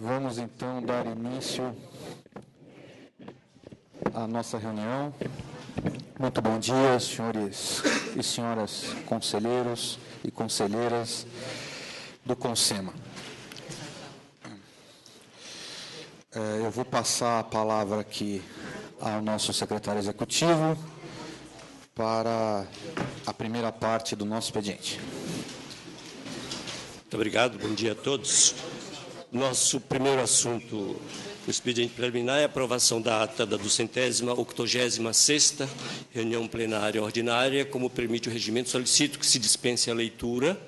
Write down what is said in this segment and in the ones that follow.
Vamos então dar início à nossa reunião. Muito bom dia, senhores e senhoras conselheiros e conselheiras do Consema. É, eu vou passar a palavra aqui ao nosso secretário executivo para a primeira parte do nosso expediente. Muito obrigado, bom dia a todos. Nosso primeiro assunto do expediente preliminar é a aprovação da ata da duzentésima octogésima sexta reunião plenária ordinária, como permite o regimento, solicito que se dispense a leitura.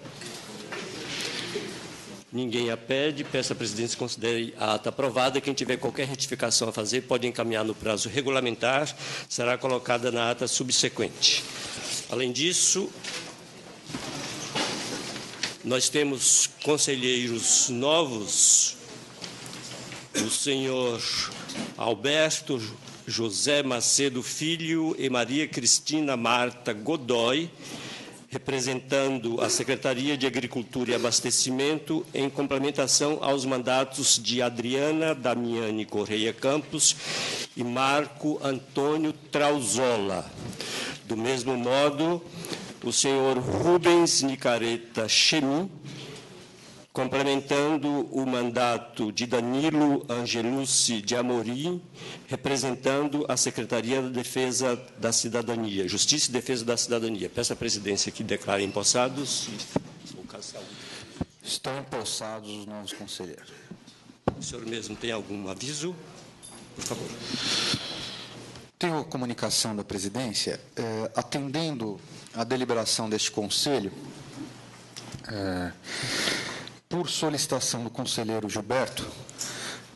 Ninguém a pede, peço à presidência que considere a ata aprovada. Quem tiver qualquer retificação a fazer, pode encaminhar no prazo regulamentar, será colocada na ata subsequente. Além disso, nós temos conselheiros novos, o senhor Alberto José Macedo Filho e Maria Cristina Marta Godoy, representando a Secretaria de Agricultura e Abastecimento, em complementação aos mandatos de Adriana Damiani Correia Campos e Marco Antônio Trauzola. Do mesmo modo, o senhor Rubens Nicareta Chemin, complementando o mandato de Danilo Angelucci de Amorim, representando a Secretaria da Defesa da Cidadania, Justiça e Defesa da Cidadania. Peço à presidência que declare empossados. Estão empossados os novos conselheiros. O senhor mesmo tem algum aviso? Por favor. Tenho a comunicação da presidência, eh, atendendo a deliberação deste conselho, eh, por solicitação do conselheiro Gilberto,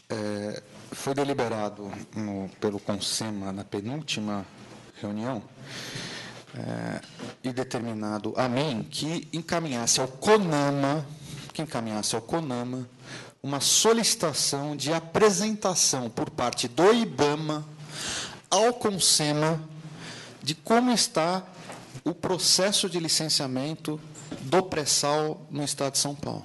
é, foi deliberado no, pelo Consema na penúltima reunião é, e determinado a mim que encaminhasse ao CONAMA, que encaminhasse ao CONAMA uma solicitação de apresentação por parte do IBAMA ao Consema de como está o processo de licenciamento do pré-sal no Estado de São Paulo.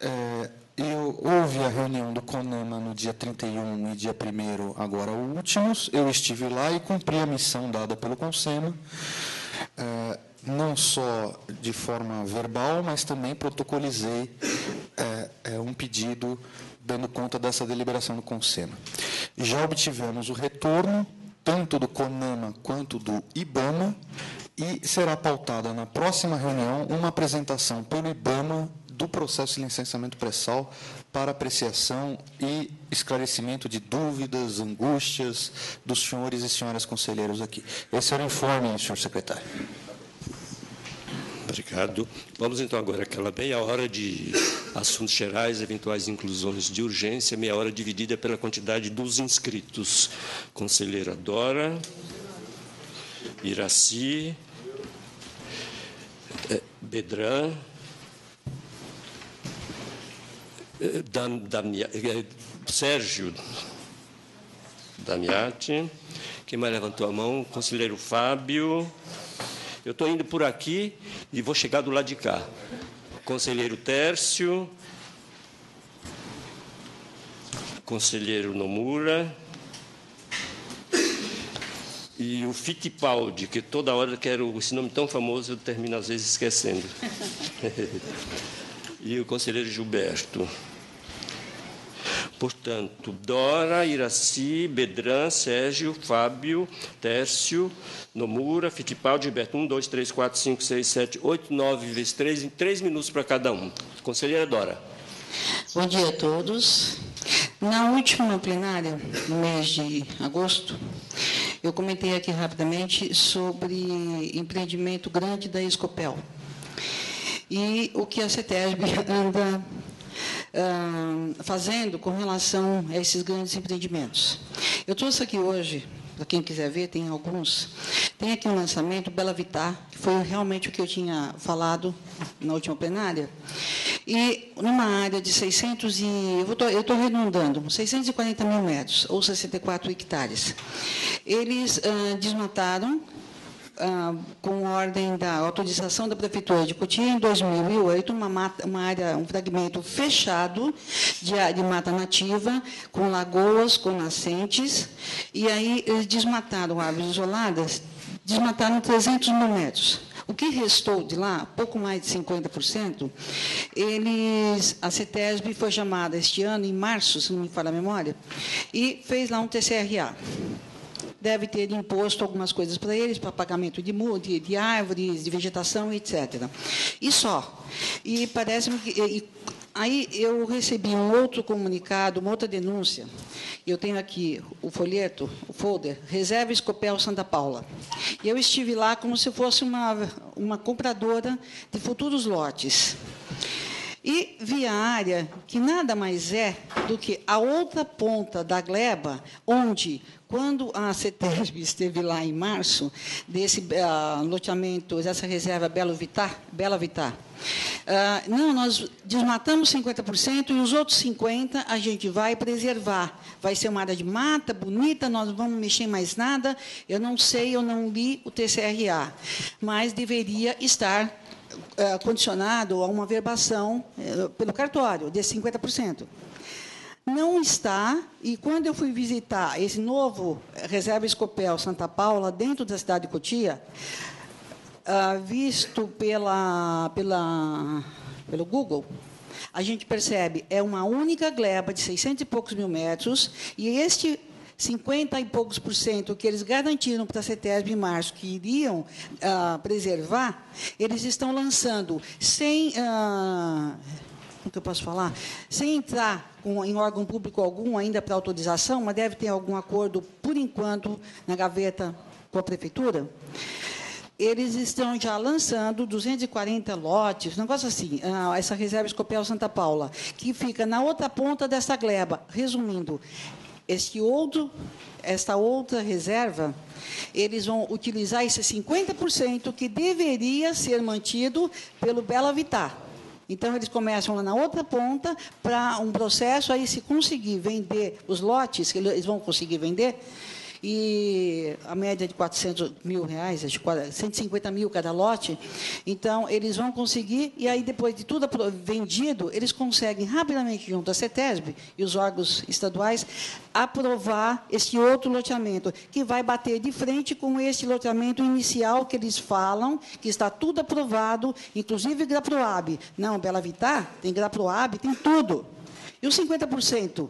É, eu, houve a reunião do CONAMA no dia 31 e dia 1 agora últimos. Eu estive lá e cumpri a missão dada pelo CONSEMA, é, não só de forma verbal, mas também protocolizei é, é, um pedido dando conta dessa deliberação do CONSEMA. Já obtivemos o retorno, tanto do CONAMA quanto do IBAMA, e será pautada na próxima reunião uma apresentação pelo IBAMA do processo de licenciamento pré-sal para apreciação e esclarecimento de dúvidas, angústias dos senhores e senhoras conselheiros aqui. Esse era o informe, senhor secretário. Obrigado. Vamos então agora àquela meia hora de assuntos gerais, eventuais inclusões de urgência, meia hora dividida pela quantidade dos inscritos. Conselheira Dora, Iraci, eh, Bedran, Dam, Damia, eh, Sérgio Damiati. Quem mais levantou a mão? Conselheiro Fábio. Eu estou indo por aqui e vou chegar do lado de cá. Conselheiro Tércio. Conselheiro Nomura. E o Fittipaldi, que toda hora quero esse nome tão famoso, eu termino às vezes esquecendo. e o conselheiro Gilberto. Portanto, Dora, Iraci, Bedran, Sérgio, Fábio, Tércio, Nomura, Fittipaldi, Gilberto. 1, 2, 3, 4, 5, 6, 7, 8, 9 vezes 3, em 3 minutos para cada um. Conselheira Dora. Bom dia a todos. Na última plenária, no mês de agosto, eu comentei aqui rapidamente sobre empreendimento grande da Escopel. E o que a CETESB anda fazendo com relação a esses grandes empreendimentos. Eu trouxe aqui hoje, para quem quiser ver, tem alguns. Tem aqui um lançamento, Bela Vitar, que foi realmente o que eu tinha falado na última plenária. E numa área de 600 e... Eu estou redundando, 640 mil metros, ou 64 hectares. Eles ah, desmataram ah, com ordem da autorização da Prefeitura de Cotia, em 2008, uma, mata, uma área, um fragmento fechado de, de mata nativa, com lagoas, com nascentes, e aí eles desmataram árvores isoladas, desmataram 300 mil metros. O que restou de lá, pouco mais de 50%, eles, a CETESB foi chamada este ano, em março, se não me falha a memória, e fez lá um TCRA deve ter imposto algumas coisas para eles, para pagamento de, de, de árvores, de vegetação, etc. E só. E parece-me que. E, aí eu recebi um outro comunicado, uma outra denúncia. Eu tenho aqui o folheto, o folder, Reserva Escopel Santa Paula. E eu estive lá como se fosse uma, uma compradora de futuros lotes. E vi a área que nada mais é do que a outra ponta da gleba, onde quando a CETESB esteve lá em março, desse uh, loteamento, dessa reserva Belo Vitar, Bela Vitar, uh, não, nós desmatamos 50% e os outros 50% a gente vai preservar. Vai ser uma área de mata, bonita, nós não vamos mexer mais nada. Eu não sei, eu não li o TCRA, mas deveria estar uh, condicionado a uma verbação uh, pelo cartório de 50% não está, e quando eu fui visitar esse novo Reserva Escopel Santa Paula, dentro da cidade de Cotia, uh, visto pela, pela, pelo Google, a gente percebe é uma única gleba de 600 e poucos mil metros, e este 50 e poucos por cento que eles garantiram para a CETESB em março que iriam uh, preservar, eles estão lançando sem... Como que eu posso falar? Sem entrar com, em órgão público algum ainda para autorização, mas deve ter algum acordo, por enquanto, na gaveta com a prefeitura. Eles estão já lançando 240 lotes, um negócio assim, ah, essa reserva Escopel Santa Paula, que fica na outra ponta dessa gleba. Resumindo, este outro, esta outra reserva, eles vão utilizar esse 50% que deveria ser mantido pelo Bela Vitar. Então, eles começam lá na outra ponta para um processo, aí se conseguir vender os lotes, que eles vão conseguir vender, e a média de 400 mil reais, 150 mil cada lote. Então, eles vão conseguir, e aí, depois de tudo vendido, eles conseguem rapidamente, junto à CETESB e os órgãos estaduais, aprovar esse outro loteamento, que vai bater de frente com esse loteamento inicial que eles falam, que está tudo aprovado, inclusive Graproab. Não, Bela Vitar tem Graproab, tem tudo. E os 50%?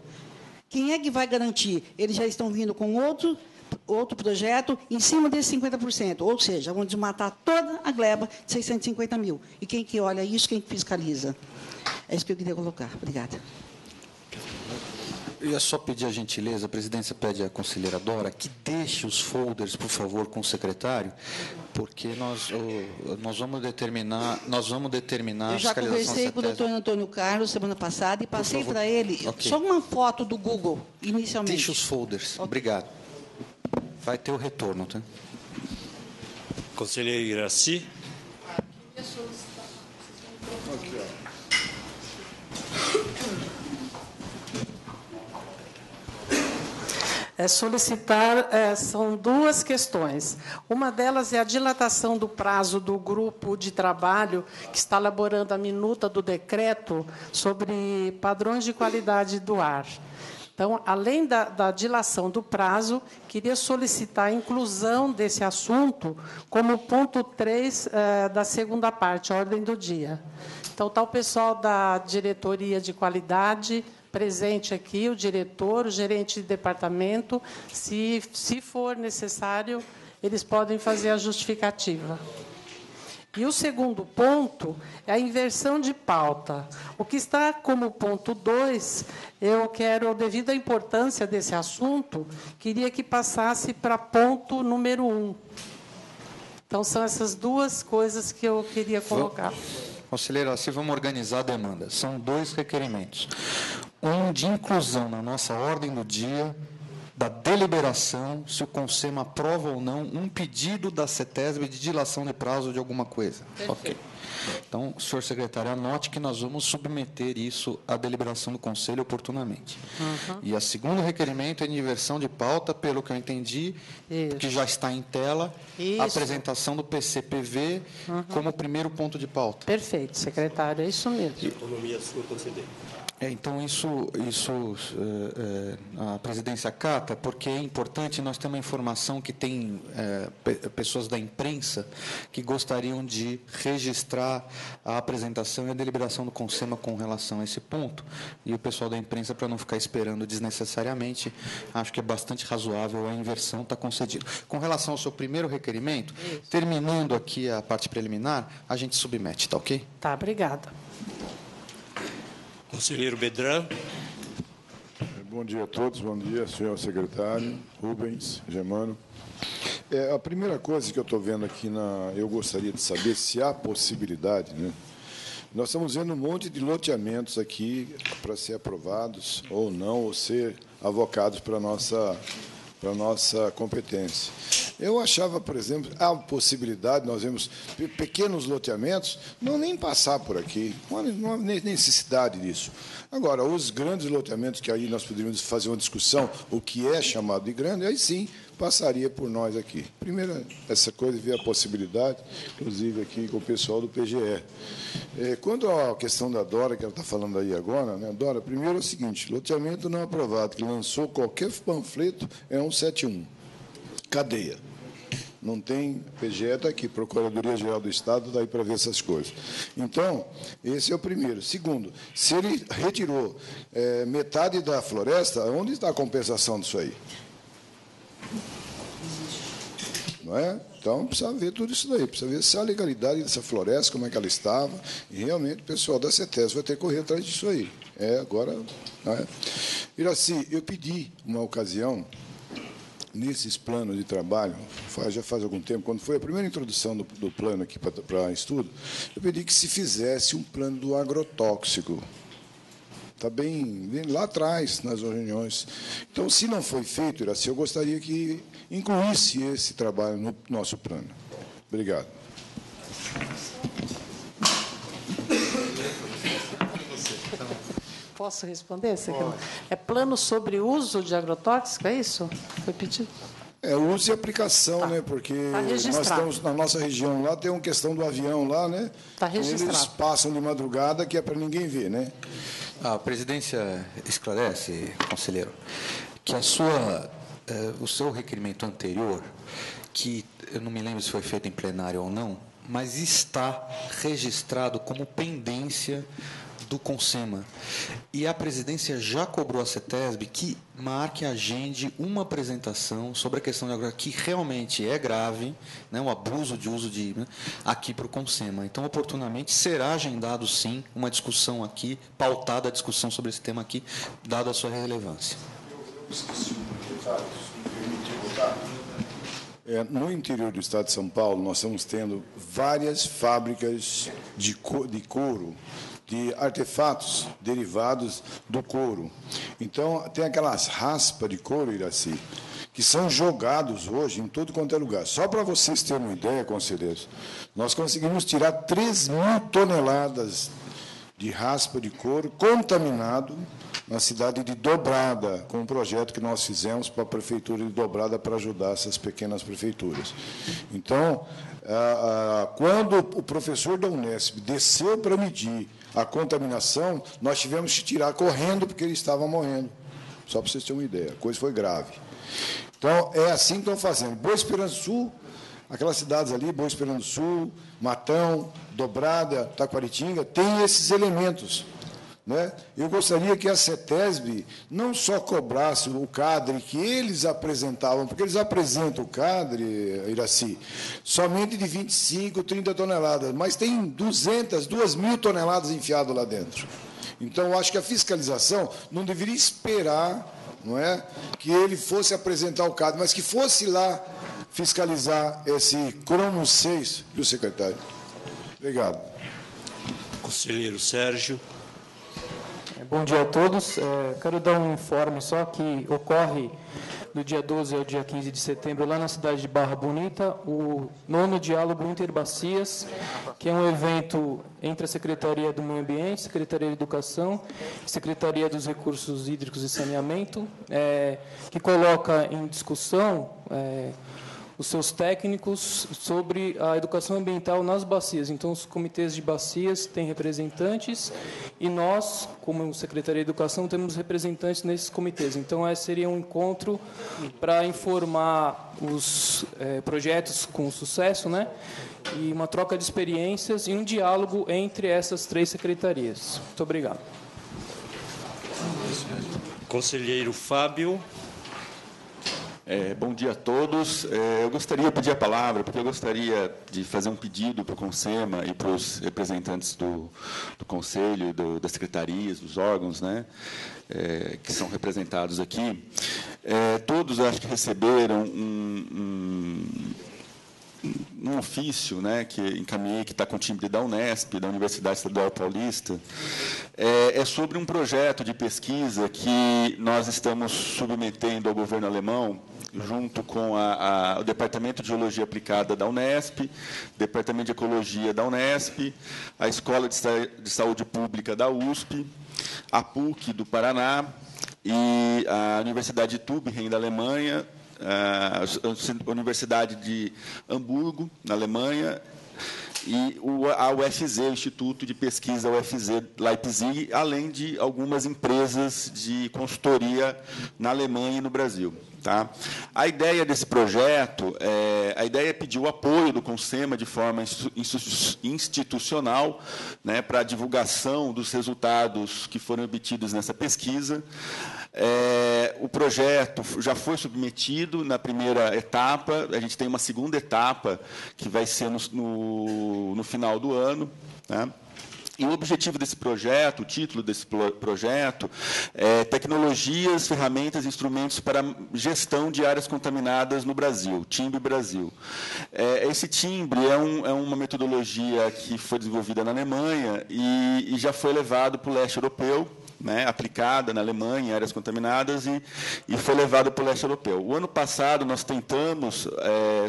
Quem é que vai garantir? Eles já estão vindo com outro, outro projeto em cima desse 50%, ou seja, vão desmatar toda a gleba de 650 mil. E quem que olha isso, quem fiscaliza? É isso que eu queria colocar. Obrigada. Eu ia só pedir a gentileza, a presidência pede à conselheira Dora que deixe os folders, por favor, com o secretário, porque nós, nós vamos determinar, nós vamos determinar Eu já conversei com o doutor Antônio Carlos semana passada e passei para ele okay. só uma foto do Google, inicialmente. Deixe os folders. Okay. Obrigado. Vai ter o retorno, tá? Conselheiro Iraci. É solicitar, é, são duas questões. Uma delas é a dilatação do prazo do grupo de trabalho que está elaborando a minuta do decreto sobre padrões de qualidade do ar. Então, além da, da, dilação do prazo, queria solicitar a inclusão desse assunto como ponto 3 é, da segunda parte, ordem do dia. Então, está o pessoal da diretoria de qualidade presente aqui o diretor, o gerente de departamento. Se, se for necessário, eles podem fazer a justificativa. E o segundo ponto é a inversão de pauta. O que está como ponto 2, eu quero, devido à importância desse assunto, queria que passasse para ponto número 1. Um. Então, são essas duas coisas que eu queria colocar. Conselheira, assim vamos organizar a demanda. São dois requerimentos. Um de inclusão na nossa ordem do dia da deliberação se o Consema aprova ou não um pedido da CETESB de dilação de prazo de alguma coisa. Perfeito. Ok. Então, senhor secretário, anote que nós vamos submeter isso à deliberação do Conselho oportunamente. Uhum. E o segundo requerimento é de inversão de pauta, pelo que eu entendi, isso. que já está em tela, isso. a apresentação do PCPV uhum. como primeiro ponto de pauta. Perfeito, secretário, é isso mesmo. Autonomia sua conceder. É, então, isso, isso é, a presidência cata, porque é importante, nós temos uma informação que tem é, pessoas da imprensa que gostariam de registrar a apresentação e a deliberação do CONSEMA com relação a esse ponto. E o pessoal da imprensa, para não ficar esperando desnecessariamente, acho que é bastante razoável a inversão está concedida. Com relação ao seu primeiro requerimento, isso. terminando aqui a parte preliminar, a gente submete, tá ok? Tá, obrigada. Conselheiro Bedran. Bom dia a todos, bom dia, senhor secretário, Rubens, Germano. É, a primeira coisa que eu estou vendo aqui, na, eu gostaria de saber se há possibilidade, né? Nós estamos vendo um monte de loteamentos aqui para ser aprovados ou não, ou ser avocados para a nossa, para nossa competência. Eu achava, por exemplo, a possibilidade, nós vemos pequenos loteamentos, não nem passar por aqui, não há necessidade disso. Agora, os grandes loteamentos, que aí nós poderíamos fazer uma discussão, o que é chamado de grande, aí sim passaria por nós aqui. Primeiro, essa coisa, ver a possibilidade, inclusive aqui com o pessoal do PGE. É, quando a questão da Dora, que ela está falando aí agora, né, Dora, primeiro é o seguinte, loteamento não aprovado, que lançou qualquer panfleto, é 171. Cadeia. Não tem PGE está aqui, Procuradoria-Geral do Estado, daí para ver essas coisas. Então, esse é o primeiro. Segundo, se ele retirou é, metade da floresta, onde está a compensação disso aí? Não é? Então, precisa ver tudo isso daí, precisa ver se a legalidade dessa floresta, como é que ela estava, e realmente o pessoal da CETES vai ter que correr atrás disso aí. É, agora. Não é? Iraci, eu pedi uma ocasião nesses planos de trabalho, já faz algum tempo, quando foi a primeira introdução do, do plano aqui para estudo, eu pedi que se fizesse um plano do agrotóxico. Está bem, bem, lá atrás, nas reuniões. Então, se não foi feito, Iraci, eu gostaria que incluísse esse trabalho no nosso plano. Obrigado. Posso responder? É plano sobre uso de agrotóxico, é isso? Foi pedido? É, uso e aplicação, tá. né? Porque tá nós estamos na nossa região lá, tem uma questão do avião lá, né? Está registrado. Eles passam de madrugada que é para ninguém ver, né? A presidência esclarece, conselheiro, que a sua, eh, o seu requerimento anterior, que eu não me lembro se foi feito em plenário ou não, mas está registrado como pendência do Consema. E a presidência já cobrou a CETESB que marque, agende uma apresentação sobre a questão de que realmente é grave, né, o abuso de uso de né, aqui para o Consema. Então, oportunamente, será agendado sim uma discussão aqui, pautada a discussão sobre esse tema aqui, dada a sua relevância. Eu esqueci é, no interior do estado de São Paulo, nós estamos tendo várias fábricas de, co de couro de artefatos derivados do couro. Então, tem aquelas raspas de couro, Iraci, que são jogados hoje em todo quanto é lugar. Só para vocês terem uma ideia, conselheiros, nós conseguimos tirar 3 mil toneladas de raspa de couro contaminado na cidade de Dobrada, com um projeto que nós fizemos para a prefeitura de Dobrada para ajudar essas pequenas prefeituras. Então, quando o professor da Unesp desceu para medir a contaminação, nós tivemos que tirar correndo porque ele estava morrendo. Só para vocês terem uma ideia, a coisa foi grave. Então, é assim que estão fazendo. Boa Esperança Sul, aquelas cidades ali, Boa Esperança Sul, Matão, Dobrada, Taquaritinga, tem esses elementos. Né? Eu gostaria que a CETESB não só cobrasse o cadre que eles apresentavam, porque eles apresentam o cadre, Iraci, somente de 25, 30 toneladas, mas tem 200, 2 mil toneladas enfiado lá dentro. Então, eu acho que a fiscalização não deveria esperar não é, que ele fosse apresentar o cadre, mas que fosse lá fiscalizar esse cromo 6 do secretário. Obrigado. Conselheiro Sérgio. Bom dia a todos. É, quero dar um informe só que ocorre do dia 12 ao dia 15 de setembro, lá na cidade de Barra Bonita, o nono Diálogo Interbacias, que é um evento entre a Secretaria do Meio Ambiente, Secretaria de Educação, Secretaria dos Recursos Hídricos e Saneamento, é, que coloca em discussão é, os seus técnicos sobre a educação ambiental nas bacias. Então, os comitês de bacias têm representantes e nós, como Secretaria de Educação, temos representantes nesses comitês. Então, esse seria um encontro para informar os é, projetos com sucesso, né? E uma troca de experiências e um diálogo entre essas três secretarias. Muito obrigado. Conselheiro Fábio. É, bom dia a todos. É, eu gostaria de pedir a palavra, porque eu gostaria de fazer um pedido para o Consema e para os representantes do, do Conselho, do, das secretarias, dos órgãos, né, é, que são representados aqui. É, todos acho que receberam um, um um ofício né, que encaminhei, que está com o timbre da Unesp, da Universidade Estadual Paulista, é, é, sobre um projeto de pesquisa que nós estamos submetendo ao governo alemão, junto com a, a, o Departamento de Geologia Aplicada da Unesp, Departamento de Ecologia da Unesp, a Escola de, de Saúde Pública da USP, a PUC do Paraná e a Universidade de Tübingen da Alemanha, a Universidade de Hamburgo, na Alemanha, e a UFZ, o Instituto de Pesquisa UFZ Leipzig, além de algumas empresas de consultoria na Alemanha e no Brasil. Tá? A ideia desse projeto, é, a ideia é pedir o apoio do CONSEMA de forma institucional né, para a divulgação dos resultados que foram obtidos nessa pesquisa. É, o projeto já foi submetido na primeira etapa, a gente tem uma segunda etapa que vai ser no, no, no final do ano. Né? O objetivo desse projeto, o título desse projeto, é Tecnologias, Ferramentas e Instrumentos para Gestão de Áreas Contaminadas no Brasil, Timbre Brasil. É, esse timbre é, um, é, uma metodologia que foi desenvolvida na Alemanha e, e já foi levado para o leste europeu, né, aplicada na Alemanha em áreas contaminadas e, e foi levada para o leste europeu. O ano passado nós tentamos, é,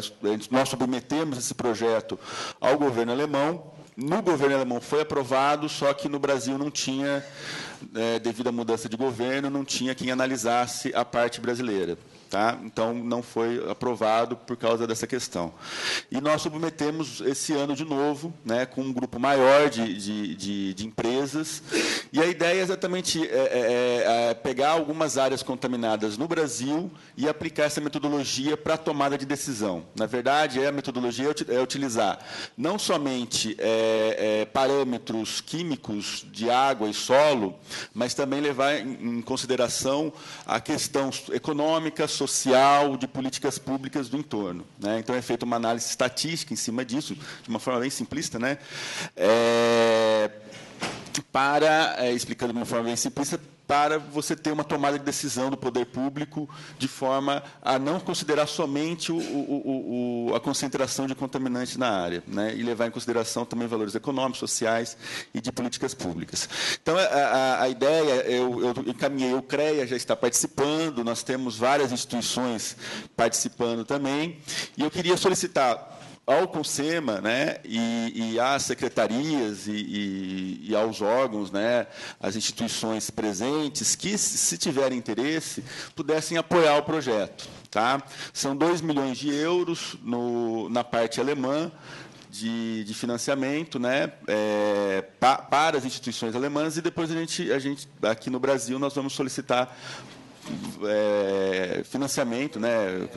nós submetemos esse projeto ao governo alemão, no governo alemão foi aprovado, só que no Brasil não tinha, é, devido à mudança de governo, não tinha quem analisasse a parte brasileira. Tá? Então, não foi aprovado por causa dessa questão. E nós submetemos esse ano de novo, né, com um grupo maior de, de, de, de empresas, e a ideia é exatamente é, é, é pegar algumas áreas contaminadas no Brasil e aplicar essa metodologia para a tomada de decisão. Na verdade, é a metodologia é utilizar não somente é, é, parâmetros químicos de água e solo, mas também levar em, em consideração a questão econômica, social, social, de políticas públicas do entorno. Né? Então, é feita uma análise estatística em cima disso, de uma forma bem simplista, né? É, para, é, explicando de uma forma bem simplista, para você ter uma tomada de decisão do poder público de forma a não considerar somente o, o, o, a concentração de contaminantes na área, né, e levar em consideração também valores econômicos, sociais e de políticas públicas. Então, a, a, a ideia, eu, eu encaminhei, o CREA já está participando, nós temos várias instituições participando também, e eu queria solicitar ao CONSEMA né, e, e às secretarias e, e, e, aos órgãos, né, as instituições presentes, que, se tiverem interesse, pudessem apoiar o projeto. Tá? São 2 milhões de euros no, na parte alemã, de, de, financiamento né, é, pa, para as instituições alemãs e depois a gente, a gente, aqui no Brasil, nós vamos solicitar é, financiamento, né,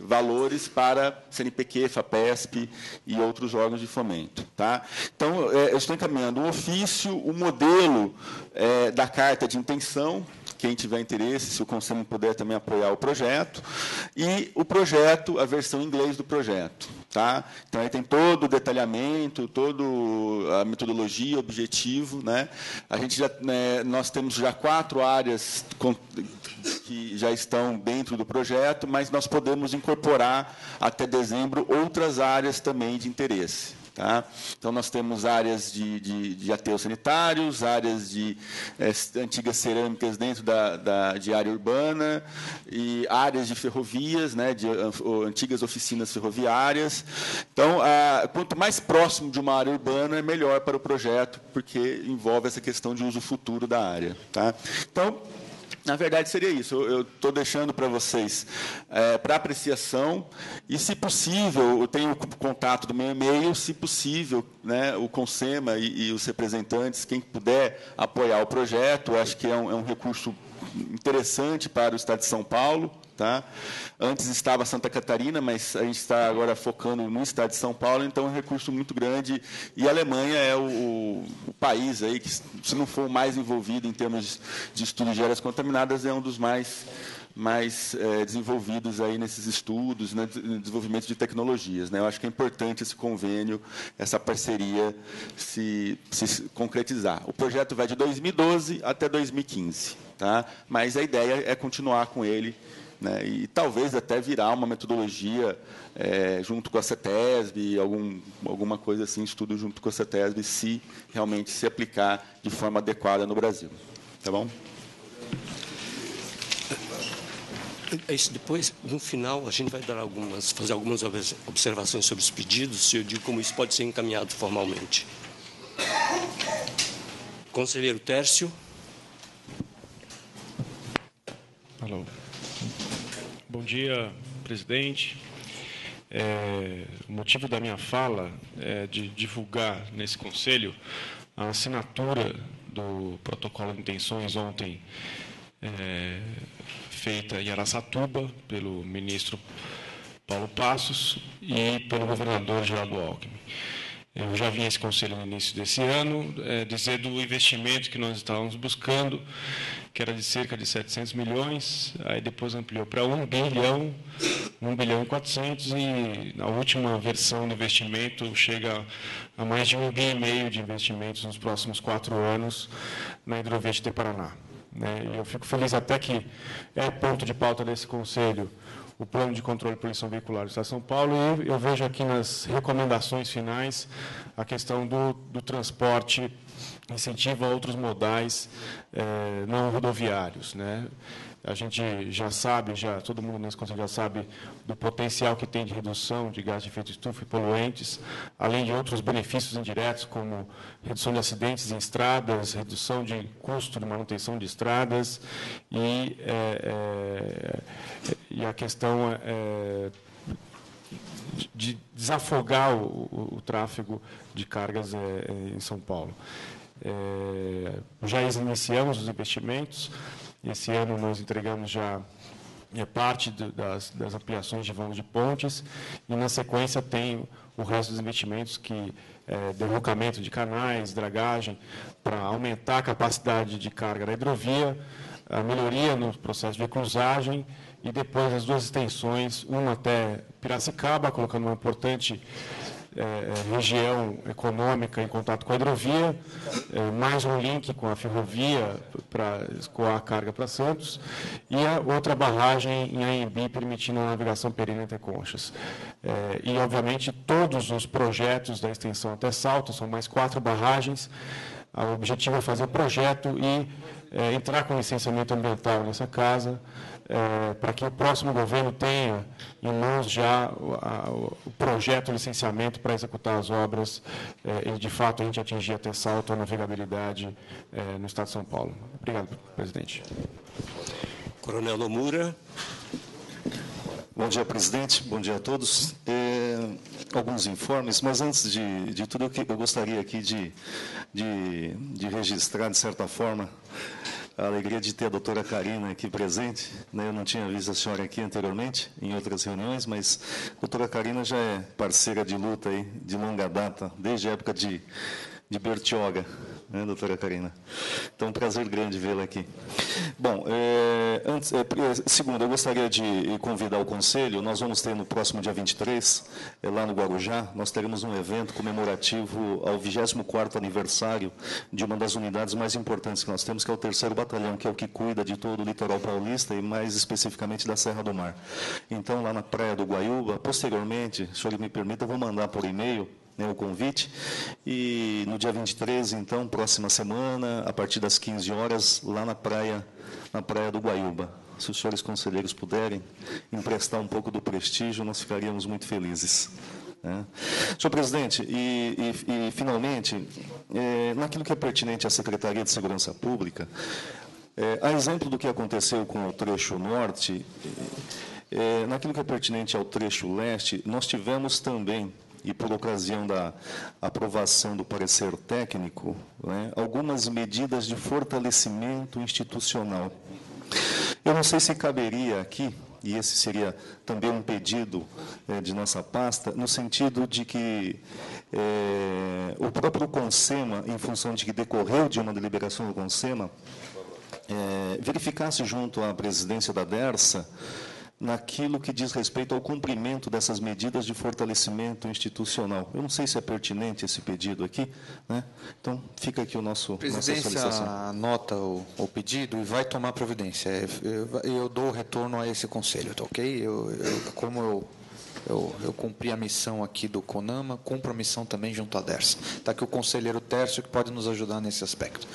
valores para CNPq, FAPESP e outros órgãos de fomento. Tá? Então, é, eu estou encaminhando o ofício, o modelo é, da carta de intenção, quem tiver interesse, se o Conselho puder também apoiar o projeto, e o projeto, a versão em inglês do projeto. Tá? Então, aí tem todo o detalhamento, toda a metodologia, objetivo. Né? A gente já, né, nós temos já quatro áreas que já estão dentro do projeto, mas nós podemos incorporar até dezembro outras áreas também de interesse. Tá? Então, nós temos áreas de, de, de aterros sanitários, áreas de é, antigas cerâmicas dentro da, da, de área urbana, e áreas de ferrovias, né, de antigas oficinas ferroviárias. Então, a, quanto mais próximo de uma área urbana, é melhor para o projeto, porque envolve essa questão de uso futuro da área. Tá? Então, na verdade, seria isso. Eu estou deixando para vocês é, para apreciação e, se possível, eu tenho o contato do meu e-mail, se possível, né, o Consema e, e, os representantes, quem puder apoiar o projeto, acho que é um, é um recurso interessante para o Estado de São Paulo. Tá? Antes estava Santa Catarina, mas a gente está agora focando no estado de São Paulo, então é um recurso muito grande. E a Alemanha é o, o país aí que, se não for o mais envolvido em termos de estudos de áreas contaminadas, é um dos mais mais é, desenvolvidos aí nesses estudos, né, desenvolvimento de tecnologias. Né? Eu acho que é importante esse convênio, essa parceria se, se concretizar. O projeto vai de 2012 até 2015, tá? mas a ideia é continuar com ele né, e talvez até virar uma metodologia é, junto com a CETESB, algum, alguma coisa assim, estudo junto com a CETESB, se realmente se aplicar de forma adequada no Brasil. Tá bom? É isso. Depois, no final, a gente vai dar algumas, fazer algumas observações sobre os pedidos, e eu digo como isso pode ser encaminhado formalmente. Conselheiro Tércio. Alô. Bom dia, presidente. É, o motivo da minha fala é de divulgar nesse conselho a assinatura do protocolo de intenções ontem é, feita em Araçatuba pelo ministro Paulo Passos e pelo governador Geraldo Alckmin. Eu já vim a esse conselho no início desse ano é, dizer do investimento que nós estávamos buscando, que era de cerca de 700 milhões, aí depois ampliou para 1 bilhão, 1 bilhão e 400, e na última versão do investimento chega a mais de 1 bilhão e meio de investimentos nos próximos quatro anos na hidrovia de Paraná. Né? E eu fico feliz até que é ponto de pauta desse conselho o plano de controle de poluição veicular do Estado de São Paulo e eu vejo aqui nas recomendações finais a questão do, do transporte incentivo a outros modais eh, não rodoviários. Né? A gente já sabe, já todo mundo nesse conselho já sabe do potencial que tem de redução de gás de efeito estufa e poluentes, além de outros benefícios indiretos, como redução de acidentes em estradas, redução de custo de manutenção de estradas e, é, é, e a questão de desafogar o, o, o, tráfego de cargas é, em São Paulo. É, já iniciamos os investimentos, esse ano nós entregamos já é parte das, das, ampliações de vão de pontes. E na sequência tem o resto dos investimentos que é derrocamento de canais, dragagem, para aumentar a capacidade de carga da hidrovia, a melhoria no processo de cruzagem e depois as duas extensões, uma até Piracicaba, colocando uma importante é, região econômica em contato com a hidrovia, é, mais um link com a ferrovia para escoar a carga para Santos, e a outra barragem em AMB permitindo a navegação perene entre conchas. É, e, obviamente, todos os projetos da extensão até Salto, são mais quatro barragens, o objetivo é fazer o projeto e entrar com licenciamento ambiental nessa casa, é, para que o próximo governo tenha em mãos já o, a, o projeto, o licenciamento para executar as obras é, e, de fato, a gente atingir até salto a navegabilidade é, no Estado de São Paulo. Obrigado, presidente. Coronel Nomura. Bom dia, presidente. Bom dia a todos. É, alguns informes, mas antes de, de tudo, eu, eu gostaria aqui de, de, de registrar, de certa forma, a alegria de ter a doutora Karina aqui presente. Né? Eu não tinha visto a senhora aqui anteriormente, em outras reuniões, mas a doutora Karina já é parceira de luta aí, de longa data, desde a época de, de Bertioga né, doutora Karina? Então, um prazer grande vê-la aqui. Bom, é, antes, é, segundo, eu gostaria de convidar o Conselho, nós vamos ter no próximo dia 23, é, lá no Guarujá, nós teremos um evento comemorativo ao 24º aniversário de uma das unidades mais importantes que nós temos, que é o terceiro batalhão, que é o que cuida de todo o litoral paulista e mais especificamente da Serra do Mar. Então, lá na Praia do Guaiúba, posteriormente, se o senhor me permita, eu vou mandar por e-mail né, o convite. E no dia 23, então, próxima semana, a partir das 15 horas, lá na praia, na praia do Guaiúba. Se os senhores conselheiros puderem emprestar um pouco do prestígio, nós ficaríamos muito felizes. Né? Senhor presidente, e, e, e finalmente, é, naquilo que é pertinente à Secretaria de Segurança Pública, é, a exemplo do que aconteceu com o trecho norte, é, naquilo que é pertinente ao trecho leste, nós tivemos também e por ocasião da aprovação do parecer técnico, né, algumas medidas de fortalecimento institucional. Eu não sei se caberia aqui, e esse seria também um pedido é, de nossa pasta, no sentido de que é, o próprio CONSEMA, em função de que decorreu de uma deliberação do CONSEMA, é, verificasse junto à presidência da DERSA naquilo que diz respeito ao cumprimento dessas medidas de fortalecimento institucional. Eu não sei se é pertinente esse pedido aqui, né? então fica aqui o nosso presidência anota o, o, pedido e vai tomar providência. Eu, eu dou retorno a esse conselho, tá ok? Eu, eu, como eu eu, eu, cumpri a missão aqui do CONAMA, cumpro a missão também junto à DERSA. Está aqui o conselheiro Tércio, que pode nos ajudar nesse aspecto.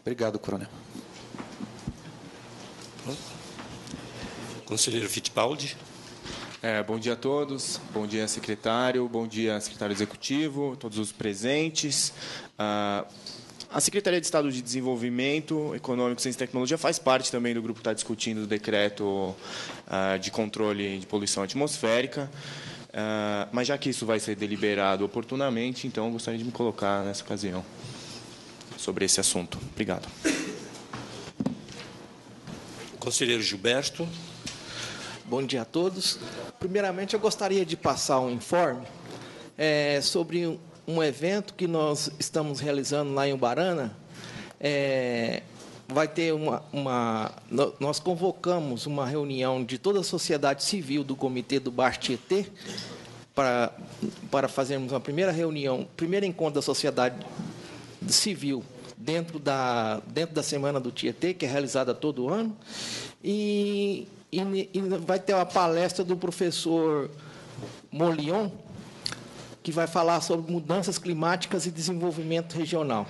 Obrigado, coronel. Conselheiro Fittipaldi. É, bom dia a todos, bom dia secretário, bom dia secretário executivo, todos os presentes. Ah, a Secretaria de Estado de Desenvolvimento Econômico, Ciência e Tecnologia faz parte também do grupo que está discutindo o decreto ah, de controle de poluição atmosférica. Ah, mas já que isso vai ser deliberado oportunamente, então eu gostaria de me colocar nessa ocasião sobre esse assunto. Obrigado. Conselheiro Gilberto. Bom dia a todos. Primeiramente, eu gostaria de passar um informe é, sobre um, evento que nós estamos realizando lá em Ubarana. É, vai ter uma, uma, Nós convocamos uma reunião de toda a sociedade civil do Comitê do Bar Tietê para, para fazermos uma primeira reunião, primeiro encontro da sociedade civil dentro da, dentro da Semana do Tietê, que é realizada todo ano. E e, e vai ter uma palestra do professor Molion, que vai falar sobre mudanças climáticas e desenvolvimento regional.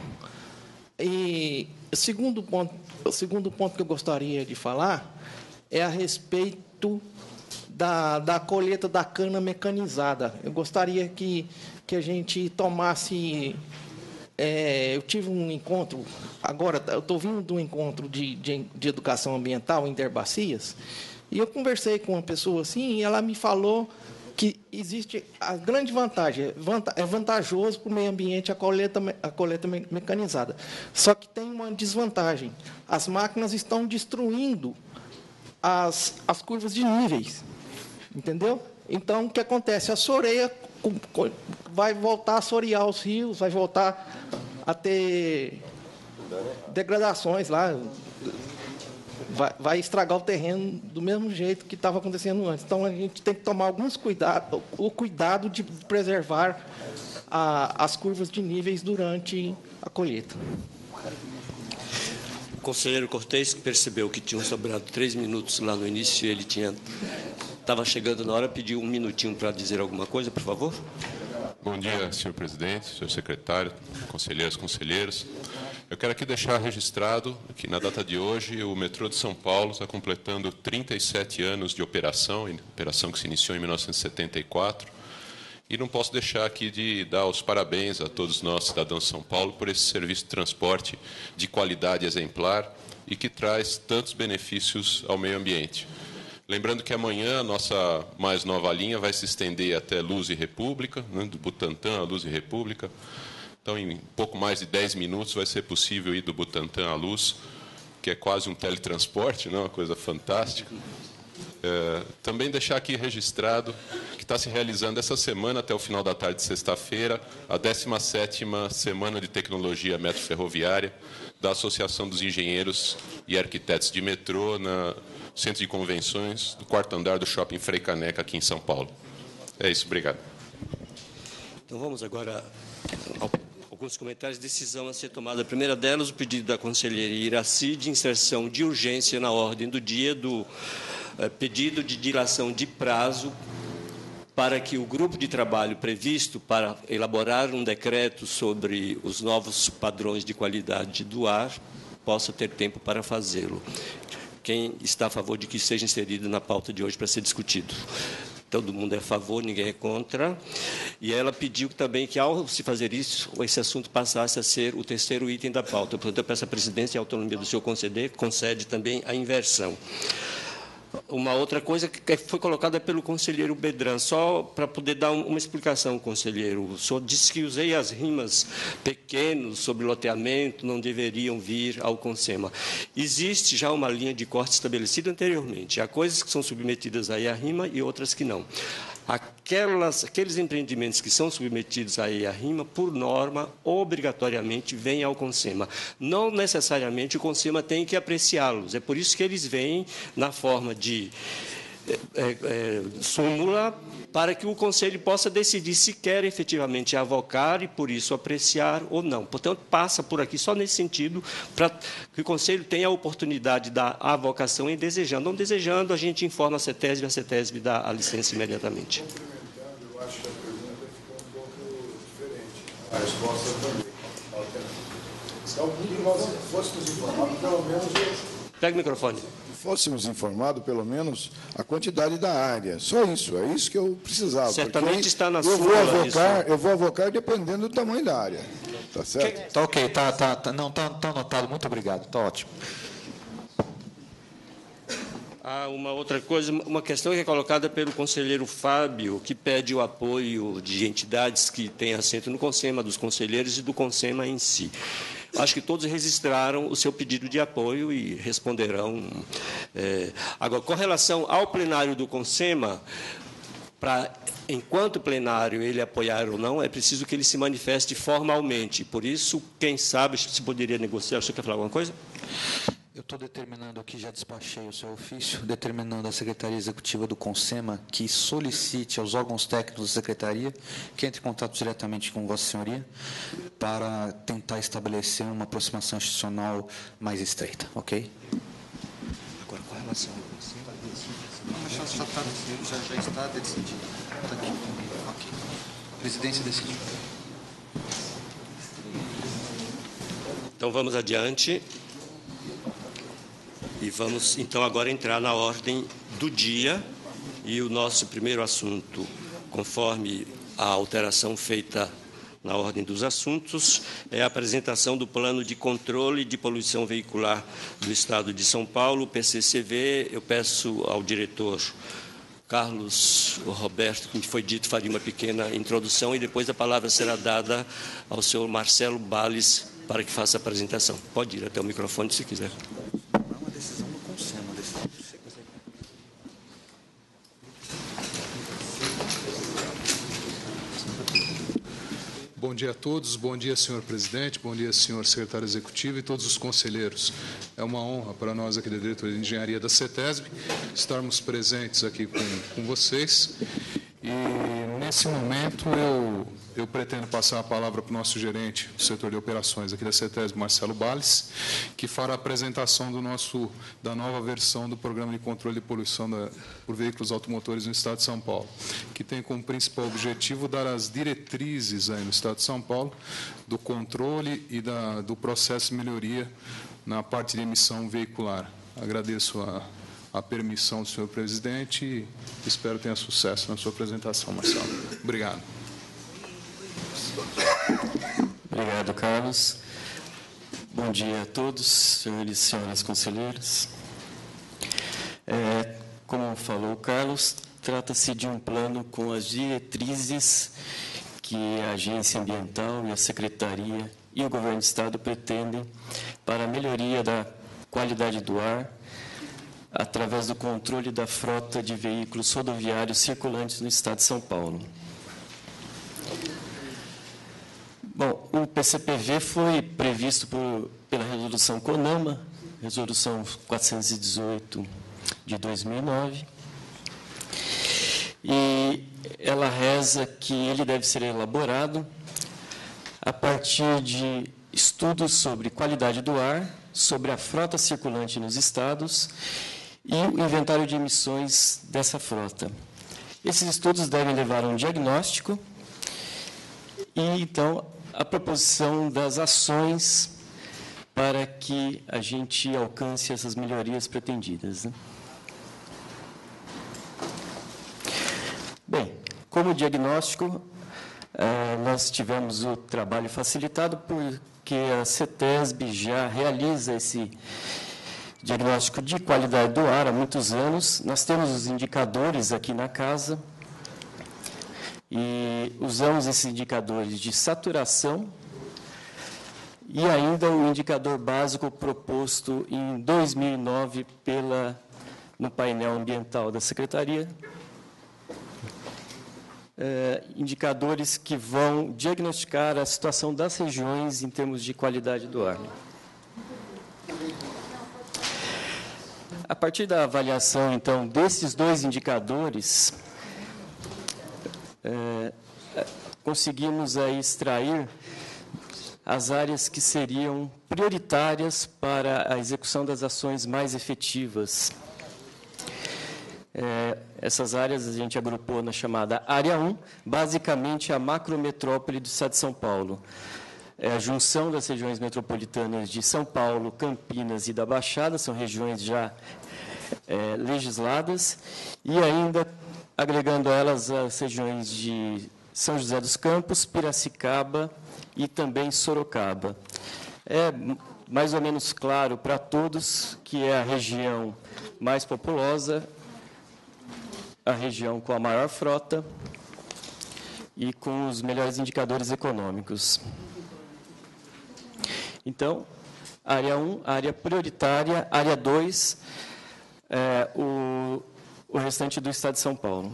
E o segundo ponto, o segundo ponto que eu gostaria de falar é a respeito da, da colheita da cana mecanizada. Eu gostaria que, que a gente tomasse. É, eu tive um encontro, agora, eu estou vindo de um encontro de, de, de educação ambiental em Derbacias, e eu conversei com uma pessoa assim, e ela me falou que existe a grande vantagem, é vantajoso para o meio ambiente a coleta, a coleta mecanizada. Só que tem uma desvantagem. As máquinas estão destruindo as, as curvas de níveis. Entendeu? Então, o que acontece? A soreia vai voltar a sorear os rios, vai voltar a ter degradações lá, vai, vai estragar o terreno do mesmo jeito que estava acontecendo antes. Então, a gente tem que tomar alguns cuidados, o cuidado de preservar a, as curvas de níveis durante a colheita. O conselheiro Cortez, que percebeu que tinham sobrado três minutos lá no início, ele tinha estava chegando na hora, pediu um minutinho para dizer alguma coisa, por favor. Bom dia, senhor presidente, senhor secretário, conselheiros, conselheiros. Eu quero aqui deixar registrado que, na data de hoje, o metrô de São Paulo está completando 37 anos de operação, operação que se iniciou em 1974. E não posso deixar aqui de dar os parabéns a todos nós, cidadãos de São Paulo, por esse serviço de transporte de qualidade exemplar e que traz tantos benefícios ao meio ambiente. Lembrando que amanhã a nossa mais nova linha vai se estender até Luz e República, né, do Butantã a Luz e República. Então, em pouco mais de 10 minutos, vai ser possível ir do Butantã à Luz, que é quase um teletransporte, não? Né? uma coisa fantástica. É, também deixar aqui registrado que está se realizando essa semana, até o final da tarde de sexta-feira, a 17ª Semana de Tecnologia Metroferroviária da Associação dos Engenheiros e Arquitetos de Metrô, no Centro de Convenções do quarto andar do Shopping Frei Caneca, aqui em São Paulo. É isso, obrigado. Então vamos agora ao alguns comentários, decisão a ser tomada. A primeira delas, o pedido da conselheira Iraci de inserção de urgência na ordem do dia do eh, pedido de dilação de prazo para que o grupo de trabalho previsto para elaborar um decreto sobre os novos padrões de qualidade do ar possa ter tempo para fazê-lo. Quem está a favor de que seja inserido na pauta de hoje para ser discutido? Todo mundo é a favor, ninguém é contra. E ela pediu também que, ao se fazer isso, esse assunto passasse a ser o terceiro item da pauta. Portanto, eu peço à presidência e à autonomia do senhor conceder, concede também a inversão. Uma outra coisa que foi colocada pelo conselheiro Bedran, só para poder dar uma explicação, conselheiro. O senhor disse que usei as rimas pequenos sobre loteamento, não deveriam vir ao CONSEMA. Existe já uma linha de corte estabelecida anteriormente. Há coisas que são submetidas aí à rima e outras que não aquelas, aqueles empreendimentos que são submetidos aí à RIMA, por norma, obrigatoriamente vêm ao CONSEMA. Não necessariamente o CONSEMA tem que apreciá-los. É por isso que eles vêm na forma de é, é, é, súmula para que o Conselho possa decidir se quer efetivamente avocar e, por isso, apreciar ou não. Portanto, passa por aqui só nesse sentido, para que o Conselho tenha a oportunidade da avocação em desejando. Não desejando, a gente informa a CETESB e a CETESB dá a licença imediatamente. Eu acho que a pergunta ficou um pouco diferente. A resposta também. Então, que nós fôssemos informados, pelo menos. Pega o microfone fôssemos informados, pelo menos, a quantidade da área. Só isso, é isso que eu precisava. Certamente está na eu vou avocar, Eu vou avocar dependendo do tamanho da área. Tá certo? Está ok, tá, tá, tá, não, tá, tá anotado. Muito obrigado, está ótimo. Há uma outra coisa, uma questão que é colocada pelo conselheiro Fábio, que pede o apoio de entidades que têm assento no CONSEMA, dos conselheiros e do CONSEMA em si. Acho que todos registraram o seu pedido de apoio e responderão. É, agora, com relação ao plenário do CONSEMA, para, enquanto plenário, ele apoiar ou não, é preciso que ele se manifeste formalmente. Por isso, quem sabe se poderia negociar. Você quer falar alguma coisa? Eu estou determinando aqui, já despachei o seu ofício, determinando à Secretaria Executiva do CONSEMA que solicite aos órgãos técnicos da Secretaria que entre em contato diretamente com Vossa Senhoria para tentar estabelecer uma aproximação institucional mais estreita, ok? Agora, com relação ao CONSEMA... Já, já, tá, já, já está decidido. Está aqui. Ok. A presidência decidiu. Então, vamos adiante. E vamos então agora entrar na ordem do dia. E o nosso primeiro assunto, conforme a alteração feita na ordem dos assuntos, é a apresentação do Plano de Controle de Poluição Veicular do Estado de São Paulo, PCCV. Eu peço ao diretor Carlos Roberto, que foi dito, faria uma pequena introdução e depois a palavra será dada ao senhor Marcelo Bales para que faça a apresentação. Pode ir até o microfone se quiser. Bom dia a todos, bom dia, senhor presidente, bom dia, senhor secretário executivo e todos os conselheiros. É uma honra para nós aqui da Diretoria de Engenharia da CETESB estarmos presentes aqui com, com vocês. E nesse momento eu eu pretendo passar a palavra para o nosso gerente do setor de operações aqui da CETESB, Marcelo Bales, que fará a apresentação do nosso, da nova versão do Programa de Controle de Poluição da, por Veículos Automotores no Estado de São Paulo, que tem como principal objetivo dar as diretrizes aí no Estado de São Paulo do controle e da, do processo de melhoria na parte de emissão veicular. Agradeço a, a permissão do senhor presidente e espero tenha sucesso na sua apresentação, Marcelo. Obrigado. Obrigado, Carlos. Bom dia a todos, senhores e senhoras conselheiras. É, como falou o Carlos, trata-se de um plano com as diretrizes que a Agência Ambiental e a Secretaria e o Governo do Estado pretendem para a melhoria da qualidade do ar através do controle da frota de veículos rodoviários circulantes no Estado de São Paulo. Bom, o PCPV foi previsto por, pela resolução CONAMA, resolução 418 de 2009, e ela reza que ele deve ser elaborado a partir de estudos sobre qualidade do ar, sobre a frota circulante nos estados e o inventário de emissões dessa frota. Esses estudos devem levar a um diagnóstico e, então, a proposição das ações para que a gente alcance essas melhorias pretendidas. Né? Bem, como diagnóstico, eh, nós tivemos o trabalho facilitado porque a CETESB já realiza esse diagnóstico de qualidade do ar há muitos anos. Nós temos os indicadores aqui na casa e usamos esses indicadores de saturação e ainda o indicador básico proposto em 2009 pela no painel ambiental da Secretaria, é, indicadores que vão diagnosticar a situação das regiões em termos de qualidade do ar. A partir da avaliação, então, desses dois indicadores, é, conseguimos aí extrair as áreas que seriam prioritárias para a execução das ações mais efetivas. É, essas áreas a gente agrupou na chamada Área 1, basicamente a macrometrópole do Estado de São Paulo. É a junção das regiões metropolitanas de São Paulo, Campinas e da Baixada, são regiões já é, legisladas, e ainda agregando a elas as regiões de São José dos Campos, Piracicaba e também Sorocaba. É mais ou menos claro para todos que é a região mais populosa, a região com a maior frota e com os melhores indicadores econômicos. Então, área 1, área prioritária, área 2, é, o, o restante do Estado de São Paulo.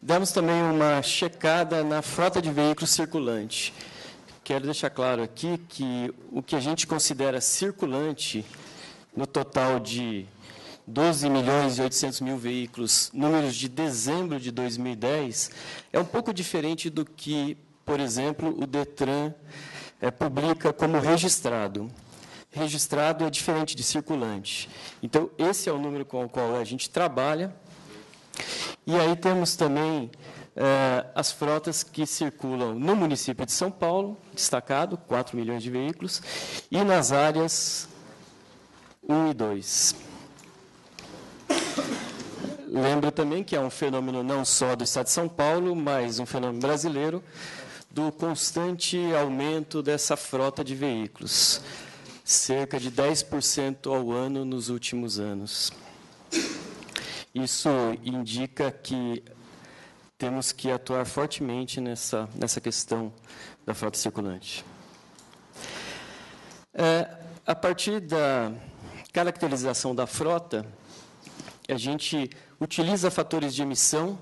Demos também uma checada na frota de veículos circulante. Quero deixar claro aqui que o que a gente considera circulante, no total de 12 milhões e 800 mil veículos, números de dezembro de 2010, é um pouco diferente do que, por exemplo, o DETRAN é, publica como registrado. Registrado é diferente de circulante. Então, esse é o número com o qual a gente trabalha e aí temos também eh, as frotas que circulam no município de São Paulo, destacado, 4 milhões de veículos, e nas áreas 1 e 2. Lembro também que é um fenômeno não só do Estado de São Paulo, mas um fenômeno brasileiro, do constante aumento dessa frota de veículos, cerca de 10% ao ano nos últimos anos. Isso indica que temos que atuar fortemente nessa, nessa questão da frota circulante. É, a partir da caracterização da frota, a gente utiliza fatores de emissão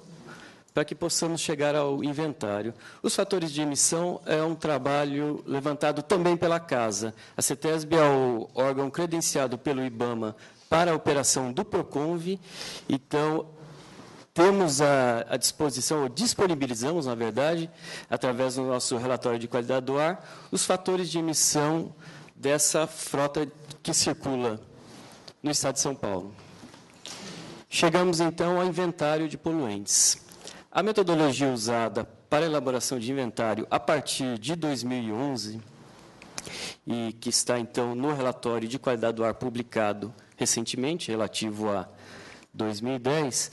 para que possamos chegar ao inventário. Os fatores de emissão é um trabalho levantado também pela Casa. A CETESB é o órgão credenciado pelo IBAMA para a operação do PROCONV. Então, temos à, disposição, ou disponibilizamos, na verdade, através do nosso relatório de qualidade do ar, os fatores de emissão dessa frota que circula no estado de São Paulo. Chegamos, então, ao inventário de poluentes. A metodologia usada para elaboração de inventário a partir de 2011 e que está, então, no relatório de qualidade do ar publicado recentemente, relativo a 2010,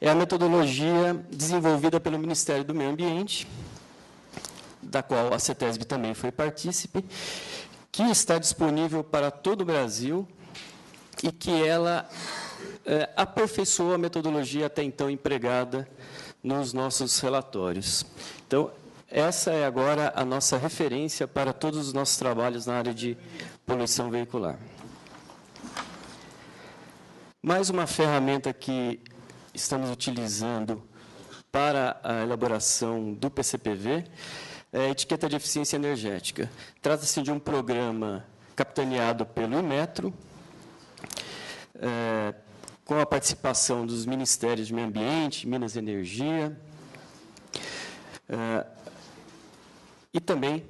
é a metodologia desenvolvida pelo Ministério do Meio Ambiente, da qual a CETESB também foi partícipe, que está disponível para todo o Brasil e que ela é, aperfeiçoou a metodologia até então empregada nos nossos relatórios. Então, essa é agora a nossa referência para todos os nossos trabalhos na área de poluição veicular. Mais uma ferramenta que estamos utilizando para a elaboração do PCPV é a etiqueta de eficiência energética. Trata-se de um programa capitaneado pelo Imetro, é, com a participação dos Ministérios de Meio Ambiente, Minas e Energia, é, e também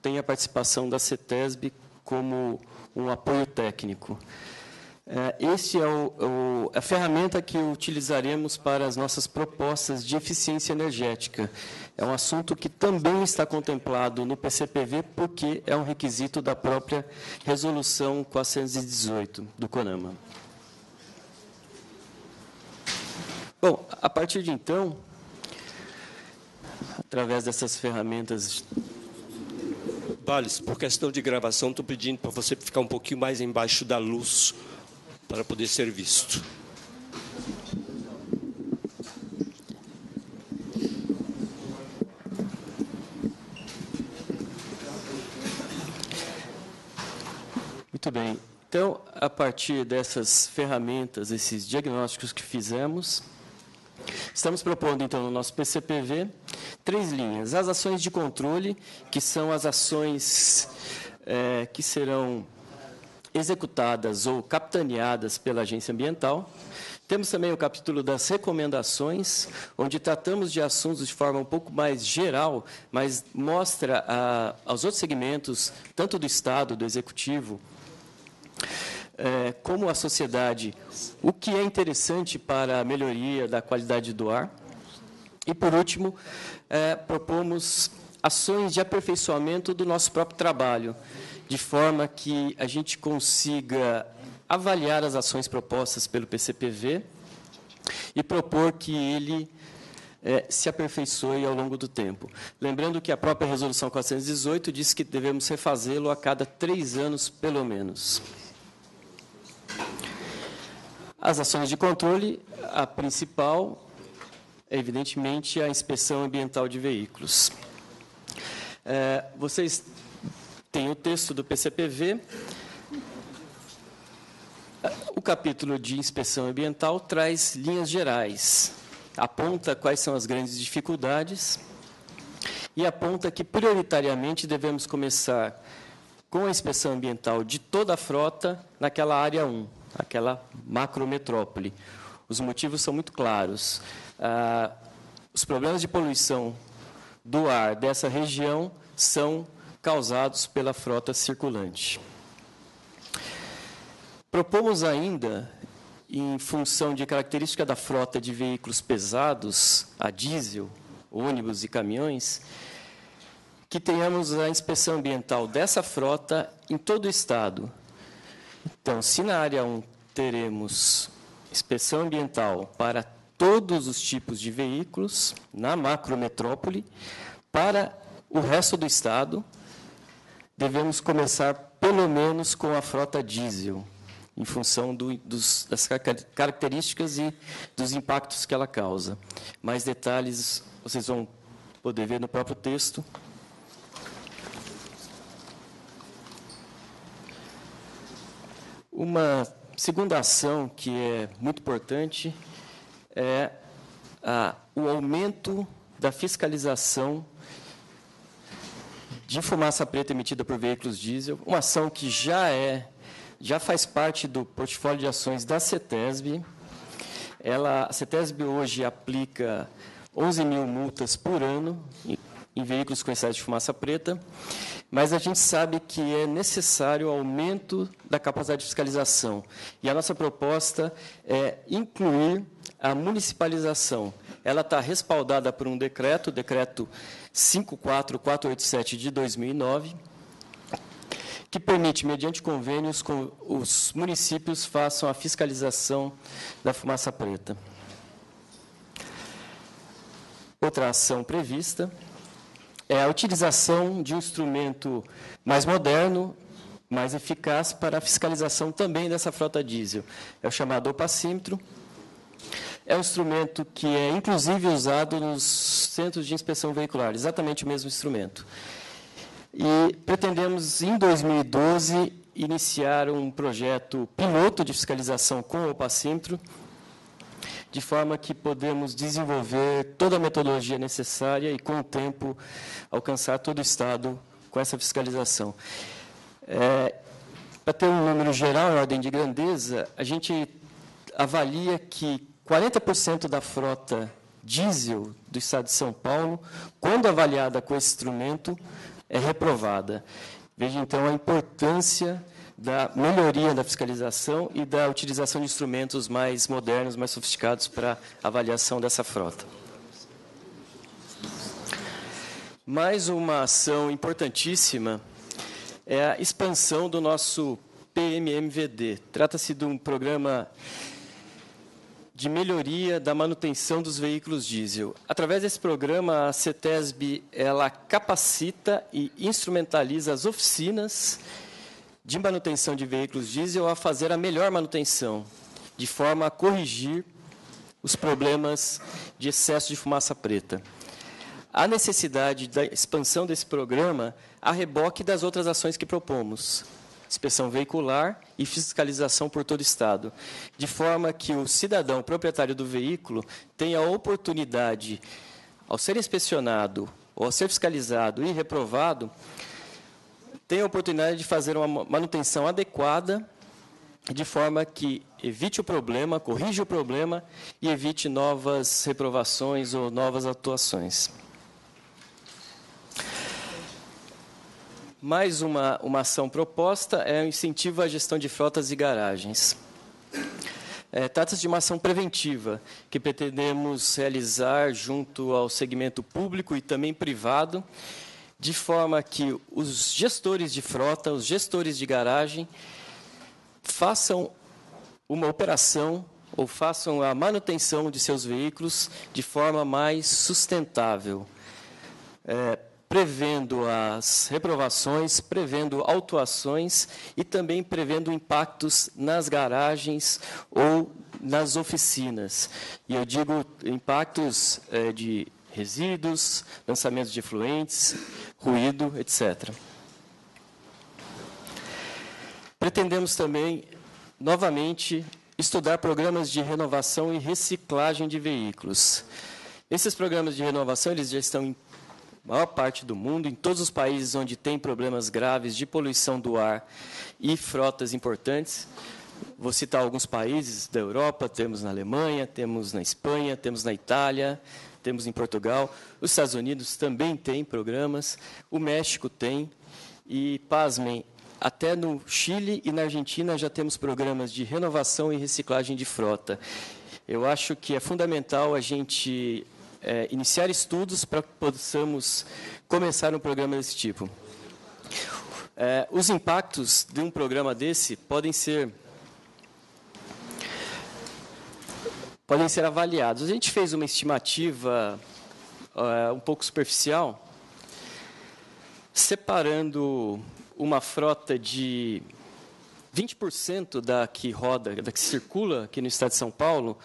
tem a participação da CETESB como um apoio técnico. É, este é o, o, a ferramenta que utilizaremos para as nossas propostas de eficiência energética. É um assunto que também está contemplado no PCPV, porque é um requisito da própria Resolução 418 do CONAMA. Bom, a partir de então, através dessas ferramentas Vales, por questão de gravação, estou pedindo para você ficar um pouquinho mais embaixo da luz para poder ser visto. Muito bem. Então, a partir dessas ferramentas, esses diagnósticos que fizemos, estamos propondo, então, no nosso PCPV, três linhas. As ações de controle, que são as ações é, que serão executadas ou capitaneadas pela agência ambiental. Temos também o capítulo das recomendações, onde tratamos de assuntos de forma um pouco mais geral, mas mostra a, aos outros segmentos, tanto do Estado, do Executivo, é, como a sociedade, o que é interessante para a melhoria da qualidade do ar. E, por último, é, propomos ações de aperfeiçoamento do nosso próprio trabalho, de forma que a gente consiga avaliar as ações propostas pelo PCPV e propor que ele é, se aperfeiçoe ao longo do tempo. Lembrando que a própria Resolução 418 diz que devemos refazê-lo a cada três anos, pelo menos. As ações de controle, a principal é, evidentemente, a inspeção ambiental de veículos. É, vocês têm o texto do PCPV. O capítulo de inspeção ambiental traz linhas gerais, aponta quais são as grandes dificuldades e aponta que, prioritariamente, devemos começar com a inspeção ambiental de toda a frota naquela área 1, aquela macrometrópole. Os motivos são muito claros. Ah, os problemas de poluição do ar dessa região são causados pela frota circulante. Propomos ainda, em função de característica da frota de veículos pesados, a diesel, ônibus e caminhões, que tenhamos a inspeção ambiental dessa frota em todo o estado. Então, se na área 1 teremos inspeção ambiental para todos os tipos de veículos na macrometrópole. Para o resto do estado, devemos começar pelo menos com a frota diesel, em função do, dos, das características e dos impactos que ela causa. Mais detalhes vocês vão poder ver no próprio texto. Uma segunda ação que é muito importante é a, o aumento da fiscalização de fumaça preta emitida por veículos diesel, uma ação que já é já faz parte do portfólio de ações da CETESB. Ela, a CETESB hoje aplica 11 mil multas por ano em, em veículos com excesso de fumaça preta, mas a gente sabe que é necessário o aumento da capacidade de fiscalização. E a nossa proposta é incluir a municipalização. Ela está respaldada por um decreto, o decreto 54487 de 2009, que permite, mediante convênios, com os municípios façam a fiscalização da fumaça preta. Outra ação prevista é a utilização de um instrumento mais moderno, mais eficaz para a fiscalização também dessa frota diesel. É o chamado opacímetro, é um instrumento que é inclusive usado nos centros de inspeção veicular, exatamente o mesmo instrumento. E pretendemos, em 2012, iniciar um projeto piloto de fiscalização com o opacímetro, de forma que podemos desenvolver toda a metodologia necessária e, com o tempo, alcançar todo o Estado com essa fiscalização. É, Para ter um número geral, em ordem de grandeza, a gente avalia que 40% da frota diesel do estado de São Paulo, quando avaliada com esse instrumento, é reprovada. Veja então a importância da melhoria da fiscalização e da utilização de instrumentos mais modernos, mais sofisticados para avaliação dessa frota. Mais uma ação importantíssima é a expansão do nosso PMMVD. Trata-se de um programa de melhoria da manutenção dos veículos diesel. Através desse programa, a CETESB ela capacita e instrumentaliza as oficinas de manutenção de veículos diesel a fazer a melhor manutenção, de forma a corrigir os problemas de excesso de fumaça preta. A necessidade da expansão desse programa a reboque das outras ações que propomos, inspeção veicular e fiscalização por todo o Estado, de forma que o cidadão proprietário do veículo tenha a oportunidade, ao ser inspecionado ou ao ser fiscalizado e reprovado, tenha a oportunidade de fazer uma manutenção adequada, de forma que evite o problema, corrija o problema e evite novas reprovações ou novas atuações. Mais uma, uma ação proposta é o incentivo à gestão de frotas e garagens. É, Trata-se de uma ação preventiva que pretendemos realizar junto ao segmento público e também privado, de forma que os gestores de frota, os gestores de garagem, façam uma operação ou façam a manutenção de seus veículos de forma mais sustentável. É, prevendo as reprovações, prevendo autuações e também prevendo impactos nas garagens ou nas oficinas. E eu digo impactos é, de resíduos, lançamentos de efluentes, ruído, etc. Pretendemos também, novamente, estudar programas de renovação e reciclagem de veículos. Esses programas de renovação eles já estão em maior parte do mundo, em todos os países onde tem problemas graves de poluição do ar e frotas importantes. Vou citar alguns países da Europa, temos na Alemanha, temos na Espanha, temos na Itália, temos em Portugal. Os Estados Unidos também têm programas, o México tem, e, pasmem, até no Chile e na Argentina já temos programas de renovação e reciclagem de frota. Eu acho que é fundamental a gente é, iniciar estudos para que possamos começar um programa desse tipo. É, os impactos de um programa desse podem ser podem ser avaliados. A gente fez uma estimativa é, um pouco superficial, separando uma frota de 20% da que roda, da que circula aqui no estado de São Paulo,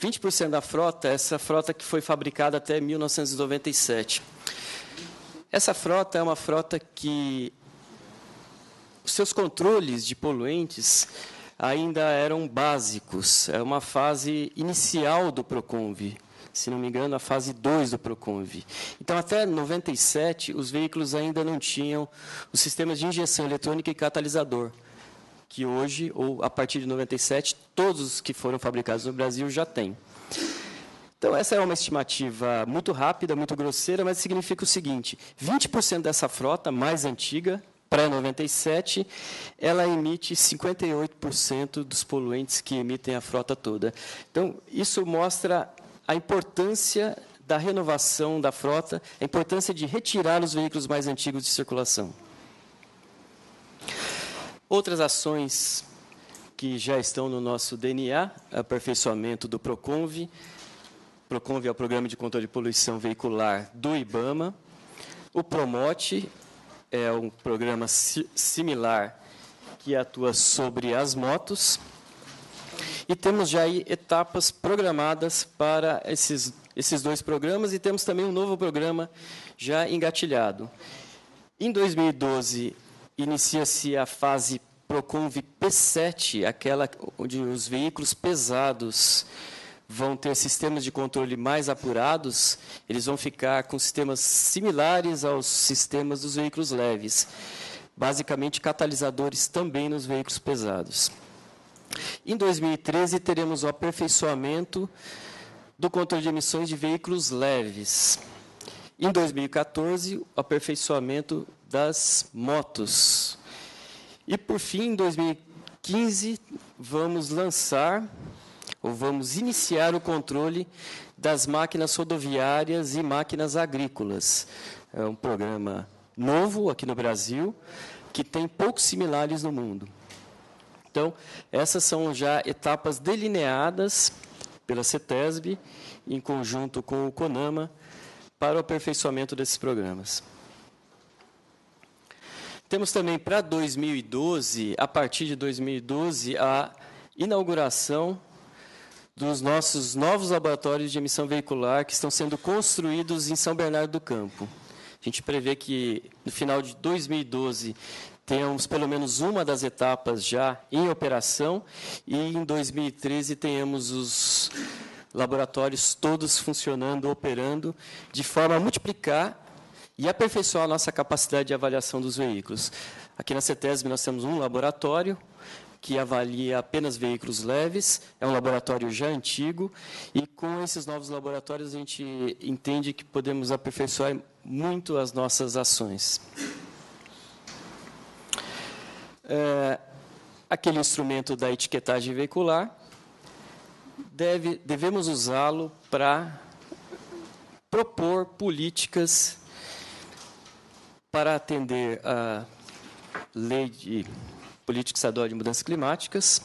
20% da frota, essa frota que foi fabricada até 1997. Essa frota é uma frota que seus controles de poluentes ainda eram básicos. É uma fase inicial do Proconv, se não me engano, a fase 2 do Proconv. Então, até 97, os veículos ainda não tinham os sistemas de injeção eletrônica e catalisador que hoje, ou a partir de 97, todos os que foram fabricados no Brasil já têm. Então, essa é uma estimativa muito rápida, muito grosseira, mas significa o seguinte: 20% dessa frota mais antiga, pré-97, ela emite 58% dos poluentes que emitem a frota toda. Então, isso mostra a importância da renovação da frota, a importância de retirar os veículos mais antigos de circulação. Outras ações que já estão no nosso DNA, aperfeiçoamento do PROCONV. PROCONV é o Programa de Controle de Poluição Veicular do IBAMA. O PROMOTE é um programa similar que atua sobre as motos. E temos já etapas programadas para esses, esses dois programas e temos também um novo programa já engatilhado. Em 2012, inicia-se a fase Proconv P7, aquela onde os veículos pesados vão ter sistemas de controle mais apurados, eles vão ficar com sistemas similares aos sistemas dos veículos leves, basicamente catalisadores também nos veículos pesados. Em 2013 teremos o aperfeiçoamento do controle de emissões de veículos leves. Em 2014, o aperfeiçoamento das motos. E, por fim, em 2015, vamos lançar, ou vamos iniciar o controle das máquinas rodoviárias e máquinas agrícolas. É um programa novo aqui no Brasil, que tem poucos similares no mundo. Então, essas são já etapas delineadas pela CETESB, em conjunto com o CONAMA, para o aperfeiçoamento desses programas. Temos também para 2012, a partir de 2012, a inauguração dos nossos novos laboratórios de emissão veicular que estão sendo construídos em São Bernardo do Campo. A gente prevê que no final de 2012 tenhamos pelo menos uma das etapas já em operação e em 2013 tenhamos os laboratórios todos funcionando, operando, de forma a multiplicar e aperfeiçoar a nossa capacidade de avaliação dos veículos. Aqui na CETESB nós temos um laboratório que avalia apenas veículos leves, é um laboratório já antigo, e com esses novos laboratórios a gente entende que podemos aperfeiçoar muito as nossas ações. É, aquele instrumento da etiquetagem veicular, deve, devemos usá-lo para propor políticas para atender a lei de política estadual de mudanças climáticas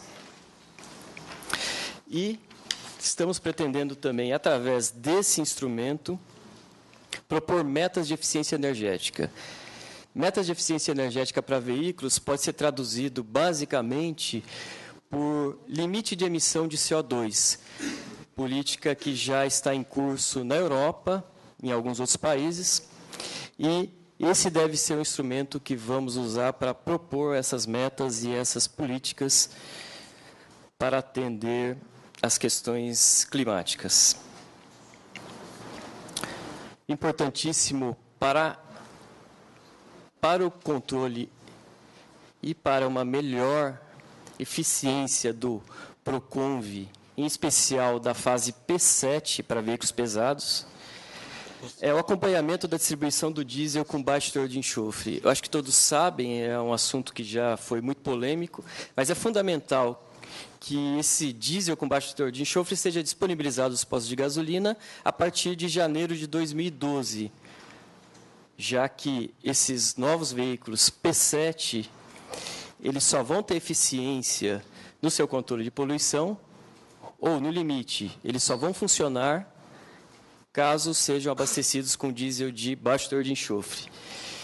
e estamos pretendendo também, através desse instrumento, propor metas de eficiência energética. Metas de eficiência energética para veículos pode ser traduzido basicamente por limite de emissão de CO2, política que já está em curso na Europa, em alguns outros países, e esse deve ser o instrumento que vamos usar para propor essas metas e essas políticas para atender as questões climáticas. Importantíssimo para, para o controle e para uma melhor eficiência do PROCONV, em especial da fase P7 para veículos pesados, é o acompanhamento da distribuição do diesel com baixo teor de enxofre. Eu acho que todos sabem, é um assunto que já foi muito polêmico, mas é fundamental que esse diesel com baixo teor de enxofre seja disponibilizado nos postos de gasolina a partir de janeiro de 2012, já que esses novos veículos P7 eles só vão ter eficiência no seu controle de poluição ou no limite, eles só vão funcionar caso sejam abastecidos com diesel de baixo teor de enxofre.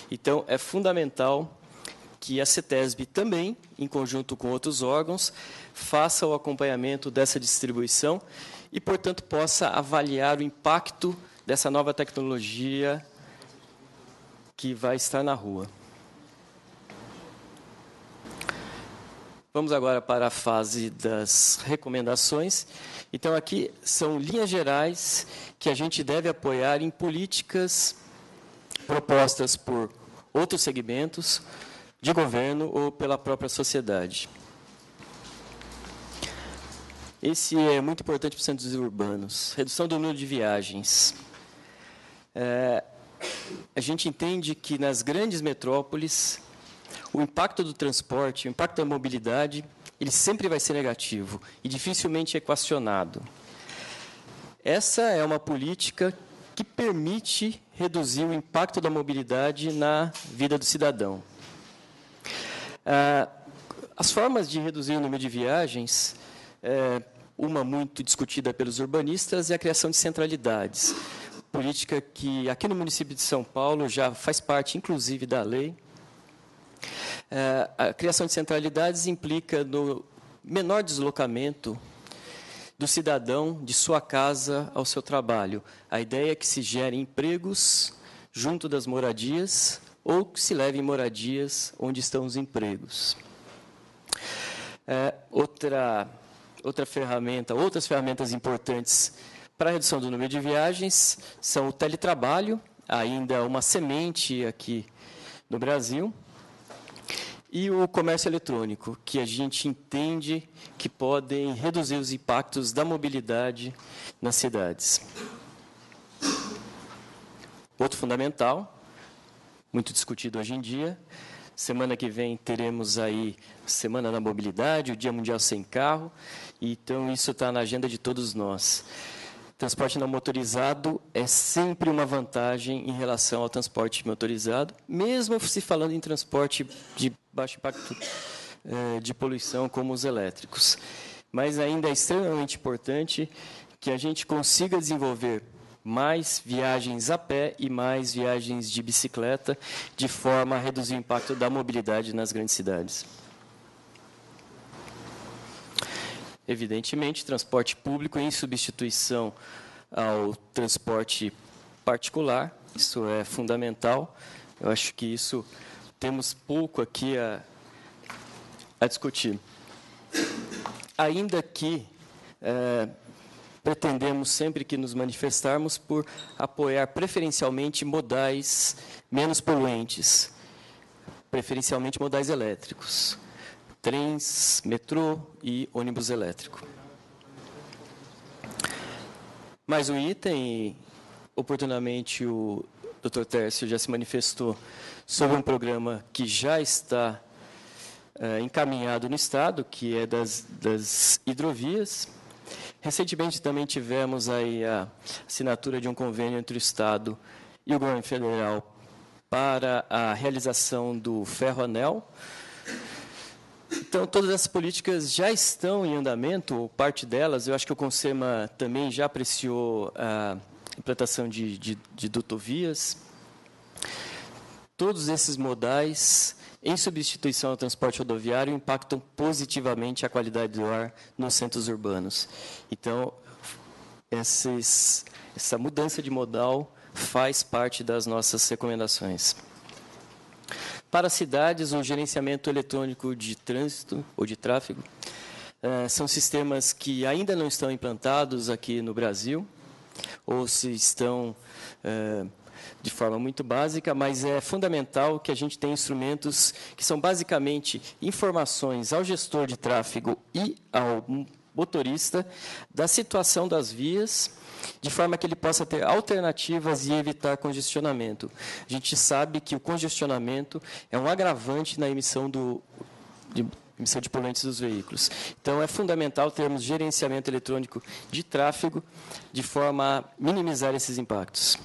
Então, é fundamental que a CETESB também, em conjunto com outros órgãos, faça o acompanhamento dessa distribuição e, portanto, possa avaliar o impacto dessa nova tecnologia que vai estar na rua. Vamos agora para a fase das recomendações. Então, aqui são linhas gerais que a gente deve apoiar em políticas propostas por outros segmentos de governo ou pela própria sociedade. Esse é muito importante para os centros urbanos. Redução do número de viagens. É, a gente entende que nas grandes metrópoles o impacto do transporte, o impacto da mobilidade, ele sempre vai ser negativo e dificilmente equacionado. Essa é uma política que permite reduzir o impacto da mobilidade na vida do cidadão. Ah, as formas de reduzir o número de viagens, é, uma muito discutida pelos urbanistas, é a criação de centralidades. Política que aqui no município de São Paulo já faz parte, inclusive, da lei, a criação de centralidades implica no menor deslocamento do cidadão de sua casa ao seu trabalho. A ideia é que se gerem empregos junto das moradias ou que se levem moradias onde estão os empregos. É, outra, outra ferramenta, outras ferramentas importantes para a redução do número de viagens são o teletrabalho, ainda uma semente aqui no Brasil, e o comércio eletrônico, que a gente entende que podem reduzir os impactos da mobilidade nas cidades. Outro fundamental, muito discutido hoje em dia, Semana que vem teremos aí Semana da Mobilidade, o Dia Mundial Sem Carro. Então, isso está na agenda de todos nós. Transporte não motorizado é sempre uma vantagem em relação ao transporte motorizado, mesmo se falando em transporte de baixo impacto eh, de poluição, como os elétricos. Mas ainda é extremamente importante que a gente consiga desenvolver mais viagens a pé e mais viagens de bicicleta, de forma a reduzir o impacto da mobilidade nas grandes cidades. Evidentemente, transporte público em substituição ao transporte particular, isso é fundamental. Eu acho que isso temos pouco aqui a, a discutir. Ainda que é, pretendemos sempre que nos manifestarmos por apoiar preferencialmente modais menos poluentes, preferencialmente modais elétricos trens, metrô e ônibus elétrico. Mais um item, oportunamente o Dr. Tércio já se manifestou sobre um programa que já está é, encaminhado no Estado, que é das, das hidrovias. Recentemente também tivemos aí a assinatura de um convênio entre o Estado e o governo federal para a realização do ferro-anel, então, todas essas políticas já estão em andamento, ou parte delas. Eu acho que o Consema também já apreciou a implantação de, de, de dutovias. Todos esses modais, em substituição ao transporte rodoviário, impactam positivamente a qualidade do ar nos centros urbanos. Então, esses, essa mudança de modal faz parte das nossas recomendações. Para cidades, o gerenciamento eletrônico de trânsito ou de tráfego uh, são sistemas que ainda não estão implantados aqui no Brasil, ou se estão uh, de forma muito básica, mas é fundamental que a gente tenha instrumentos que são basicamente informações ao gestor de tráfego e ao motorista da situação das vias de forma que ele possa ter alternativas e evitar congestionamento. A gente sabe que o congestionamento é um agravante na emissão do, de, emissão de poluentes dos veículos. Então, é fundamental termos gerenciamento eletrônico de tráfego de forma a minimizar esses impactos.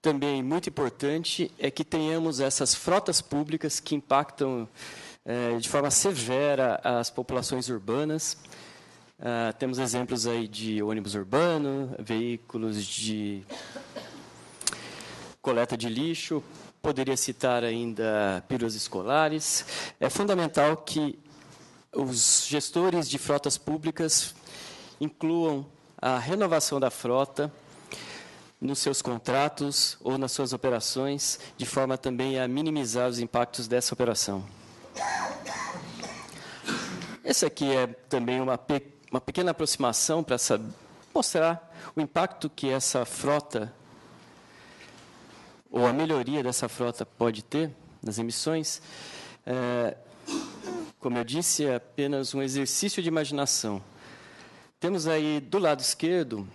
Também muito importante é que tenhamos essas frotas públicas que impactam é, de forma severa as populações urbanas. Uh, temos exemplos aí de ônibus urbano, veículos de coleta de lixo, poderia citar ainda perus escolares. É fundamental que os gestores de frotas públicas incluam a renovação da frota nos seus contratos ou nas suas operações, de forma também a minimizar os impactos dessa operação. Essa aqui é também uma pequena uma pequena aproximação para mostrar o impacto que essa frota, ou a melhoria dessa frota pode ter nas emissões. É, como eu disse, é apenas um exercício de imaginação. Temos aí do lado esquerdo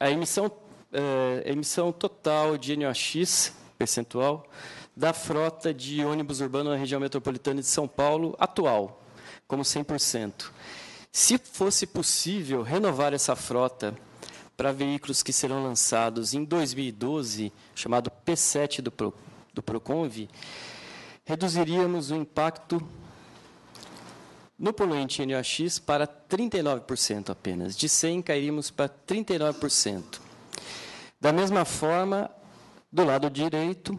a emissão, é, emissão total de NOx percentual da frota de ônibus urbano na região metropolitana de São Paulo atual, como 100%. Se fosse possível renovar essa frota para veículos que serão lançados em 2012, chamado P7 do, Pro, do Proconv, reduziríamos o impacto no poluente NOx para 39% apenas. De 100 cairíamos para 39%. Da mesma forma, do lado direito,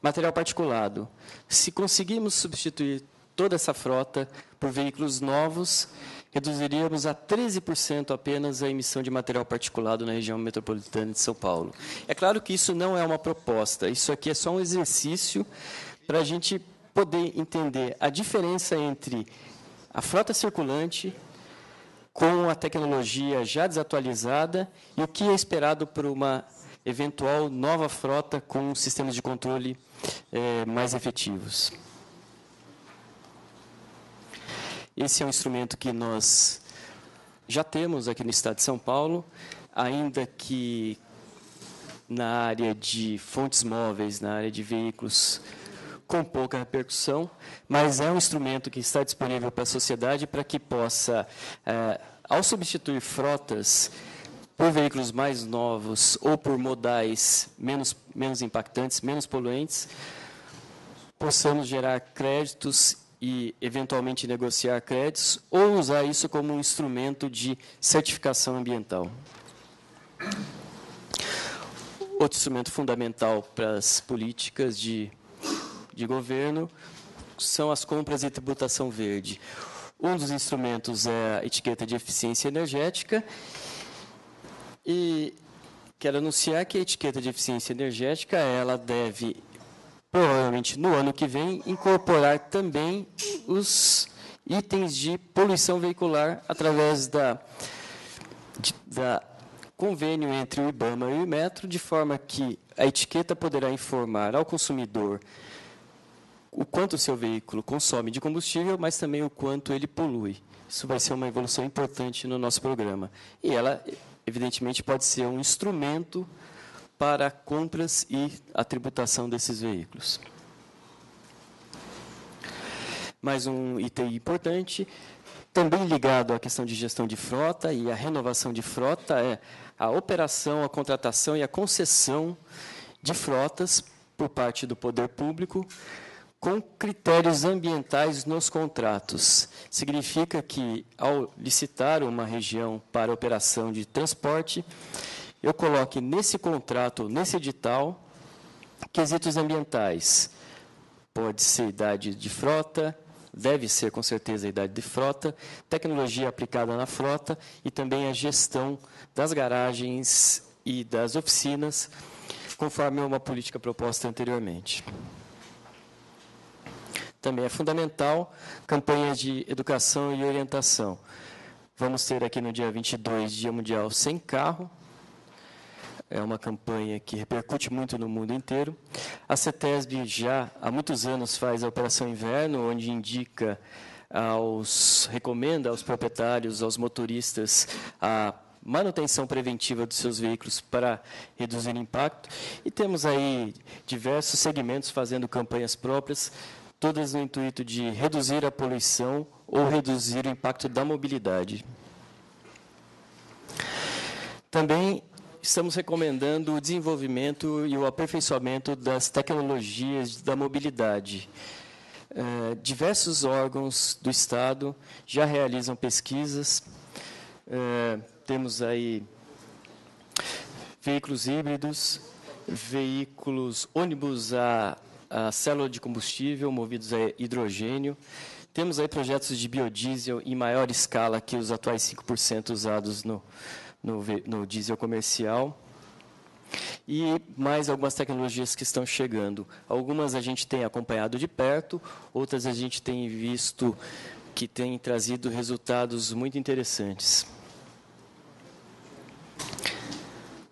material particulado. Se conseguirmos substituir toda essa frota por veículos novos, reduziríamos a 13% apenas a emissão de material particulado na região metropolitana de São Paulo. É claro que isso não é uma proposta, isso aqui é só um exercício para a gente poder entender a diferença entre a frota circulante com a tecnologia já desatualizada e o que é esperado por uma eventual nova frota com sistemas de controle eh, mais efetivos. Esse é um instrumento que nós já temos aqui no Estado de São Paulo, ainda que na área de fontes móveis, na área de veículos com pouca repercussão, mas é um instrumento que está disponível para a sociedade para que possa, é, ao substituir frotas por veículos mais novos ou por modais menos, menos impactantes, menos poluentes, possamos gerar créditos e eventualmente negociar créditos ou usar isso como um instrumento de certificação ambiental. Outro instrumento fundamental para as políticas de, de governo são as compras e tributação verde. Um dos instrumentos é a etiqueta de eficiência energética e quero anunciar que a etiqueta de eficiência energética ela deve provavelmente no ano que vem incorporar também os itens de poluição veicular através da, de, da convênio entre o IBAMA e o Metro, de forma que a etiqueta poderá informar ao consumidor o quanto o seu veículo consome de combustível, mas também o quanto ele polui. Isso vai ser uma evolução importante no nosso programa. E ela evidentemente, pode ser um instrumento para compras e a tributação desses veículos. Mais um item importante, também ligado à questão de gestão de frota e à renovação de frota, é a operação, a contratação e a concessão de frotas por parte do poder público com critérios ambientais nos contratos. Significa que, ao licitar uma região para operação de transporte, eu coloque nesse contrato, nesse edital, quesitos ambientais. Pode ser idade de frota, deve ser com certeza a idade de frota, tecnologia aplicada na frota e também a gestão das garagens e das oficinas, conforme uma política proposta anteriormente também é fundamental, campanhas de educação e orientação. Vamos ter aqui no dia 22, Dia Mundial Sem Carro. É uma campanha que repercute muito no mundo inteiro. A CETESB já há muitos anos faz a Operação Inverno, onde indica aos recomenda aos proprietários, aos motoristas a manutenção preventiva dos seus veículos para reduzir o impacto. E temos aí diversos segmentos fazendo campanhas próprias todas no intuito de reduzir a poluição ou reduzir o impacto da mobilidade. Também estamos recomendando o desenvolvimento e o aperfeiçoamento das tecnologias da mobilidade. Uh, diversos órgãos do Estado já realizam pesquisas. Uh, temos aí veículos híbridos, veículos ônibus a a célula de combustível movidos a hidrogênio. Temos aí projetos de biodiesel em maior escala que os atuais 5% usados no, no, no diesel comercial e mais algumas tecnologias que estão chegando. Algumas a gente tem acompanhado de perto, outras a gente tem visto que têm trazido resultados muito interessantes.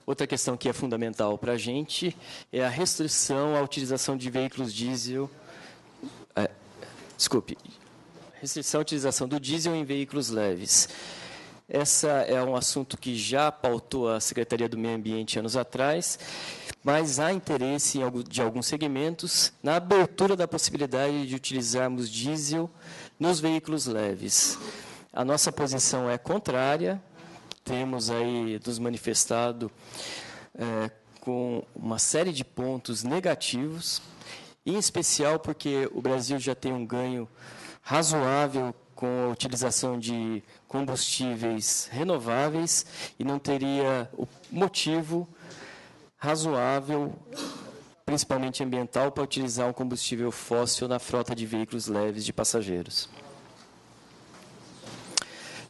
Outra questão que é fundamental para a gente é a restrição à utilização de veículos diesel. É, desculpe, restrição à utilização do diesel em veículos leves. Essa é um assunto que já pautou a Secretaria do Meio Ambiente anos atrás, mas há interesse de alguns segmentos na abertura da possibilidade de utilizarmos diesel nos veículos leves. A nossa posição é contrária, temos aí nos manifestado é, com uma série de pontos negativos, em especial porque o Brasil já tem um ganho razoável com a utilização de combustíveis renováveis e não teria o motivo razoável, principalmente ambiental, para utilizar um combustível fóssil na frota de veículos leves de passageiros.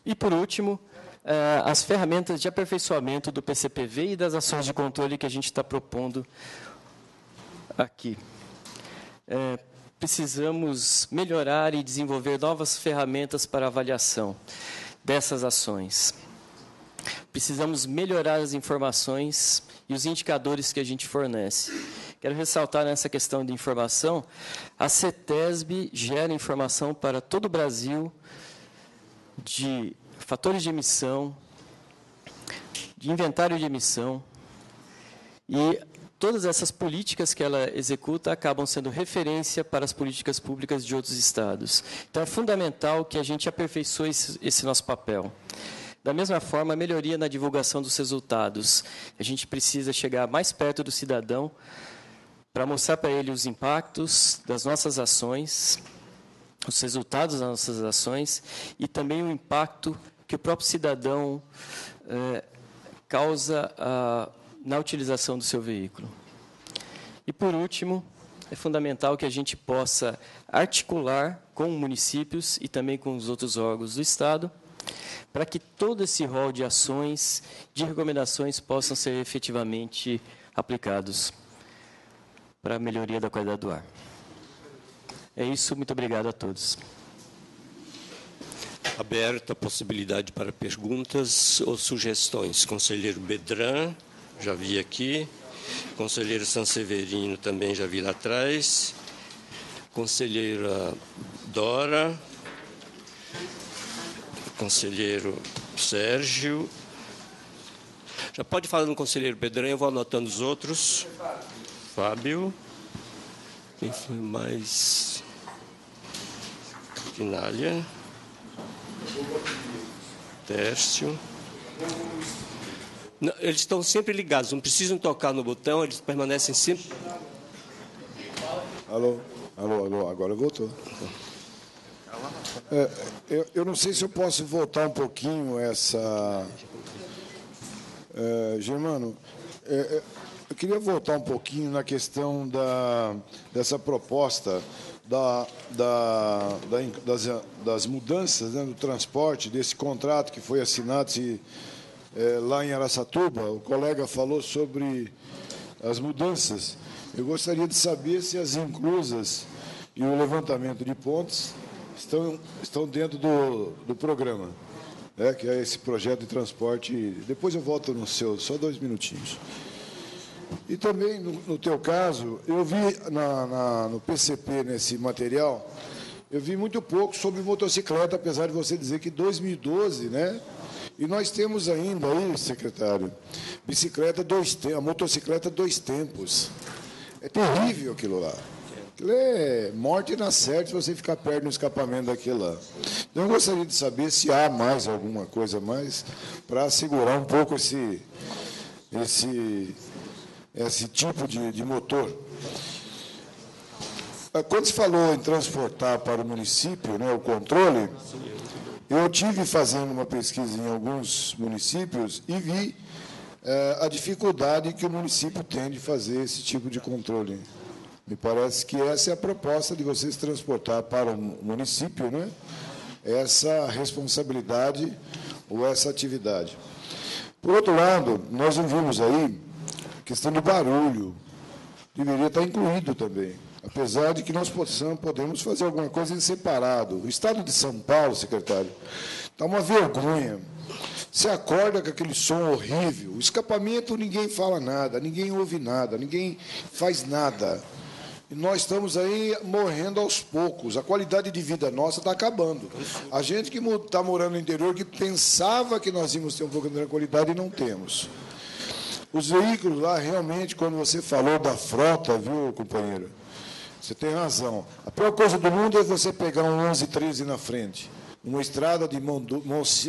E, por último, uh, as ferramentas de aperfeiçoamento do PCPV e das ações de controle que a gente está propondo aqui. Uh, precisamos melhorar e desenvolver novas ferramentas para avaliação dessas ações. Precisamos melhorar as informações e os indicadores que a gente fornece. Quero ressaltar nessa questão de informação, a CETESB gera informação para todo o Brasil de fatores de emissão, de inventário de emissão E todas essas políticas que ela executa acabam sendo referência para as políticas públicas de outros estados. Então, é fundamental que a gente aperfeiçoe esse, nosso papel. Da mesma forma, a melhoria na divulgação dos resultados. A gente precisa chegar mais perto do cidadão para mostrar para ele os impactos das nossas ações, os resultados das nossas ações e também o impacto que o próprio cidadão eh, causa a na utilização do seu veículo. E, por último, é fundamental que a gente possa articular com municípios e também com os outros órgãos do Estado, para que todo esse rol de ações, de recomendações, possam ser efetivamente aplicados para a melhoria da qualidade do ar. É isso, muito obrigado a todos. Aberta a possibilidade para perguntas ou sugestões. Conselheiro Bedran já vi aqui. Conselheiro Sanseverino também já vi lá atrás. Conselheira Dora. Conselheiro Sérgio. Já pode falar no conselheiro Pedrão, eu vou anotando os outros. Fábio. Quem foi mais? Finália. Tércio. Eles estão sempre ligados, não precisam tocar no botão, eles permanecem sempre. Alô, alô, alô, agora voltou. É, eu, eu, não sei se eu posso voltar um pouquinho essa. É, Germano, é, é eu queria voltar um pouquinho na questão da, dessa proposta da, da das, das, mudanças né, do transporte, desse contrato que foi assinado. Se, é, lá em Araçatuba, o colega falou sobre as mudanças. Eu gostaria de saber se as inclusas e o levantamento de pontos estão, estão dentro do, do programa, né, que é esse projeto de transporte. Depois eu volto no seu, só dois minutinhos. E também, no, no teu caso, eu vi na, na, no PCP, nesse material, eu vi muito pouco sobre motocicleta, apesar de você dizer que 2012, né, e nós temos ainda aí, secretário, bicicleta dois a motocicleta dois tempos. É terrível aquilo lá. Aquilo é morte na certa se você ficar perto do escapamento daquilo lá. Então, eu gostaria de saber se há mais alguma coisa mais para segurar um pouco esse, esse, esse tipo de, de motor. Ah, quando se falou em transportar para o município né, o controle, eu tive fazendo uma pesquisa em alguns municípios e vi é, a dificuldade que o município tem de fazer esse tipo de controle. Me parece que essa é a proposta de vocês transportar para o município, né? Essa responsabilidade ou essa atividade. Por outro lado, nós ouvimos aí questão do barulho. Deveria estar incluído também. Apesar de que nós possamos, podemos fazer alguma coisa em separado. O Estado de São Paulo, secretário, está uma vergonha. Você acorda com aquele som horrível. O escapamento, ninguém fala nada, ninguém ouve nada, ninguém faz nada. E nós estamos aí morrendo aos poucos. A qualidade de vida nossa está acabando. A gente que está morando no interior, que pensava que nós íamos ter um pouco de tranquilidade e não temos. Os veículos lá, realmente, quando você falou da frota, viu, companheiro? Você tem razão. A pior coisa do mundo é você pegar um 11, 13 na frente. Uma estrada de mão,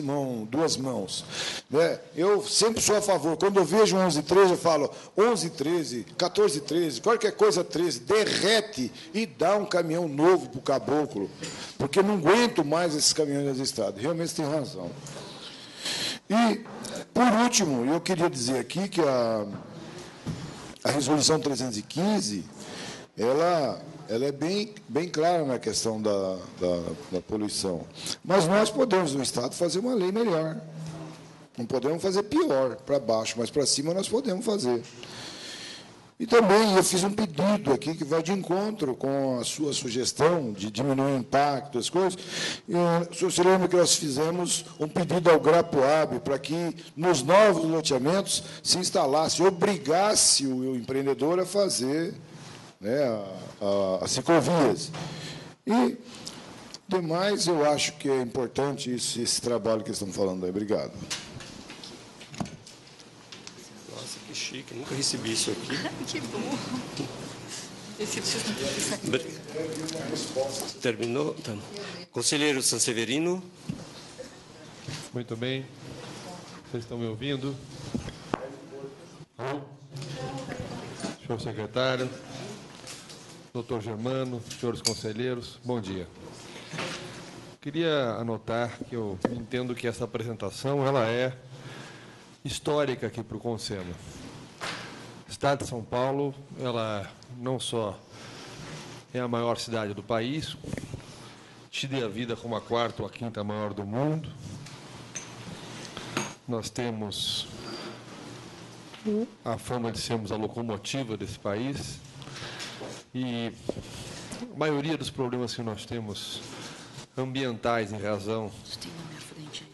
mão, duas mãos. Né? Eu sempre sou a favor. Quando eu vejo um 11, 13, eu falo 11, 13, 14, 13, qualquer coisa 13, derrete e dá um caminhão novo para o caboclo. Porque não aguento mais esses caminhões das estradas. Realmente você tem razão. E, por último, eu queria dizer aqui que a, a resolução 315 ela, ela é bem, bem clara na questão da, da, da poluição. Mas nós podemos, no Estado, fazer uma lei melhor. Não podemos fazer pior para baixo, mas para cima nós podemos fazer. E também eu fiz um pedido aqui que vai de encontro com a sua sugestão de diminuir o impacto das coisas. E, senhor se lembra que nós fizemos um pedido ao Grapoab para que nos novos loteamentos se instalasse, obrigasse o empreendedor a fazer né, as ciclovias. E demais, eu acho que é importante esse, esse trabalho que estão falando aí. Obrigado. Nossa, que chique, nunca recebi isso aqui. que bom. Terminou? Tá. Conselheiro Sanseverino. Muito bem. Vocês estão me ouvindo? Senhor secretário, doutor Germano, senhores conselheiros, bom dia. Queria anotar que eu entendo que essa apresentação ela é histórica aqui para o Conselho. Estado de São Paulo, ela não só é a maior cidade do país, te dê a vida como a quarta ou a quinta maior do mundo. Nós temos a fama de sermos a locomotiva desse país e a maioria dos problemas que nós temos ambientais em razão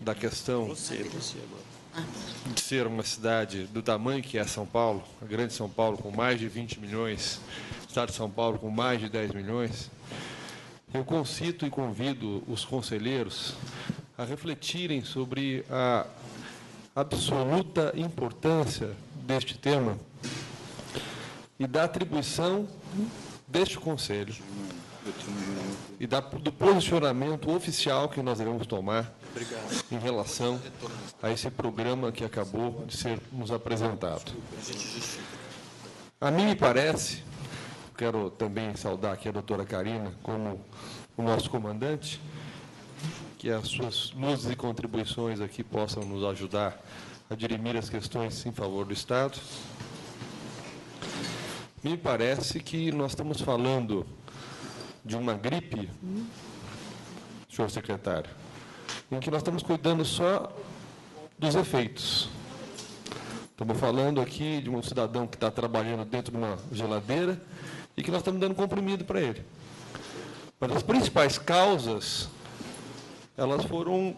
da questão de ser uma cidade do tamanho que é São Paulo, a grande São Paulo com mais de 20 milhões, o estado de São Paulo com mais de 10 milhões, eu concito e convido os conselheiros a refletirem sobre a absoluta importância deste tema e da atribuição deste Conselho e da, do posicionamento oficial que nós devemos tomar em relação a esse programa que acabou de ser nos apresentado. A mim me parece, quero também saudar aqui a doutora Karina como o nosso comandante, que as suas luzes e contribuições aqui possam nos ajudar a dirimir as questões em favor do Estado. Me parece que nós estamos falando de uma gripe, senhor secretário, em que nós estamos cuidando só dos efeitos. Estamos falando aqui de um cidadão que está trabalhando dentro de uma geladeira e que nós estamos dando comprimido para ele. Mas as principais causas, elas foram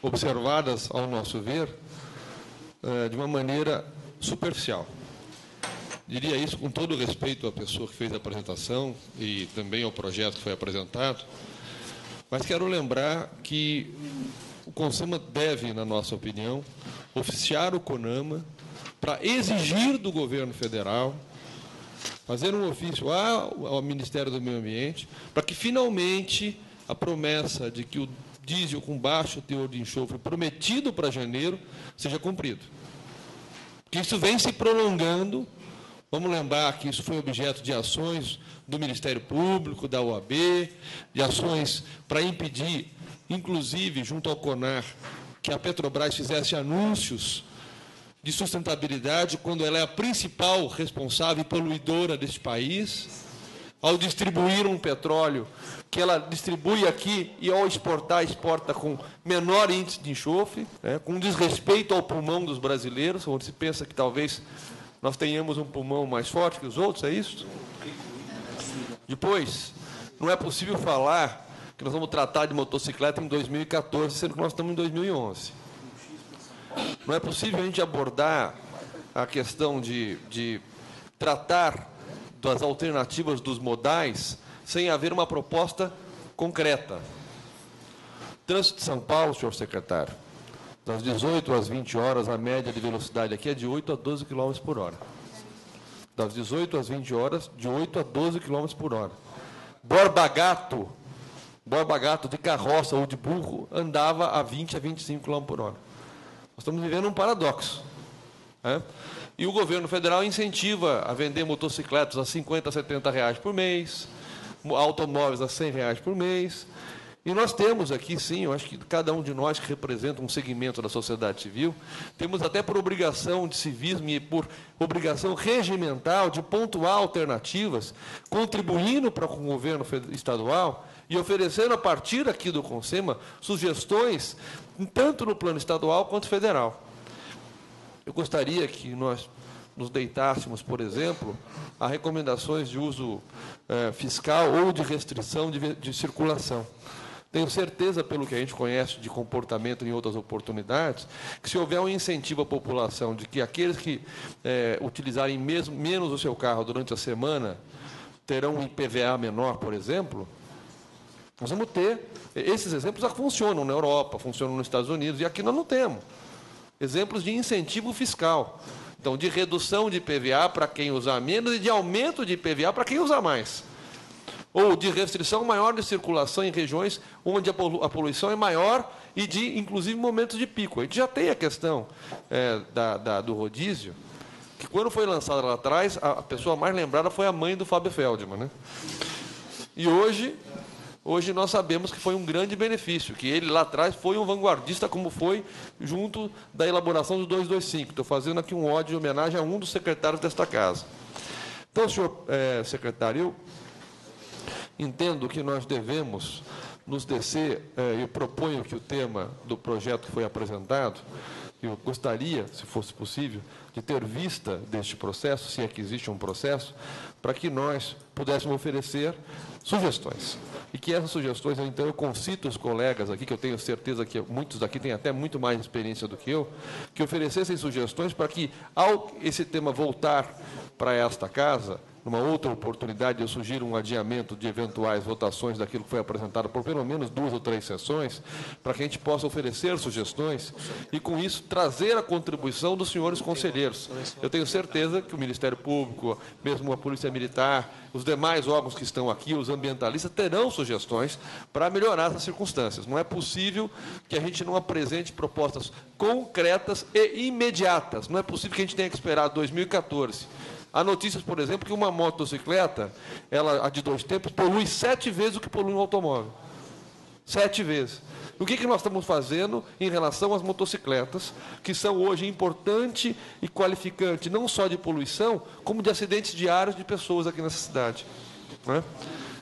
observadas, ao nosso ver, eh, de uma maneira superficial. Diria isso com todo respeito à pessoa que fez a apresentação e também ao projeto que foi apresentado, mas quero lembrar que o CONSEMA deve, na nossa opinião, oficiar o CONAMA para exigir do governo federal, fazer um ofício ao Ministério do Meio Ambiente, para que finalmente a promessa de que o diesel com baixo teor de enxofre prometido para janeiro seja cumprido. Porque isso vem se prolongando Vamos lembrar que isso foi objeto de ações do Ministério Público, da OAB, de ações para impedir, inclusive junto ao CONAR, que a Petrobras fizesse anúncios de sustentabilidade quando ela é a principal responsável e poluidora deste país, ao distribuir um petróleo que ela distribui aqui e ao exportar, exporta com menor índice de enxofre, né, com desrespeito ao pulmão dos brasileiros, onde se pensa que talvez nós tenhamos um pulmão mais forte que os outros, é isso? Depois, não é possível falar que nós vamos tratar de motocicleta em 2014, sendo que nós estamos em 2011. Não é possível a gente abordar a questão de, de tratar das alternativas dos modais sem haver uma proposta concreta. Trânsito de São Paulo, senhor secretário, das 18 às 20 horas, a média de velocidade aqui é de 8 a 12 km por hora. Das 18 às 20 horas, de 8 a 12 km por hora. Borba Gato, Borba Gato de carroça ou de burro, andava a 20 a 25 km por hora. Nós estamos vivendo um paradoxo. Né? E o governo federal incentiva a vender motocicletas a 50, 70 reais por mês, automóveis a 100 reais por mês, e nós temos aqui, sim, eu acho que cada um de nós que representa um segmento da sociedade civil, temos até por obrigação de civismo e por obrigação regimental de pontuar alternativas, contribuindo para com o governo estadual e oferecendo a partir aqui do CONSEMA sugestões, tanto no plano estadual quanto federal. Eu gostaria que nós nos deitássemos, por exemplo, a recomendações de uso eh, fiscal ou de restrição de, de circulação. Tenho certeza, pelo que a gente conhece de comportamento em outras oportunidades, que se houver um incentivo à população de que aqueles que é, utilizarem mesmo, menos o seu carro durante a semana terão um IPVA menor, por exemplo, nós vamos ter. Esses exemplos já funcionam na Europa, funcionam nos Estados Unidos, e aqui nós não temos. exemplos de incentivo fiscal. Então, de redução de PVA para quem usa menos e de aumento de PVA para quem usa mais. Ou de restrição maior de circulação em regiões onde a poluição é maior e de, inclusive, momentos de pico. A gente já tem a questão é, da, da, do rodízio, que quando foi lançada lá atrás, a pessoa mais lembrada foi a mãe do Fábio Feldman. Né? E hoje, hoje nós sabemos que foi um grande benefício, que ele lá atrás foi um vanguardista, como foi junto da elaboração do 225. Estou fazendo aqui um ódio de homenagem a um dos secretários desta casa. Então, senhor é, secretário, eu entendo que nós devemos nos descer, é, eu proponho que o tema do projeto que foi apresentado, eu gostaria, se fosse possível, de ter vista deste processo, se é que existe um processo, para que nós pudéssemos oferecer sugestões. E que essas sugestões, então, eu concito os colegas aqui, que eu tenho certeza que muitos daqui têm até muito mais experiência do que eu, que oferecessem sugestões para que, ao esse tema voltar para esta casa, numa outra oportunidade, eu sugiro um adiamento de eventuais votações daquilo que foi apresentado por pelo menos duas ou três sessões, para que a gente possa oferecer sugestões e, com isso, trazer a contribuição dos senhores conselheiros. Eu tenho certeza que o Ministério Público, mesmo a Polícia Militar, os demais órgãos que estão aqui, os ambientalistas, terão sugestões para melhorar essas circunstâncias. Não é possível que a gente não apresente propostas concretas e imediatas. Não é possível que a gente tenha que esperar 2014 Há notícias, por exemplo, que uma motocicleta, ela, a de dois tempos, polui sete vezes o que polui um automóvel. Sete vezes. O que, que nós estamos fazendo em relação às motocicletas, que são hoje importante e qualificante não só de poluição, como de acidentes diários de pessoas aqui nessa cidade? Né?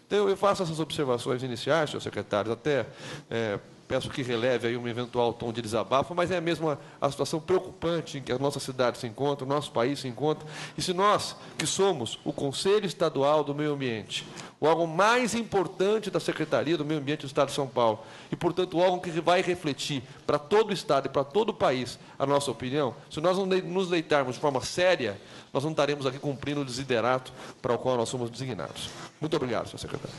Então, eu faço essas observações iniciais, senhor secretário, até é, peço que releve aí um eventual tom de desabafo, mas é mesmo a, a, situação preocupante em que a nossa cidade se encontra, o nosso país se encontra. E se nós, que somos o Conselho Estadual do Meio Ambiente, o órgão mais importante da Secretaria do Meio Ambiente do Estado de São Paulo, e, portanto, o órgão que vai refletir para todo o Estado e para todo o país a nossa opinião, se nós não nos deitarmos de forma séria, nós não estaremos aqui cumprindo o desiderato para o qual nós somos designados. Muito obrigado, senhor secretário.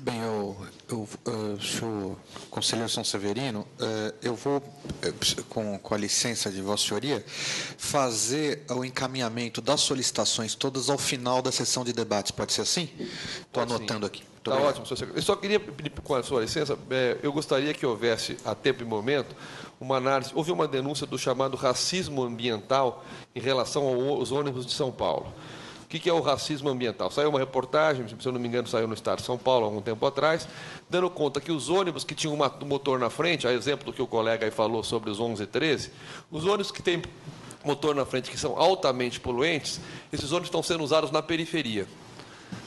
Bem, eu, eu, uh, senhor conselheiro São Severino, uh, eu vou, uh, com, com a licença de Vossa Senhoria, fazer o encaminhamento das solicitações todas ao final da sessão de debates. Pode ser assim? Estou anotando aqui. Está ótimo, senhor secretário. Eu só queria pedir, com a sua licença, eu gostaria que houvesse, a tempo e momento, uma análise. Houve uma denúncia do chamado racismo ambiental em relação aos ônibus de São Paulo que, que é o racismo ambiental? Saiu uma reportagem, se eu não me engano, saiu no Estado de São Paulo há algum tempo atrás, dando conta que os ônibus que tinham um motor na frente, a exemplo do que o colega aí falou sobre os 11 e 13, os ônibus que têm motor na frente que são altamente poluentes, esses ônibus estão sendo usados na periferia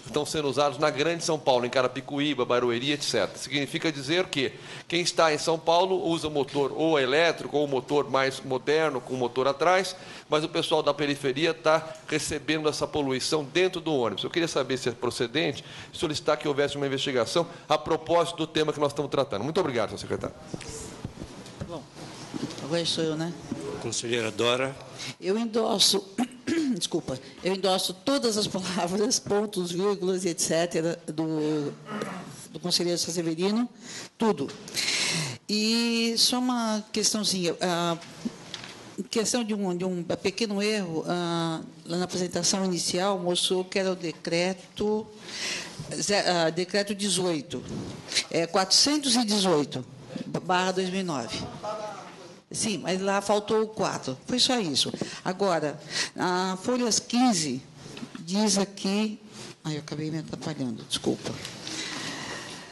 estão sendo usados na Grande São Paulo, em Carapicuíba, Barueri, etc. Significa dizer que quem está em São Paulo usa motor ou elétrico ou motor mais moderno, com motor atrás, mas o pessoal da periferia está recebendo essa poluição dentro do ônibus. Eu queria saber se é procedente solicitar que houvesse uma investigação a propósito do tema que nós estamos tratando. Muito obrigado, senhor secretário. Agora sou eu, né? Conselheira Dora. Eu endosso desculpa, eu endosso todas as palavras, pontos, vírgulas e etc., do, do conselheiro Severino, tudo. E só uma questãozinha. A questão de um, de um pequeno erro, ah, lá na apresentação inicial, mostrou que era o decreto, ah, decreto 18, é 418, barra 2009. Sim, mas lá faltou o 4. Foi só isso. Agora, a folhas 15 diz aqui. Ai, eu acabei me atrapalhando, desculpa.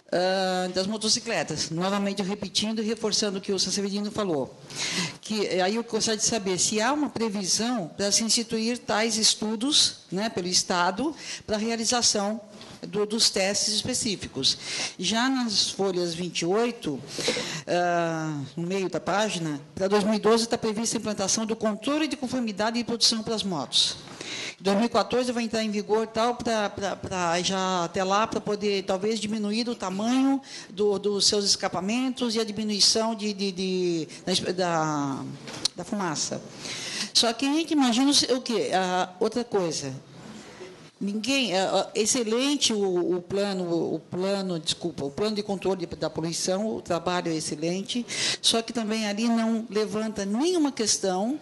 Uh, das motocicletas. Novamente repetindo e reforçando o que o Sanseverino falou. Que, aí eu gostaria de saber se há uma previsão para se instituir tais estudos né, pelo Estado para realização do, dos testes específicos. Já nas folhas 28, uh, ah, no meio da página, para 2012 está prevista a implantação do controle de conformidade e produção para as motos. Em 2014 vai entrar em vigor tal para já até lá para poder talvez diminuir o tamanho do, dos seus escapamentos e a diminuição de, de, de da, da fumaça. Só que a gente imagina o quê? Ah, outra coisa, Ninguém, é, excelente o, o, plano, o plano, desculpa, o plano de controle da poluição, o trabalho é excelente, só que também ali não levanta nenhuma questão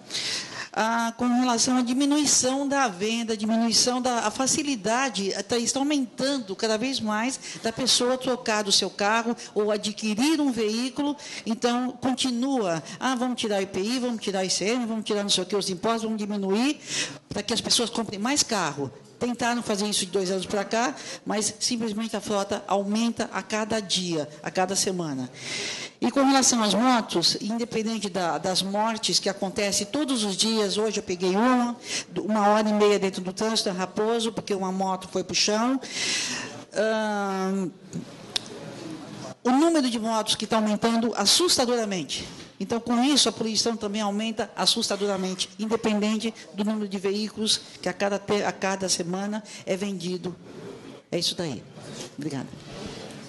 ah, com relação à diminuição da venda, diminuição da a facilidade, tá, está aumentando cada vez mais da pessoa trocar do seu carro ou adquirir um veículo. Então, continua, ah, vamos tirar IPI, vamos tirar ICM, vamos tirar não sei o que, os impostos, vamos diminuir para que as pessoas comprem mais carro. Tentaram fazer isso de dois anos para cá, mas simplesmente a frota aumenta a cada dia, a cada semana. E com relação às motos, independente da, das mortes que acontecem todos os dias, hoje eu peguei uma, uma hora e meia dentro do trânsito, em Raposo, porque uma moto foi para o chão. o número de motos que está aumentando assustadoramente. Então, com isso, a poluição também aumenta assustadoramente, independente do número de veículos que a cada, a cada semana é vendido. É isso daí. Obrigada.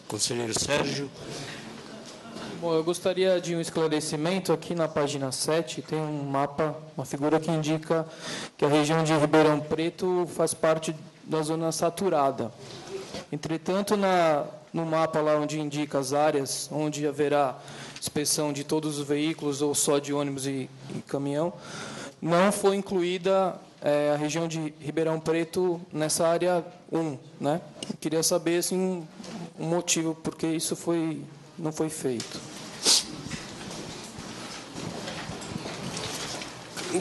Conselheiro Sérgio. Bom, eu gostaria de um esclarecimento aqui na página 7, tem um mapa, uma figura que indica que a região de Ribeirão Preto faz parte da zona saturada. Entretanto, na, no mapa lá onde indica as áreas onde haverá inspeção de todos os veículos ou só de ônibus e, e caminhão, não foi incluída é, a região de Ribeirão Preto nessa área 1. Né? Queria saber assim, um motivo por que isso foi, não foi feito.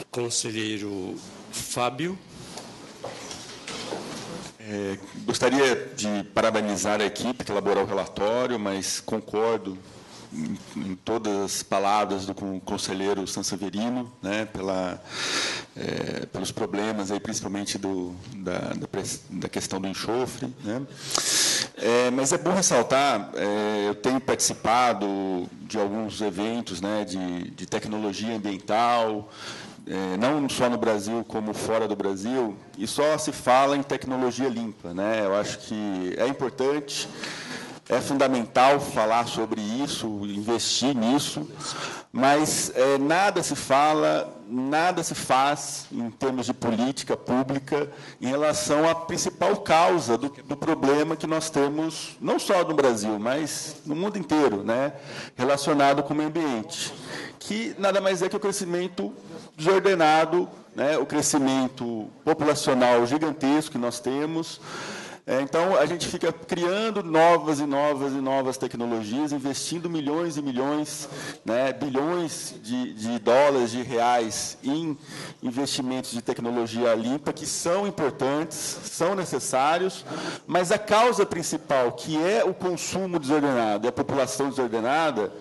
Conselheiro Fábio. É, gostaria de parabenizar a equipe que elaborou o relatório, mas concordo em, todas as palavras do conselheiro Sanseverino, né, pela, é, pelos problemas, aí, principalmente do, da, da, da questão do enxofre. Né. É, mas é bom ressaltar, é, eu tenho participado de alguns eventos né, de, de tecnologia ambiental, é, não só no Brasil como fora do Brasil, e só se fala em tecnologia limpa. Né? Eu acho que é importante é fundamental falar sobre isso, investir nisso, mas é, nada se fala, nada se faz em termos de política pública em relação à principal causa do, do problema que nós temos, não só no Brasil, mas no mundo inteiro, né, relacionado com o meio ambiente, que nada mais é que o crescimento desordenado, né, o crescimento populacional gigantesco que nós temos, então, a gente fica criando novas e novas e novas tecnologias, investindo milhões e milhões, né, bilhões de, de dólares, de reais em investimentos de tecnologia limpa, que são importantes, são necessários, mas a causa principal, que é o consumo desordenado e a população desordenada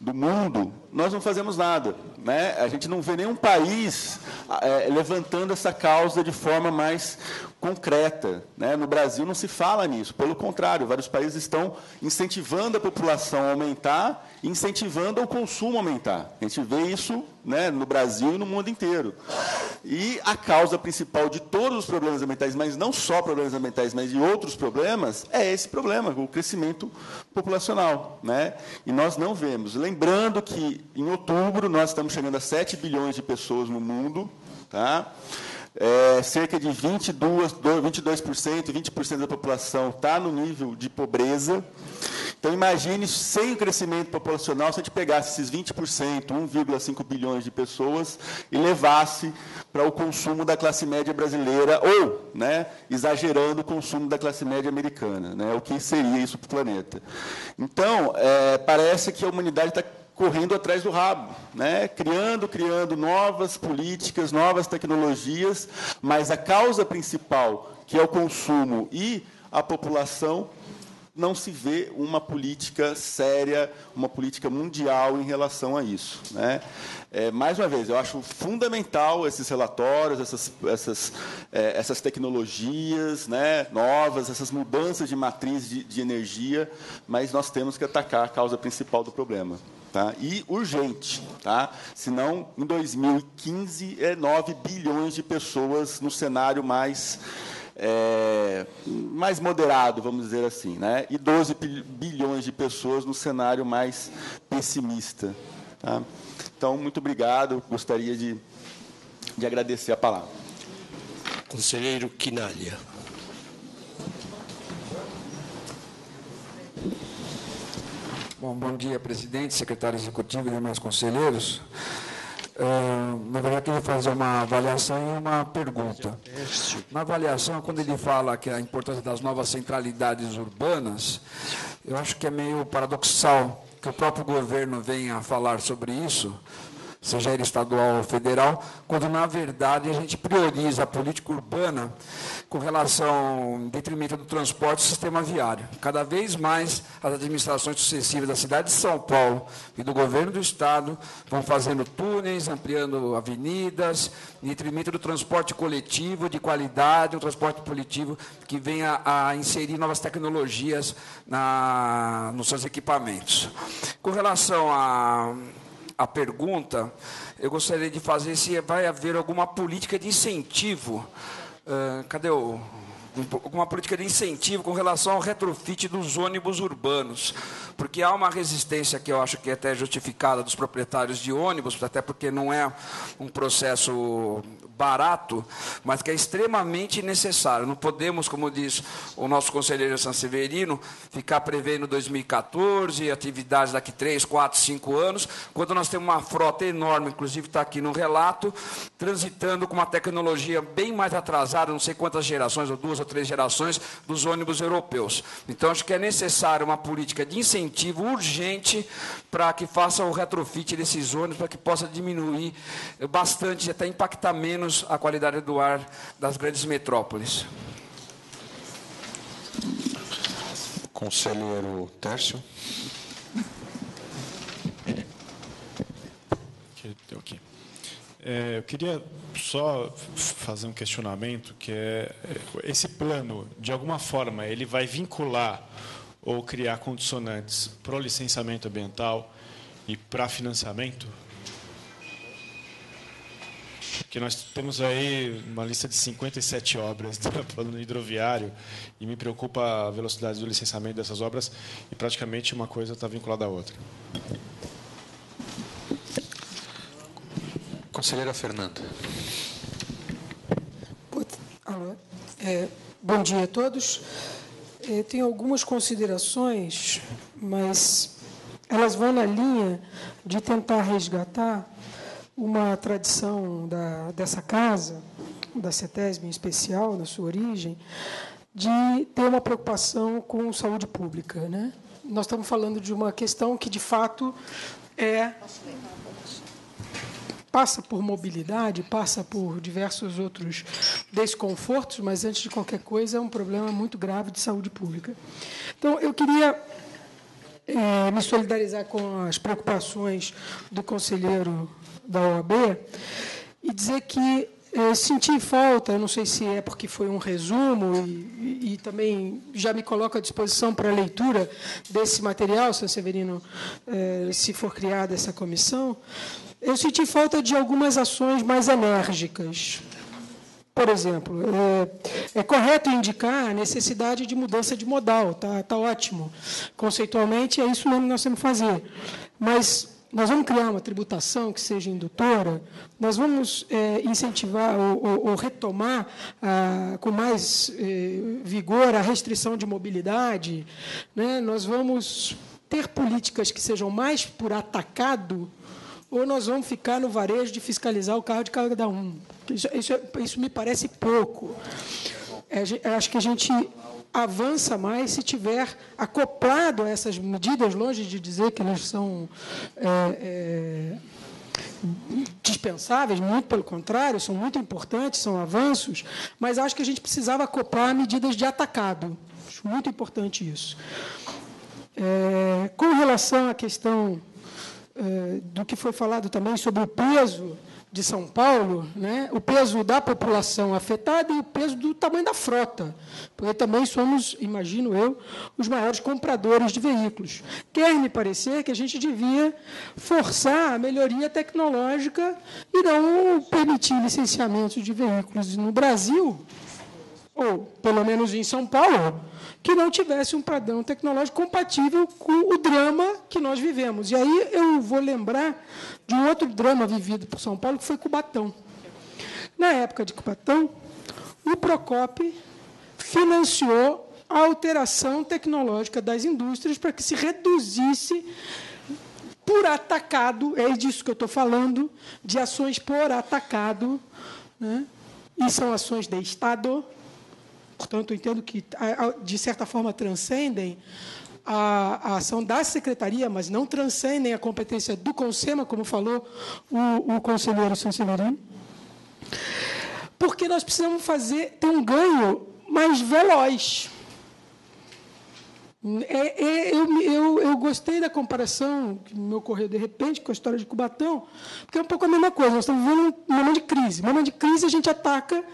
do mundo, nós não fazemos nada. Né? A gente não vê nenhum país é, levantando essa causa de forma mais concreta. Né? No Brasil não se fala nisso, pelo contrário, vários países estão incentivando a população a aumentar, incentivando o consumo a aumentar. A gente vê isso né, no Brasil e no mundo inteiro. E a causa principal de todos os problemas ambientais, mas não só problemas ambientais, mas de outros problemas, é esse problema, o crescimento populacional. Né? E nós não vemos. Lembrando que, em outubro, nós estamos chegando a 7 bilhões de pessoas no mundo. Tá? É, cerca de 22%, 22% 20% da população está no nível de pobreza. Então, imagine, sem o crescimento populacional, se a gente pegasse esses 20%, 1,5 bilhões de pessoas, e levasse para o consumo da classe média brasileira, ou, né, exagerando o consumo da classe média americana. Né, o que seria isso para o planeta? Então, é, parece que a humanidade está correndo atrás do rabo, né? criando, criando novas políticas, novas tecnologias, mas a causa principal, que é o consumo e a população, não se vê uma política séria, uma política mundial em relação a isso. Né? É, mais uma vez, eu acho fundamental esses relatórios, essas, essas, é, essas tecnologias né, novas, essas mudanças de matriz de, de energia, mas nós temos que atacar a causa principal do problema. Tá? E urgente, tá? Senão, em 2015, é 9 bilhões de pessoas no cenário mais, é, mais moderado, vamos dizer assim, né? e 12 bilhões de pessoas no cenário mais pessimista. Tá? Então, muito obrigado, gostaria de, de agradecer a palavra. Conselheiro Quinalha. Bom, bom dia, presidente, secretário executivo e demais conselheiros. Uh, na verdade, queria fazer uma avaliação e uma pergunta. Na avaliação, quando ele fala que a importância das novas centralidades urbanas, eu acho que é meio paradoxal que o próprio governo venha falar sobre isso, seja ele estadual ou federal, quando na verdade a gente prioriza a política urbana com relação, em detrimento do transporte e sistema viário. Cada vez mais as administrações sucessivas da cidade de São Paulo e do governo do Estado vão fazendo túneis, ampliando avenidas, em detrimento do transporte coletivo de qualidade, um transporte coletivo que venha a inserir novas tecnologias na, nos seus equipamentos. Com relação a a pergunta, eu gostaria de fazer se vai haver alguma política de incentivo. Uh, cadê o. Alguma política de incentivo com relação ao retrofit dos ônibus urbanos, porque há uma resistência que eu acho que é até justificada dos proprietários de ônibus, até porque não é um processo barato, mas que é extremamente necessário. Não podemos, como diz o nosso conselheiro Sanseverino, ficar prevendo 2014, atividades daqui 3, 4, 5 anos, quando nós temos uma frota enorme, inclusive está aqui no relato, transitando com uma tecnologia bem mais atrasada, não sei quantas gerações, ou duas ou três gerações, dos ônibus europeus. Então, acho que é necessário uma política de incentivo urgente para que faça o retrofit desses ônibus, para que possa diminuir bastante, até impactar menos menos a qualidade do ar das grandes metrópoles. Conselheiro Tércio. Okay. É, eu queria só fazer um questionamento que é, é esse plano, de alguma forma, ele vai vincular ou criar condicionantes para o licenciamento ambiental e para financiamento? Que nós temos aí uma lista de 57 obras do plano hidroviário e me preocupa a velocidade do licenciamento dessas obras e praticamente uma coisa está vinculada à outra. Conselheira Fernanda. Alô. É, bom dia a todos. É, tenho algumas considerações, mas elas vão na linha de tentar resgatar uma tradição da, dessa casa, da CETESB em especial, na sua origem, de ter uma preocupação com saúde pública. Né? Nós estamos falando de uma questão que, de fato, é passa por mobilidade, passa por diversos outros desconfortos, mas, antes de qualquer coisa, é um problema muito grave de saúde pública. Então, eu queria é, me solidarizar com as preocupações do conselheiro da OAB e dizer que é, senti falta, não sei se é porque foi um resumo e, e, também já me coloco à disposição para a leitura desse material, São Severino, é, se for criada essa comissão, eu senti falta de algumas ações mais enérgicas. Por exemplo, é, é, correto indicar a necessidade de mudança de modal, tá, tá ótimo. Conceitualmente, é isso mesmo que nós temos que fazer. Mas nós vamos criar uma tributação que seja indutora, nós vamos é, incentivar ou, ou, ou retomar ah, com mais eh, vigor a restrição de mobilidade, né? nós vamos ter políticas que sejam mais por atacado, ou nós vamos ficar no varejo de fiscalizar o carro de cada um. Isso, isso, isso me parece pouco. É, acho que a gente avança mais se tiver acoplado a essas medidas, longe de dizer que elas são é, é, dispensáveis, muito pelo contrário, são muito importantes, são avanços, mas acho que a gente precisava acoplar medidas de atacado. Acho muito importante isso. É, com relação à questão do que foi falado também sobre o peso de São Paulo, né, o peso da população afetada e o peso do tamanho da frota, porque também somos, imagino eu, os maiores compradores de veículos. Quer me parecer que a gente devia forçar a melhoria tecnológica e não permitir licenciamentos de veículos no Brasil, ou pelo menos em São Paulo, que não tivesse um padrão tecnológico compatível com o drama que nós vivemos. E aí eu vou lembrar de um outro drama vivido por São Paulo, que foi Cubatão. Na época de Cubatão, o Procop financiou a alteração tecnológica das indústrias para que se reduzisse por atacado, é disso que eu estou falando, de ações por atacado, né? e são ações de Estado, portanto, entendo que, de certa forma, transcendem a, a, ação da secretaria, mas não transcendem a competência do CONSEMA, como falou o, o conselheiro Sanseverino, porque nós precisamos fazer ter um ganho mais veloz. É, é, eu, eu, eu, gostei da comparação que me ocorreu de repente com a história de Cubatão, porque é um pouco a mesma coisa. Nós estamos vivendo um momento de crise. Um momento de crise a gente ataca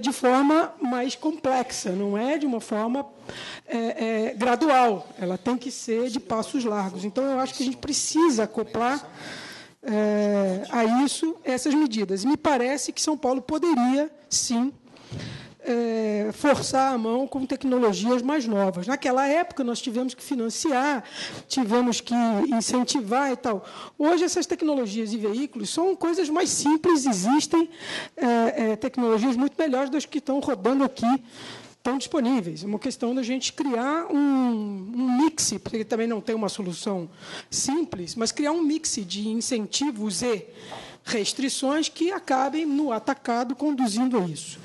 de forma mais complexa, não é de uma forma é, é, gradual. Ela tem que ser de passos largos. Então, eu acho que a gente precisa acoplar é, a isso essas medidas. Me parece que São Paulo poderia, sim, é, forçar a mão com tecnologias mais novas. Naquela época, nós tivemos que financiar, tivemos que incentivar e tal. Hoje, essas tecnologias e veículos são coisas mais simples, existem é, é, tecnologias muito melhores das que estão rodando aqui estão disponíveis. É uma questão da gente criar um, um mix, porque também não tem uma solução simples, mas criar um mix de incentivos e restrições que acabem no atacado conduzindo a isso.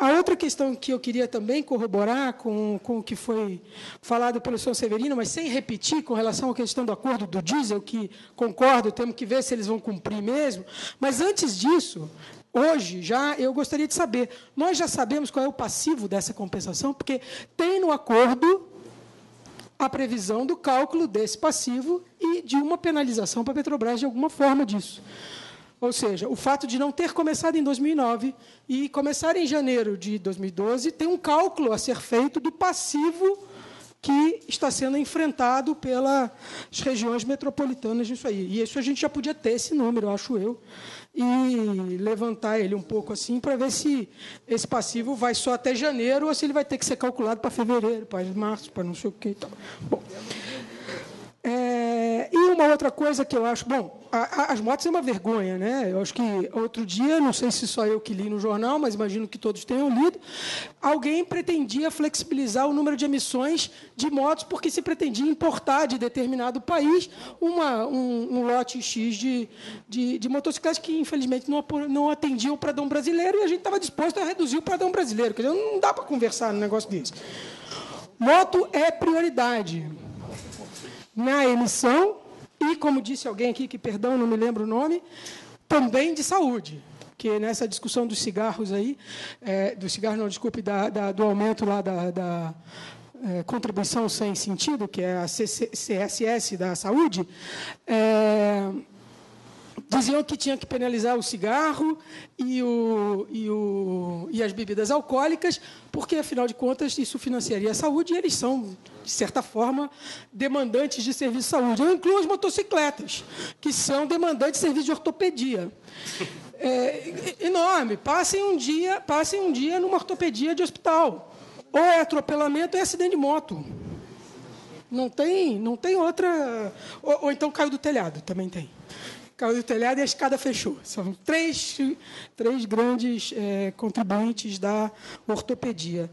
A outra questão que eu queria também corroborar com, com o que foi falado pelo senhor Severino, mas sem repetir, com relação à questão do acordo do diesel, que concordo, temos que ver se eles vão cumprir mesmo. Mas antes disso, hoje já eu gostaria de saber, nós já sabemos qual é o passivo dessa compensação, porque tem no acordo a previsão do cálculo desse passivo e de uma penalização para a Petrobras de alguma forma disso. Ou seja, o fato de não ter começado em 2009 e começar em janeiro de 2012 tem um cálculo a ser feito do passivo que está sendo enfrentado pelas regiões metropolitanas disso aí. E isso a gente já podia ter esse número, acho eu, e levantar ele um pouco assim para ver se esse passivo vai só até janeiro ou se ele vai ter que ser calculado para fevereiro, para março, para não sei o que. Bom, é, e uma outra coisa que eu acho, bom, a, a, as motos é uma vergonha, né? Eu acho que outro dia, não sei se só eu que li no jornal, mas imagino que todos tenham lido, alguém pretendia flexibilizar o número de emissões de motos porque se pretendia importar de determinado país uma, um, um lote X de, de, de, motocicletas que, infelizmente, não, não atendiam o padrão brasileiro e a gente estava disposto a reduzir o padrão brasileiro. Quer dizer, não dá para conversar num negócio desse. Moto é prioridade na emissão e, como disse alguém aqui, que perdão, não me lembro o nome, também de saúde. Que nessa discussão dos cigarros aí, é, do cigarro, não, desculpe, da, da, do aumento lá da, da é, contribuição sem sentido, que é a CSS da saúde, é, diziam que tinha que penalizar o cigarro e, o, e, o, e, as bebidas alcoólicas, porque, afinal de contas, isso financiaria a saúde e eles são, de certa forma, demandantes de serviço de saúde. Eu incluo as motocicletas, que são demandantes de serviço de ortopedia. É, enorme. Passem um dia, passem um dia numa ortopedia de hospital. Ou é atropelamento ou é acidente de moto. Não tem, não tem outra. Ou, ou então caiu do telhado, também tem caiu do telhado e a escada fechou. São três, três grandes é, contribuintes da ortopedia.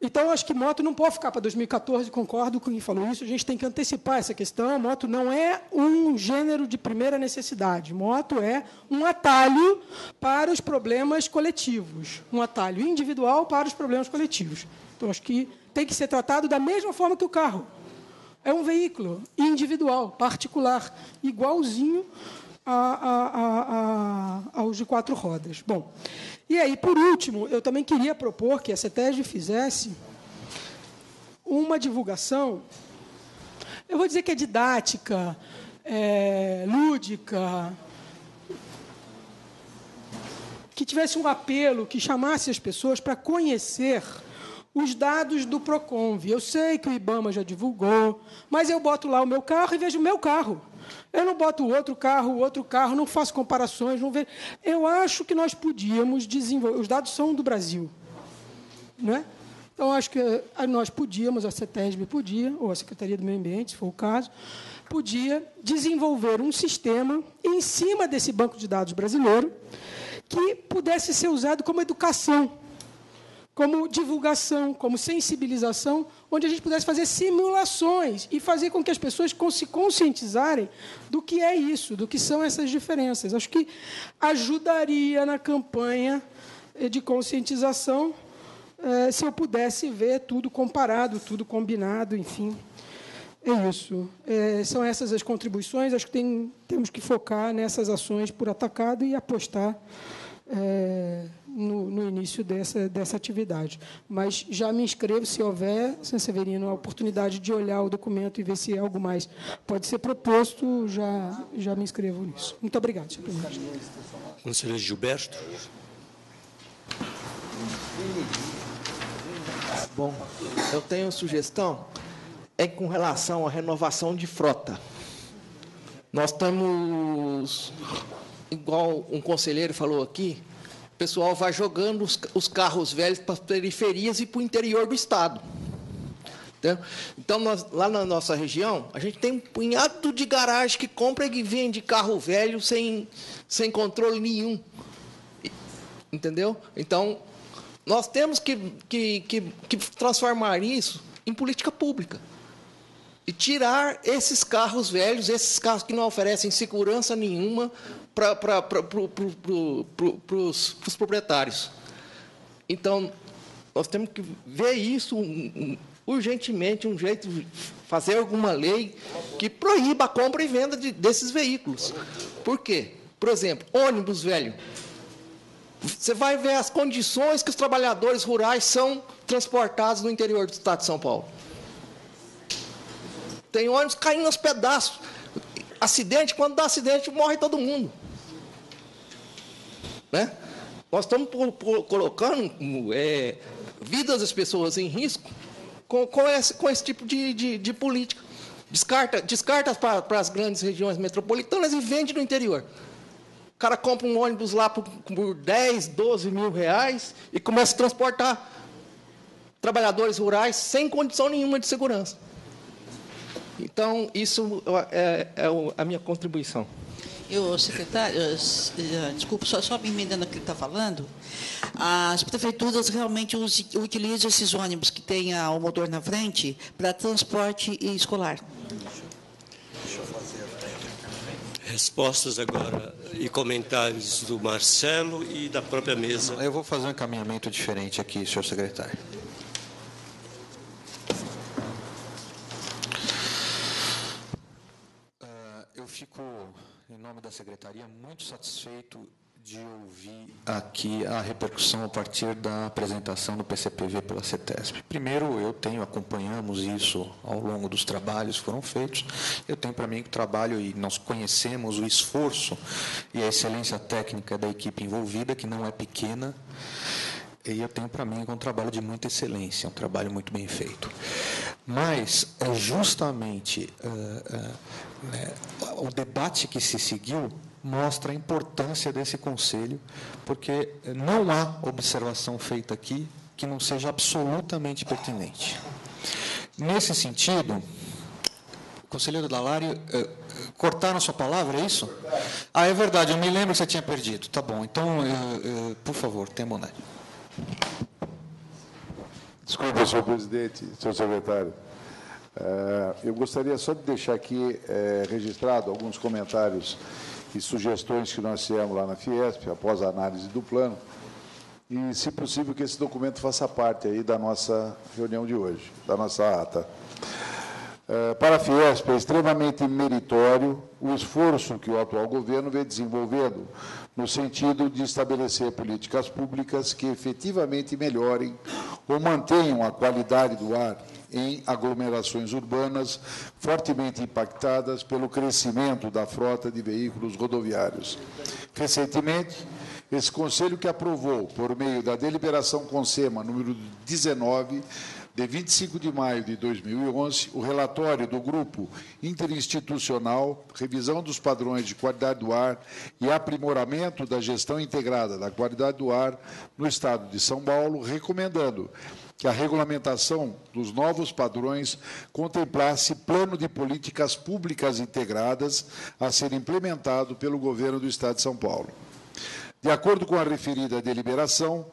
Então, acho que moto não pode ficar para 2014, concordo com quem falou isso, a gente tem que antecipar essa questão. Moto não é um gênero de primeira necessidade. Moto é um atalho para os problemas coletivos, um atalho individual para os problemas coletivos. Então, acho que tem que ser tratado da mesma forma que o carro. É um veículo individual, particular, igualzinho a, a, a, aos de quatro rodas. Bom, e aí, por último, eu também queria propor que a CETESB fizesse uma divulgação, eu vou dizer que é didática, é, lúdica, que tivesse um apelo que chamasse as pessoas para conhecer os dados do Proconv. Eu sei que o IBAMA já divulgou, mas eu boto lá o meu carro e vejo o meu carro. Eu não boto outro carro, outro carro, não faço comparações, não vejo. Eu acho que nós podíamos desenvolver. Os dados são do Brasil. Né? Então, acho que eh, nós podíamos, a CETESB podia, ou a Secretaria do Meio Ambiente, se for o caso, podia desenvolver um sistema em cima desse banco de dados brasileiro que pudesse ser usado como educação como divulgação, como sensibilização, onde a gente pudesse fazer simulações e fazer com que as pessoas se conscientizarem do que é isso, do que são essas diferenças. Acho que ajudaria na campanha eh, de conscientização eh, se eu pudesse ver tudo comparado, tudo combinado, enfim. É isso. É, são essas as contribuições. Acho que tem, temos que focar nessas ações por atacado e apostar é, no, no, início dessa, dessa atividade. Mas já me inscrevo, se houver, São Severino, a oportunidade de olhar o documento e ver se algo mais pode ser proposto, já, já me inscrevo nisso. Muito obrigado, senhor presidente. Conselheiro Gilberto. Bom, eu tenho sugestão é com relação à renovação de frota. Nós estamos, igual um conselheiro falou aqui, o pessoal vai jogando os, os carros velhos para as periferias e para o interior do estado. Então, nós, lá na nossa região, a gente tem um punhado de garagem que compra e vende carro velho sem, sem controle nenhum. Entendeu? Então, nós temos que, que, que, que transformar isso em política pública e tirar esses carros velhos, esses carros que não oferecem segurança nenhuma para pro, pro, os proprietários. Então, nós temos que ver isso urgentemente, um jeito de fazer alguma lei que proíba a compra e venda de, desses veículos. Por quê? Por exemplo, ônibus velho. Você vai ver as condições que os trabalhadores rurais são transportados no interior do estado de São Paulo. Tem ônibus caindo aos pedaços. Acidente, quando dá acidente, morre todo mundo. Né? Nós estamos por, por, colocando é, vidas das pessoas em risco com, com, esse, com esse, tipo de, de, de política. Descarta, descarta para, as grandes regiões metropolitanas e vende no interior. O cara compra um ônibus lá por, por 10, 12 mil reais e começa a transportar trabalhadores rurais sem condição nenhuma de segurança. Então, isso é, é a minha contribuição. Eu, secretário, eh, desculpa, só, só me emendando o que ele está falando, as prefeituras realmente utilizam esses ônibus que têm o motor na frente para transporte escolar. Respostas agora e comentários do Marcelo e da própria mesa. Eu vou fazer um encaminhamento diferente aqui, senhor secretário. fico, em nome da secretaria, muito satisfeito de ouvir aqui a repercussão a partir da apresentação do PCPV pela CETESB. Primeiro, eu tenho, acompanhamos isso ao longo dos trabalhos que foram feitos, eu tenho para mim que o trabalho, e nós conhecemos o esforço e a excelência técnica da equipe envolvida, que não é pequena, e eu tenho para mim que é um trabalho de muita excelência, um trabalho muito bem feito. Mas é justamente uh, uh, né, o debate que se seguiu mostra a importância desse conselho, porque não há observação feita aqui que não seja absolutamente pertinente. Nesse sentido, conselheiro Dalari, uh, cortaram sua palavra, é isso? Ah, é verdade, eu me lembro que você tinha perdido. Tá bom, então, por favor, tenha bondade. Desculpa, senhor presidente, senhor secretário. Eh, eu gostaria só de deixar aqui eh, registrado alguns comentários e sugestões que nós fizemos lá na Fiesp, após a análise do plano, e, se possível, que esse documento faça parte aí da nossa reunião de hoje, da nossa ata. Eh, para a Fiesp, é extremamente meritório o esforço que o atual governo vem desenvolvendo no sentido de estabelecer políticas públicas que efetivamente melhorem ou mantenham a qualidade do ar em aglomerações urbanas fortemente impactadas pelo crescimento da frota de veículos rodoviários. Recentemente, esse Conselho que aprovou, por meio da deliberação CONSEMA número 19, de 25 de maio de 2011, o relatório do Grupo Interinstitucional Revisão dos Padrões de Qualidade do Ar e Aprimoramento da Gestão Integrada da Qualidade do Ar no Estado de São Paulo, recomendando que a regulamentação dos novos padrões contemplasse plano de políticas públicas integradas a ser implementado pelo governo do Estado de São Paulo. De acordo com a referida deliberação,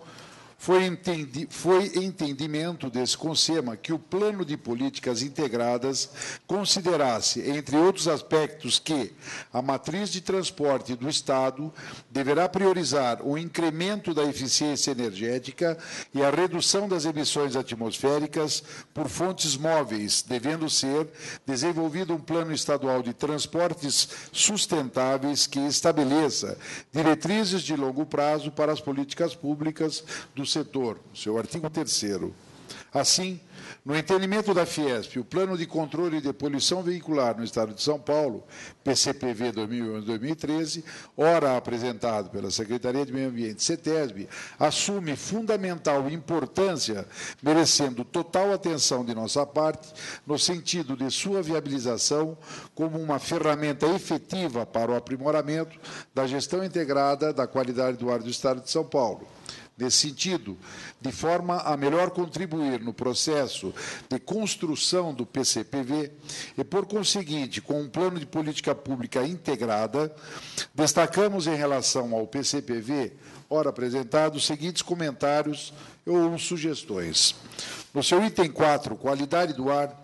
foi, entendi, foi entendimento desse CONSEMA que o plano de políticas integradas considerasse, entre outros aspectos, que a matriz de transporte do Estado deverá priorizar o incremento da eficiência energética e a redução das emissões atmosféricas por fontes móveis, devendo ser desenvolvido um plano estadual de transportes sustentáveis que estabeleça diretrizes de longo prazo para as políticas públicas do setor, seu artigo 3 Assim, no entendimento da Fiesp, o Plano de Controle de Poluição Veicular no Estado de São Paulo, PCPV 2011-2013, ora apresentado pela Secretaria de Meio Ambiente, CETESB, assume fundamental importância, merecendo total atenção de nossa parte, no sentido de sua viabilização como uma ferramenta efetiva para o aprimoramento da gestão integrada da qualidade do ar do Estado de São Paulo nesse sentido, de forma a melhor contribuir no processo de construção do PCPV e, por conseguinte, com um plano de política pública integrada, destacamos em relação ao PCPV, ora apresentado, os seguintes comentários ou sugestões. No seu item 4, qualidade do ar,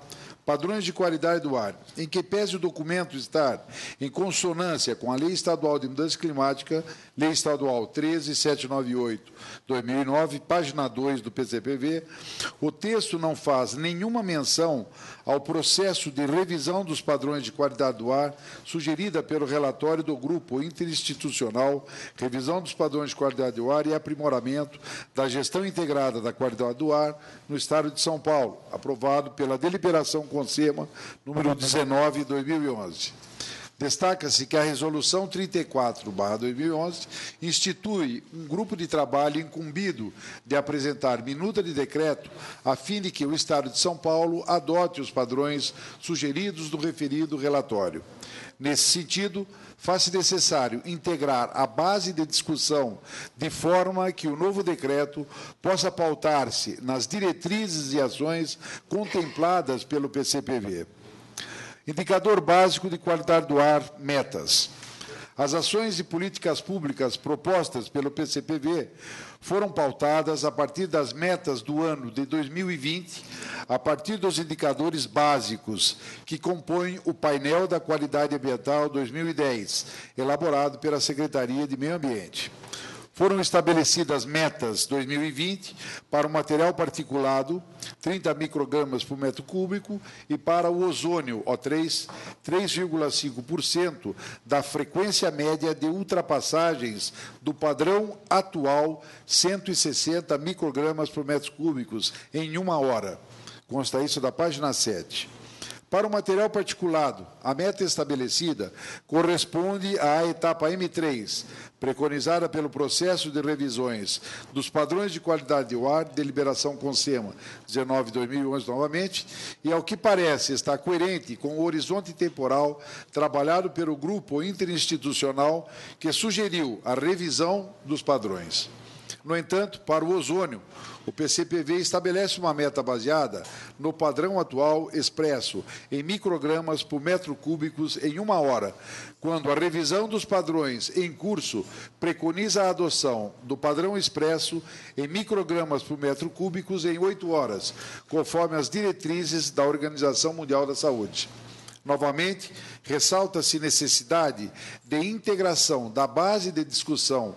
padrões de qualidade do ar, em que pese o documento estar em consonância com a Lei Estadual de Mudança Climática, Lei Estadual 13798-2009, página 2 do PCPV, o texto não faz nenhuma menção ao processo de revisão dos padrões de qualidade do ar sugerida pelo relatório do Grupo Interinstitucional Revisão dos Padrões de Qualidade do Ar e Aprimoramento da Gestão Integrada da Qualidade do Ar no Estado de São Paulo, aprovado pela deliberação Consema número 19 de 2011. Destaca-se que a Resolução 34-2011 institui um grupo de trabalho incumbido de apresentar minuta de decreto a fim de que o Estado de São Paulo adote os padrões sugeridos do referido relatório. Nesse sentido, faz-se necessário integrar a base de discussão de forma que o novo decreto possa pautar-se nas diretrizes e ações contempladas pelo PCPV. Indicador básico de qualidade do ar, metas. As ações e políticas públicas propostas pelo PCPV foram pautadas a partir das metas do ano de 2020, a partir dos indicadores básicos que compõem o painel da qualidade ambiental 2010, elaborado pela Secretaria de Meio Ambiente. Foram estabelecidas metas 2020 para o material particulado, 30 microgramas por metro cúbico, e para o ozônio, O3, 3,5% da frequência média de ultrapassagens do padrão atual, 160 microgramas por metro cúbicos, em uma hora. Consta isso da página 7. Para o material particulado, a meta estabelecida corresponde à etapa M3, preconizada pelo processo de revisões dos padrões de qualidade do ar, deliberação CONSEMA 19-2011 novamente, e ao que parece está coerente com o horizonte temporal trabalhado pelo grupo interinstitucional que sugeriu a revisão dos padrões. No entanto, para o ozônio, o PCPV estabelece uma meta baseada no padrão atual expresso em microgramas por metro cúbicos em uma hora, quando a revisão dos padrões em curso preconiza a adoção do padrão expresso em microgramas por metro cúbicos em oito horas, conforme as diretrizes da Organização Mundial da Saúde. Novamente, ressalta-se necessidade de integração da base de discussão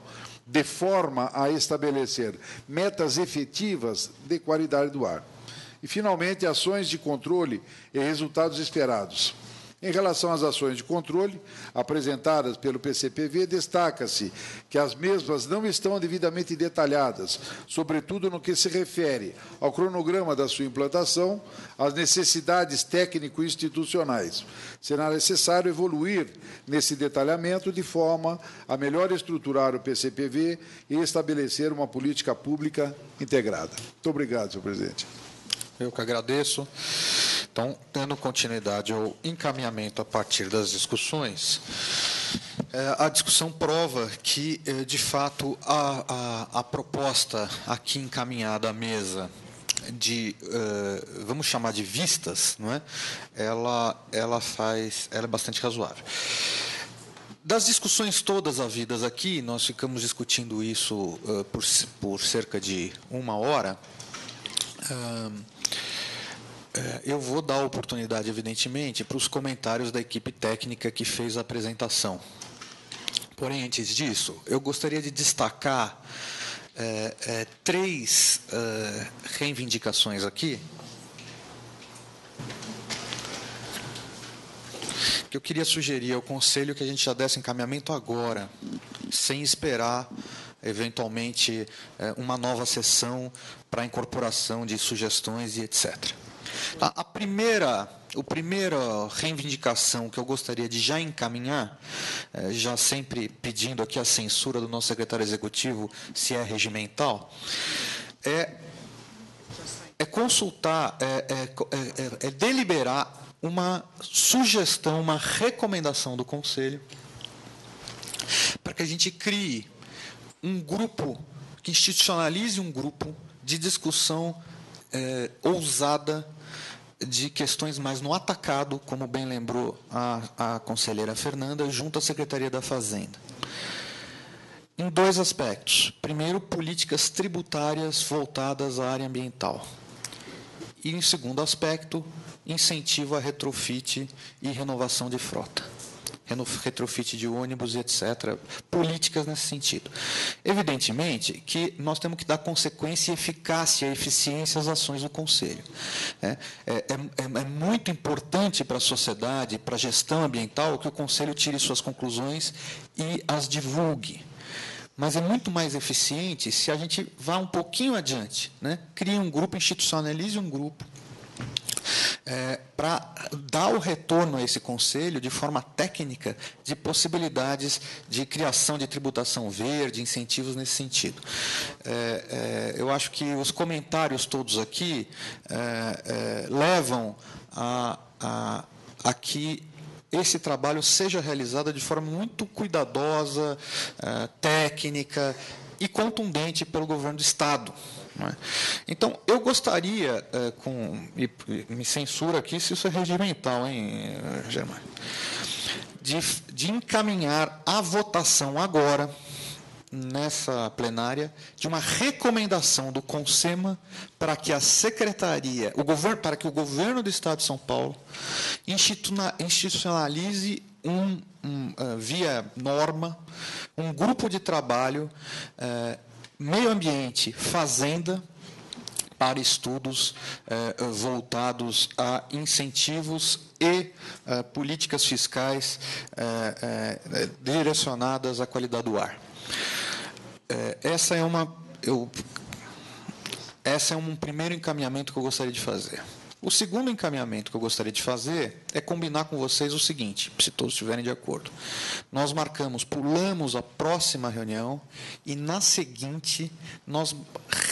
de forma a estabelecer metas efetivas de qualidade do ar. E, finalmente, ações de controle e resultados esperados. Em relação às ações de controle apresentadas pelo PCPV, destaca-se que as mesmas não estão devidamente detalhadas, sobretudo no que se refere ao cronograma da sua implantação, às necessidades técnico-institucionais. Será necessário evoluir nesse detalhamento de forma a melhor estruturar o PCPV e estabelecer uma política pública integrada. Muito obrigado, senhor presidente. Eu que agradeço. Então, dando continuidade ao encaminhamento a partir das discussões, é, a discussão prova que, é, de fato, a, a, a proposta aqui encaminhada à mesa de uh, vamos chamar de vistas, não é? Ela ela faz ela é bastante razoável. das discussões todas havidas aqui, nós ficamos discutindo isso por, por, cerca de uma hora. Uh, eu vou dar oportunidade, evidentemente, para os comentários da equipe técnica que fez a apresentação. Porém, antes disso, eu gostaria de destacar é, é, três é, reivindicações aqui que eu queria sugerir ao Conselho que a gente já desse encaminhamento agora, sem esperar, eventualmente, é, uma nova sessão para incorporação de sugestões e etc. A, a primeira a primeira reivindicação que eu gostaria de já encaminhar, é, já sempre pedindo aqui a censura do nosso secretário executivo, se é regimental, é, é consultar, é, é, é, é deliberar uma sugestão, uma recomendação do Conselho para que a gente crie um grupo, que institucionalize um grupo de discussão é, ousada de questões mais no atacado, como bem lembrou a, a conselheira Fernanda, junto à Secretaria da Fazenda. Em dois aspectos. Primeiro, políticas tributárias voltadas à área ambiental. E, em segundo aspecto, incentivo a retrofit e renovação de frota. Retrofit de ônibus etc. Políticas nesse sentido. Evidentemente que nós temos que dar consequência, eficácia e eficiência às ações do Conselho. É, é, é, é muito importante para a sociedade, para a gestão ambiental, que o Conselho tire suas conclusões e as divulgue mas é muito mais eficiente se a gente vá um pouquinho adiante, né? crie um grupo, institucionalize um grupo, é, para dar o retorno a esse conselho de forma técnica de possibilidades de criação de tributação verde, incentivos nesse sentido. É, é, eu acho que os comentários todos aqui é, é, levam a, a, a que esse trabalho seja realizado de forma muito cuidadosa, é, técnica e contundente pelo governo do Estado. É? Então, eu gostaria, é, com, e, me censura aqui se isso é regimental, hein, Germano, de, de encaminhar a votação agora, nessa plenária, de uma recomendação do CONSEMA para que a secretaria, o governo, para que o governo do Estado de São Paulo institucionalize um, um, uh, via norma, um grupo de trabalho uh, meio ambiente, fazenda, para estudos eh, voltados a incentivos e eh, políticas fiscais eh, eh direcionadas à qualidade do ar. Eh, essa é uma eu, essa é um primeiro encaminhamento que eu gostaria de fazer. O segundo encaminhamento que eu gostaria de fazer é combinar com vocês o seguinte, se todos estiverem de acordo. Nós marcamos, pulamos a próxima reunião e na seguinte nós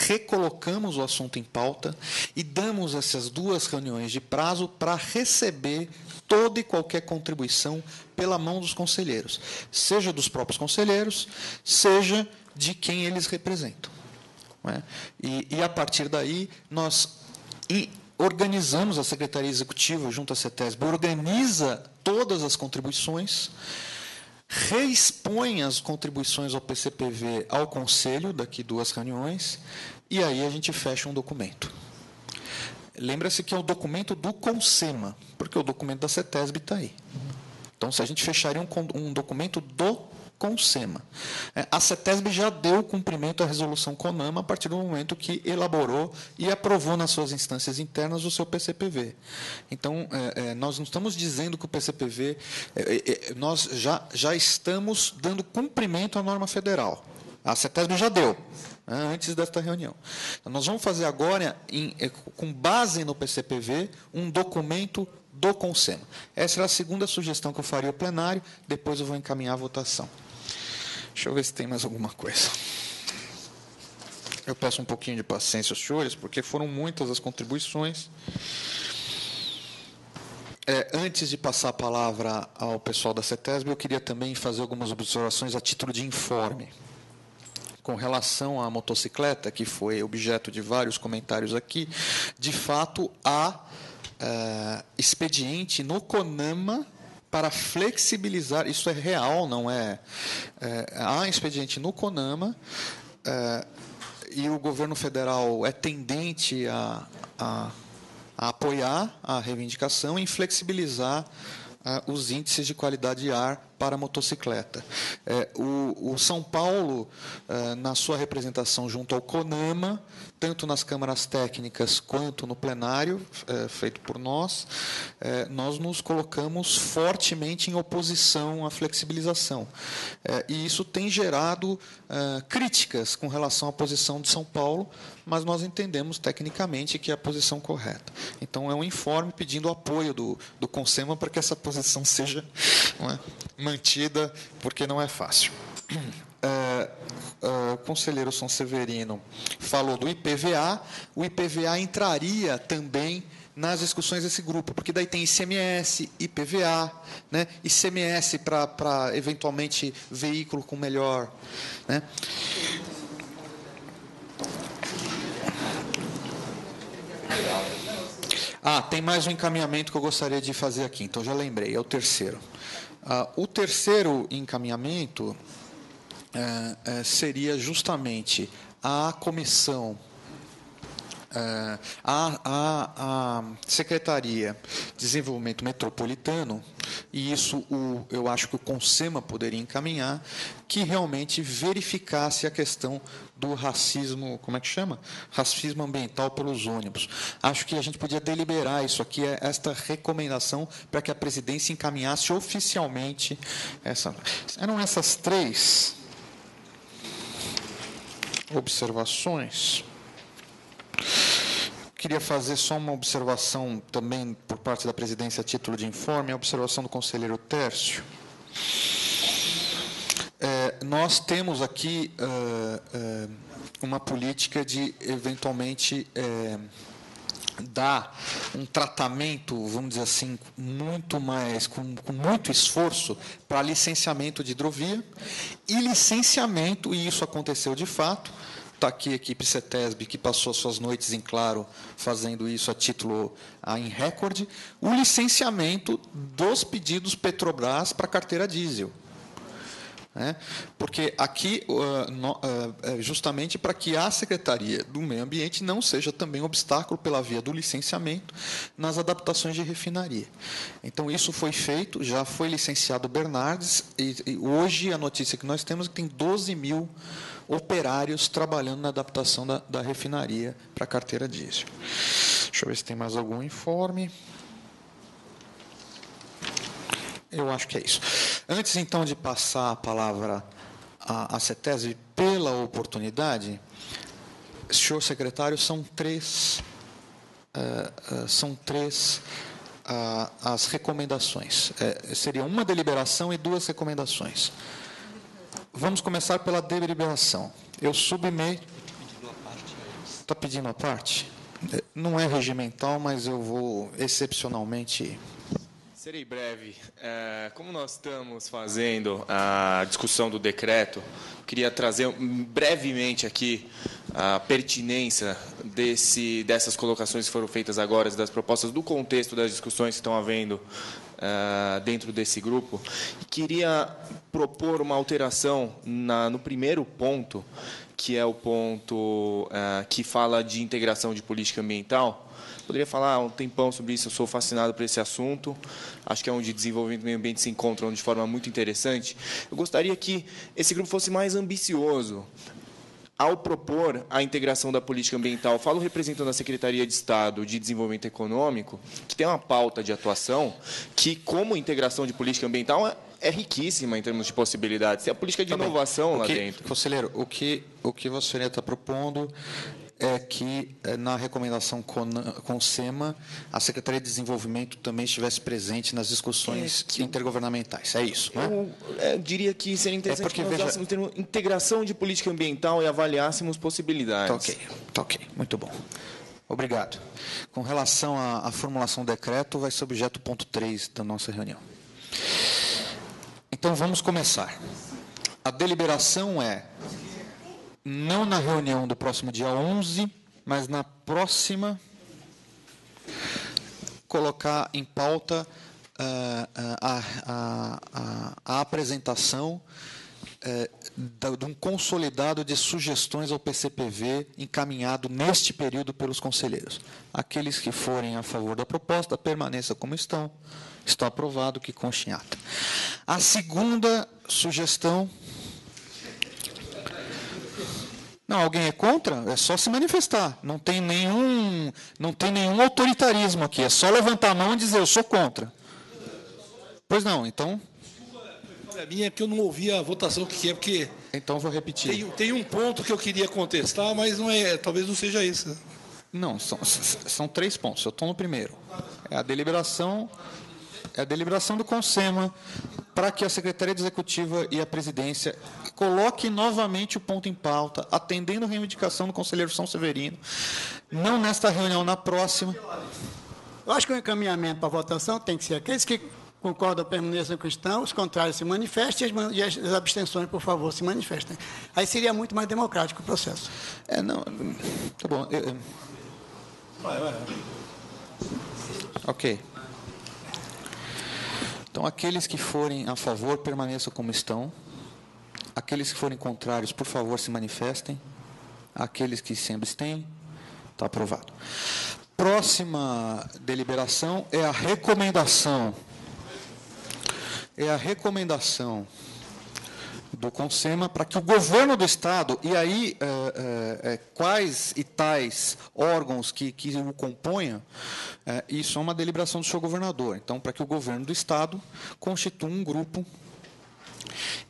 recolocamos o assunto em pauta e damos essas duas reuniões de prazo para receber toda e qualquer contribuição pela mão dos conselheiros, seja dos próprios conselheiros, seja de quem eles representam. É? E, e, a partir daí nós organizamos a Secretaria Executiva junto à CETESB, organiza todas as contribuições, reexpõe as contribuições ao PCPV ao Conselho, daqui duas reuniões, e aí a gente fecha um documento. Lembra-se que é o documento do CONSEMA, porque o documento da CETESB está aí. Então, se a gente fecharia um, um documento do com o SEMA. É, a CETESB já deu cumprimento à resolução CONAMA a partir do momento que elaborou e aprovou nas suas instâncias internas o seu PCPV. Então, é, é, nós não estamos dizendo que o PCPV, nós já, já estamos dando cumprimento à norma federal. A CETESB já deu, né, antes desta reunião. Então, nós vamos fazer agora, em, com base no PCPV, um documento do CONSEMA. Essa era a segunda sugestão que eu faria ao plenário, depois eu vou encaminhar a votação. Deixa eu ver se tem mais alguma coisa. Eu peço um pouquinho de paciência aos senhores, porque foram muitas as contribuições. É, antes de passar a palavra ao pessoal da CETESB, eu queria também fazer algumas observações a título de informe. Com relação à motocicleta, que foi objeto de vários comentários aqui, de fato há é, expediente no CONAMA para flexibilizar, isso é real, não é? é há expediente no CONAMA é, e o governo federal é tendente a, a, a apoiar a reivindicação e flexibilizar uh, os índices de qualidade de ar para a motocicleta. É, o, o, São Paulo, uh, na sua representação junto ao CONAMA, tanto nas câmaras técnicas quanto no plenário, uh, feito por nós, uh, nós nos colocamos fortemente em oposição à flexibilização. e isso tem gerado críticas com relação à posição de São Paulo, mas nós entendemos tecnicamente que é a posição correta. Então, é um informe pedindo apoio do, do CONSEMA para que essa posição seja é, mantida, porque não é fácil. É, é, o conselheiro São Severino falou do IPVA, o IPVA entraria também nas discussões desse grupo, porque daí tem ICMS, IPVA, né? ICMS para eventualmente veículo com melhor. Né? Ah, tem mais um encaminhamento que eu gostaria de fazer aqui, então já lembrei, é o terceiro. Ah, o terceiro encaminhamento é, é, seria justamente a comissão. A, a, a, Secretaria de Desenvolvimento Metropolitano, e isso o, eu acho que o Consema poderia encaminhar, que realmente verificasse a questão do racismo, como é que chama? Racismo ambiental pelos ônibus. Acho que a gente podia deliberar isso aqui, é esta recomendação para que a presidência encaminhasse oficialmente essa. Eram essas três observações. Queria fazer só uma observação também por parte da presidência a título de informe, a observação do conselheiro Tércio. Nós temos aqui uh, uh, uma política de, eventualmente, é, dar um tratamento, vamos dizer assim, muito mais, com, com muito esforço para licenciamento de hidrovia e licenciamento, e isso aconteceu de fato, Está aqui a equipe CETESB, que passou suas noites em claro fazendo isso a título a, em recorde, o licenciamento dos pedidos Petrobras para carteira diesel. É, porque aqui, uh, no, uh, justamente para que a Secretaria do Meio Ambiente não seja também obstáculo pela via do licenciamento nas adaptações de refinaria. Então, isso foi feito, já foi licenciado o Bernardes, e, e hoje a notícia que nós temos é que tem 12 mil operários trabalhando na adaptação da, da refinaria para a carteira diesel. Deixa eu ver se tem mais algum informe. Eu acho que é isso. Antes, então, de passar a palavra à, CETESB pela oportunidade, senhor secretário, são três, uh, uh, são três uh, as recomendações. Uh, seria uma deliberação e duas recomendações. Vamos começar pela deliberação. Eu submeto. Está pedindo a parte? Não é regimental, mas eu vou excepcionalmente. Serei breve. É, como nós estamos fazendo a discussão do decreto, queria trazer brevemente aqui a pertinência desse, dessas colocações que foram feitas agora, das propostas do contexto das discussões que estão havendo uh, dentro desse grupo. Queria propor uma alteração na, no primeiro ponto, que é o ponto uh, que fala de integração de política ambiental. Poderia falar um tempão sobre isso, eu sou fascinado por esse assunto. Acho que é onde desenvolvimento e meio ambiente se encontram de forma muito interessante. Eu gostaria que esse grupo fosse mais ambicioso, ao propor a integração da política ambiental, falo representando a Secretaria de Estado de Desenvolvimento Econômico, que tem uma pauta de atuação que, como integração de política ambiental, é, é riquíssima em termos de possibilidades. Tem a política de tá inovação lá que, dentro. Conselheiro, o que, o que você está propondo é que, eh, na recomendação com SEMA, a Secretaria de Desenvolvimento também estivesse presente nas discussões é intergovernamentais. É isso, é? Eu, é, eu diria que seria é interessante é porque, que nós veja... termo integração de política ambiental e avaliássemos possibilidades. Tá ok, tá ok. Muito bom. Obrigado. Com relação à, à formulação do decreto, vai ser objeto ponto 3 da nossa reunião. Então, vamos começar. A deliberação é não na reunião do próximo dia 11, mas na próxima, colocar em pauta ah, a, a, a, a apresentação eh, de um consolidado de sugestões ao PCPV encaminhado neste período pelos conselheiros. Aqueles que forem a favor da proposta, permaneça como estão. Está aprovado que conste em ata. A segunda sugestão. Não, alguém é contra? É só se manifestar. Não tem nenhum, não tem nenhum autoritarismo aqui. É só levantar a mão e dizer eu sou contra. Pois não, então. A minha é que eu não ouvi a votação que é, porque. Então vou repetir. Tem, tem um ponto que eu queria contestar, mas não é, talvez não seja isso. Não, são, são três pontos. Eu estou no primeiro. É a deliberação, é a deliberação do Consema para que a Secretaria Executiva e a Presidência coloquem novamente o ponto em pauta, atendendo a reivindicação do conselheiro São Severino, não nesta reunião, na próxima. Eu acho que o encaminhamento para a votação tem que ser aqueles que concordam permaneçam com questão, os contrários se manifestem e as e abstenções, por favor, se manifestem. Aí seria muito mais democrático o processo. É, não. Tá bom. eu- eu- Ok. Então, aqueles que forem a favor, permaneçam como estão. Aqueles que forem contrários, por favor, se manifestem. Aqueles que se abstêm, está aprovado. Próxima deliberação é a recomendação. É a recomendação do Consema para que o governo do Estado, e aí eh, eh, eh, quais e tais órgãos que, que o componham, eh, isso é uma deliberação do senhor governador. Então, para que o governo do Estado constitua um grupo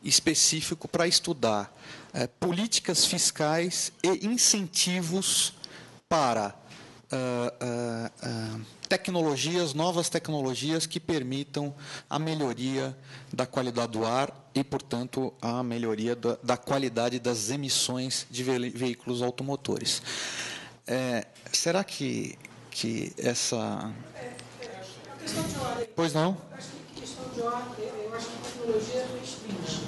específico para estudar eh, políticas fiscais e incentivos para ah, ah, ah, tecnologias, novas tecnologias que permitam a melhoria da qualidade do ar e, portanto, a melhoria da, da qualidade das emissões de ve- veículos automotores. Eh, será que, que essa. Pois não? Eu acho que tecnologia restringe.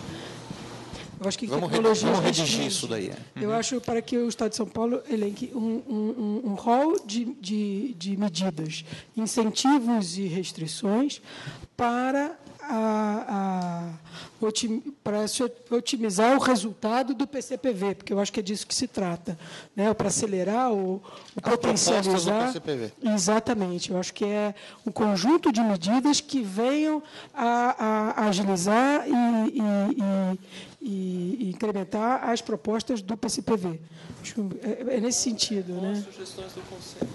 Eu acho que Vamos tecnologia vamos redigir isso daí, é. Eu acho para que o Estado de São Paulo elenque um, um, um, um rol de, de, de medidas, incentivos e restrições para, a, a, otim- para otimizar o resultado do PCPV, porque eu acho que é disso que se trata, né? para acelerar ou, ou propostas do potencializar. PCPV. Exatamente. Eu acho que é um conjunto de medidas que venham a, a agilizar e, e- e- e- incrementar as propostas do PCPV. É, é nesse sentido. Né? Sugestões do Conselho.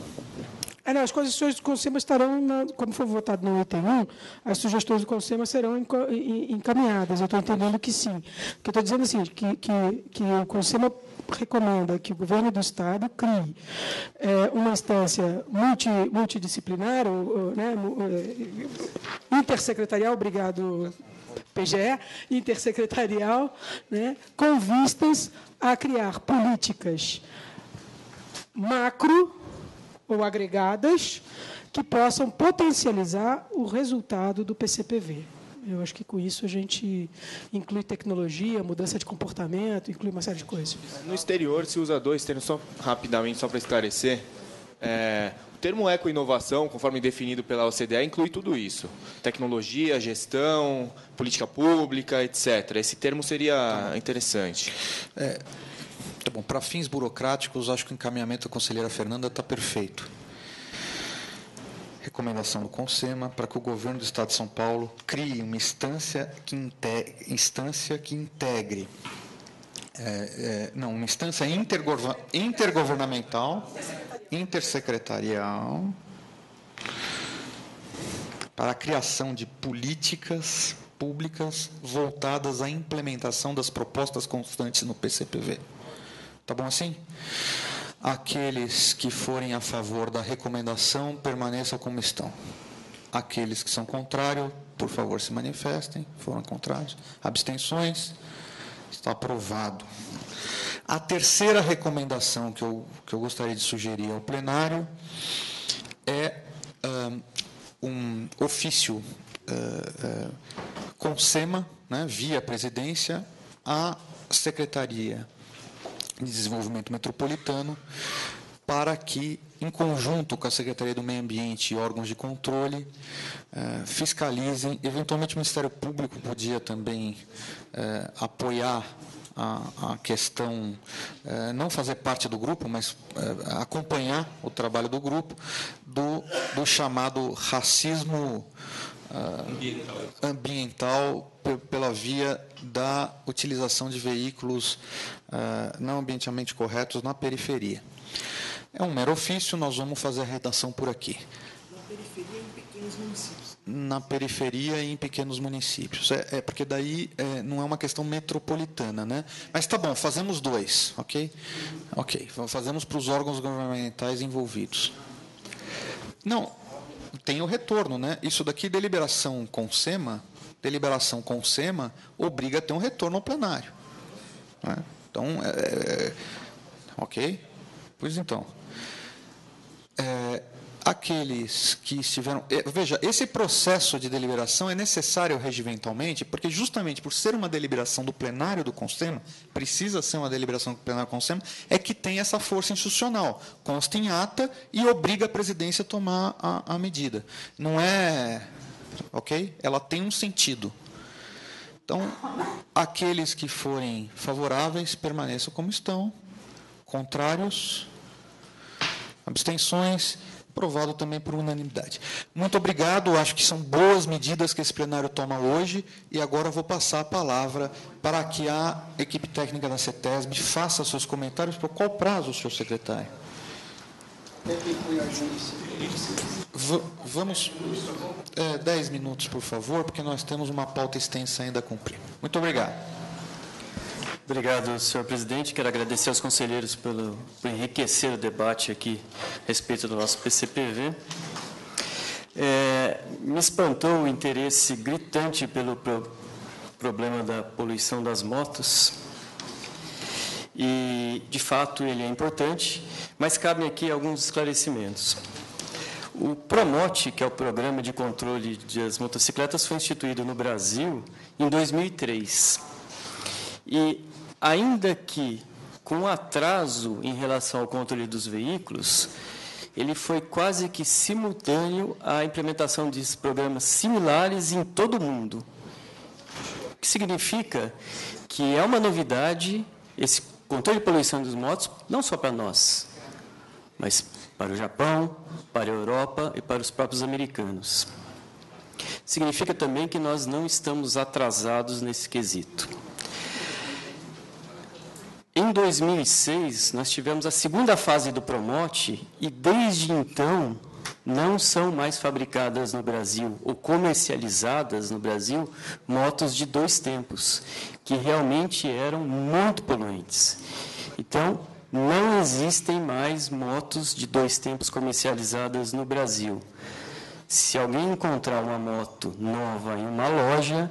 É, não, as sugestões do Consema estarão, na, como foi votado no item 1, as sugestões do Consema serão encaminhadas. Eu estou entendendo que sim. Eu estou dizendo é assim, que, que, que o Consema recomenda que o governo do Estado crie eh, uma instância multi, multidisciplinar, ou, né, eh, intersecretarial, obrigado, PGE, intersecretarial, né, com vistas a criar políticas macro ou agregadas que possam potencializar o resultado do PCPV. Eu acho que com isso a gente inclui tecnologia, mudança de comportamento, inclui uma série de coisas. No exterior se usa dois termos, só rapidamente, só para esclarecer. É, o termo eco-inovação, conforme definido pela OCDE, inclui tudo isso. Tecnologia, gestão, política pública, etc. Esse termo seria interessante. É, tá bom, para fins burocráticos, acho que o encaminhamento da conselheira Fernanda está perfeito. Recomendação do Consema para que o governo do Estado de São Paulo crie uma instância que, instância que integre. é, é, não, uma instância intergovernamental, intersecretarial, para a criação de políticas públicas voltadas à implementação das propostas constantes no PCPV. Tá bom assim? Aqueles que forem a favor da recomendação permaneçam como estão. Aqueles que são contrários, por favor, se manifestem. Foram contrários. Abstenções? Está aprovado. A terceira recomendação que eu, que eu gostaria de sugerir ao plenário é ãh, um ofício ãh, ãh, com SEMA, né, via presidência, à Secretaria de Desenvolvimento Metropolitano, para que em conjunto com a Secretaria do Meio Ambiente e órgãos de controle, eh, fiscalizem. Eventualmente, o Ministério Público podia também apoiar a, a questão, eh, não fazer parte do grupo, mas eh, acompanhar o trabalho do grupo, do, do chamado racismo Ambiental. ambiental pe- pela via da utilização de veículos ah, não ambientalmente corretos na periferia. É um mero ofício, nós vamos fazer a redação por aqui. Na periferia e em pequenos municípios. É, é porque daí é, não é uma questão metropolitana, né? Mas tá bom, fazemos dois, ok? Ok, fazemos para os órgãos governamentais envolvidos. Não, tem o retorno, né? Isso daqui, deliberação com SEMA, deliberação com SEMA, obriga a ter um retorno ao plenário. né? Então, é, é, ok? Pois então. É, aqueles que estiveram. é, Veja, esse processo de deliberação é necessário regimentalmente, porque justamente por ser uma deliberação do plenário do Conselho, precisa ser uma deliberação do plenário do Conselho, é que tem essa força institucional. Consta em ata e obriga a presidência a tomar a, a medida. Não é. Ok? Ela tem um sentido. Então, aqueles que forem favoráveis permaneçam como estão. Contrários, abstenções, aprovado também por unanimidade. Muito obrigado, acho que são boas medidas que esse plenário toma hoje, e agora vou passar a palavra para que a equipe técnica da CETESB faça seus comentários. Por qual prazo, senhor secretário? V- vamos. É, dez minutos, por favor, porque nós temos uma pauta extensa ainda a cumprir. Muito obrigado. Obrigado, senhor presidente. Quero agradecer aos conselheiros pelo, por enriquecer o debate aqui a respeito do nosso PCPV. É, me espantou o interesse gritante pelo pro- problema da poluição das motos. E, de fato, ele é importante, mas cabem aqui alguns esclarecimentos. O PROMOTE, que é o Programa de Controle das Motocicletas, foi instituído no Brasil em 2003. E, ainda que com atraso em relação ao controle dos veículos, ele foi quase que simultâneo à implementação de programas similares em todo o mundo. O que significa que é uma novidade esse controle de poluição dos motos, não só para nós, mas para o Japão, para a Europa e para os próprios americanos. Significa também que nós não estamos atrasados nesse quesito. Em 2006, nós tivemos a segunda fase do Promote e, desde então, não são mais fabricadas no Brasil ou comercializadas no Brasil motos de dois tempos, que realmente eram muito poluentes. Então, não existem mais motos de dois tempos comercializadas no Brasil. Se alguém encontrar uma moto nova em uma loja,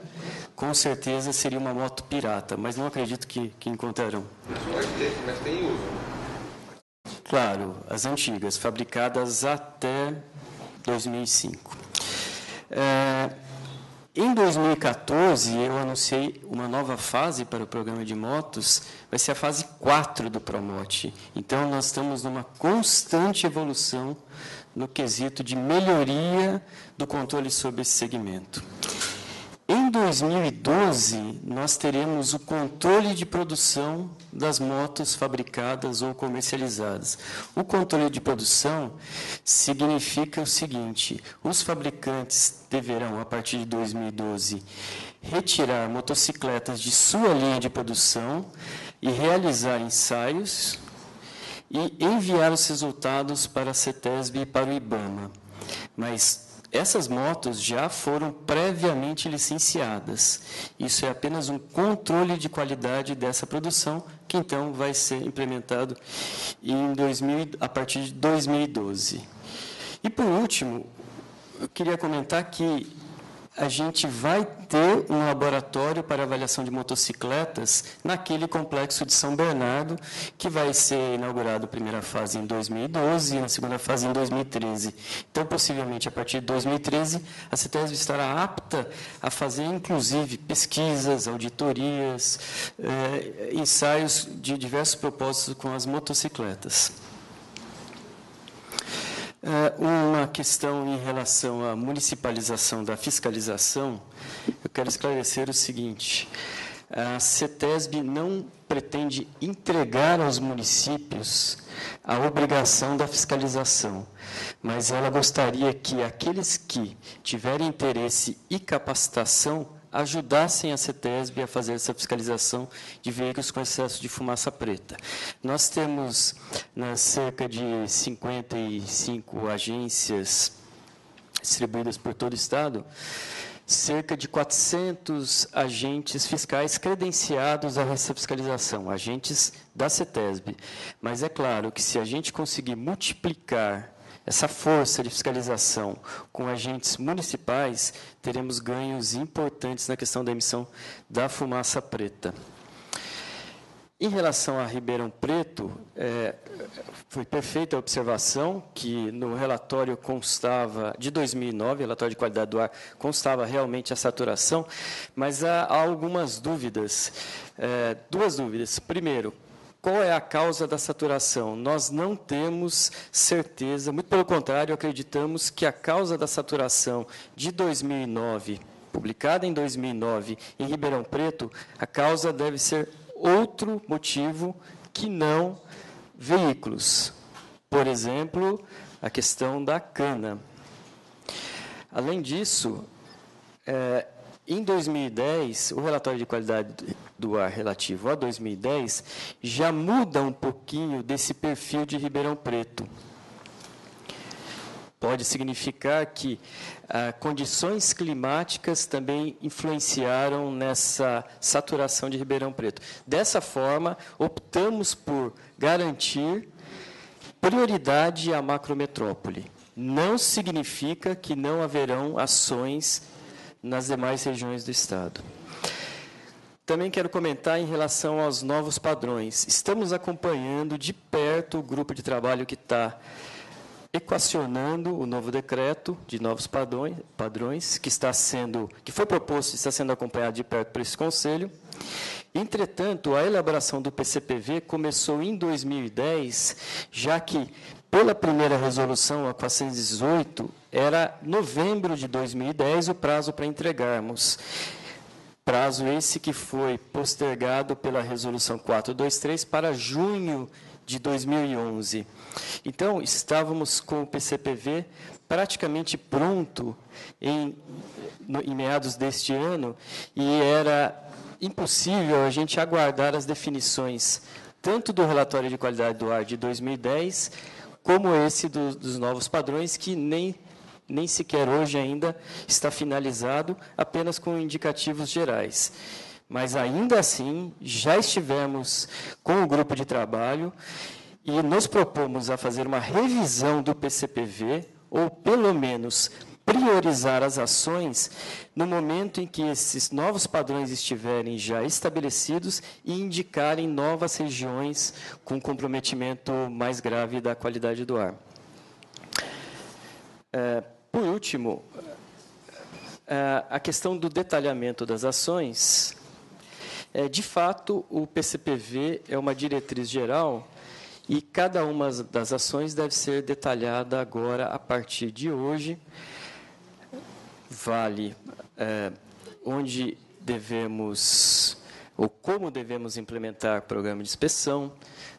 com certeza seria uma moto pirata, mas não acredito que, que encontrarão. Mas tem uso. Claro, as antigas, fabricadas até 2005. É, em 2014, eu anunciei uma nova fase para o programa de motos, vai ser a fase 4 do Promote. Então, nós estamos numa constante evolução no quesito de melhoria do controle sobre esse segmento. Em 2012, nós teremos o controle de produção das motos fabricadas ou comercializadas. O controle de produção significa o seguinte: os fabricantes deverão, a partir de 2012, retirar motocicletas de sua linha de produção e realizar ensaios e enviar os resultados para a CETESB e para o IBAMA. Mas essas motos já foram previamente licenciadas. Isso é apenas um controle de qualidade dessa produção, que então vai ser implementado em 2000, a partir de 2012. E por último, eu queria comentar que a gente vai ter um laboratório para avaliação de motocicletas naquele complexo de São Bernardo, que vai ser inaugurado primeira fase em 2012 e a segunda fase em 2013. Então, possivelmente, a partir de 2013, a CETESB estará apta a fazer, inclusive, pesquisas, auditorias, eh, ensaios de diversos propósitos com as motocicletas. É, uma questão em relação à municipalização da fiscalização, eu quero esclarecer o seguinte: a CETESB não pretende entregar aos municípios a obrigação da fiscalização, mas ela gostaria que aqueles que tiverem interesse e capacitação ajudassem a CETESB a fazer essa fiscalização de veículos com excesso de fumaça preta. Nós temos nas cerca de 55 agências distribuídas por todo o Estado, cerca de 400 agentes fiscais credenciados a essa fiscalização, agentes da CETESB. Mas é claro que se a gente conseguir multiplicar essa força de fiscalização com agentes municipais, teremos ganhos importantes na questão da emissão da fumaça preta. Em relação a Ribeirão Preto, é, foi perfeita a observação que no relatório constava, de 2009, relatório de qualidade do ar, constava realmente a saturação, mas há, algumas dúvidas. É, duas dúvidas. Primeiro, qual é a causa da saturação? Nós não temos certeza, muito pelo contrário, acreditamos que a causa da saturação de 2009, publicada em 2009 em Ribeirão Preto, a causa deve ser outro motivo que não veículos. Por exemplo, a questão da cana. Além disso, é, em 2010, o relatório de qualidade do ar relativo a 2010 já muda um pouquinho desse perfil de Ribeirão Preto. Pode significar que ah, condições climáticas também influenciaram nessa saturação de Ribeirão Preto. Dessa forma, optamos por garantir prioridade à macrometrópole. Não significa que não haverão ações nas demais regiões do Estado. Também quero comentar em relação aos novos padrões. Estamos acompanhando de perto o grupo de trabalho que está equacionando o novo decreto de novos padrões, padrões que está sendo, que foi proposto e está sendo acompanhado de perto por esse conselho. Entretanto, a elaboração do PCPV começou em 2010, já que pela primeira resolução, a 418, era novembro de 2010 o prazo para entregarmos. Prazo esse que foi postergado pela resolução 423 para junho de 2011. Então, estávamos com o PCPV praticamente pronto em, no, em meados deste ano e era impossível a gente aguardar as definições tanto do relatório de qualidade do ar de 2010 como esse do, dos novos padrões que nem nem sequer hoje ainda está finalizado, apenas com indicativos gerais. Mas ainda assim, já estivemos com o grupo de trabalho e nos propomos a fazer uma revisão do PCPV, ou pelo menos priorizar as ações no momento em que esses novos padrões estiverem já estabelecidos e indicarem novas regiões com comprometimento mais grave da qualidade do ar. É, por último, é, a questão do detalhamento das ações. É, de fato, o PCPV é uma diretriz geral e cada uma das ações deve ser detalhada agora, a partir de hoje. Vale é, onde devemos, ou como devemos implementar programa de inspeção,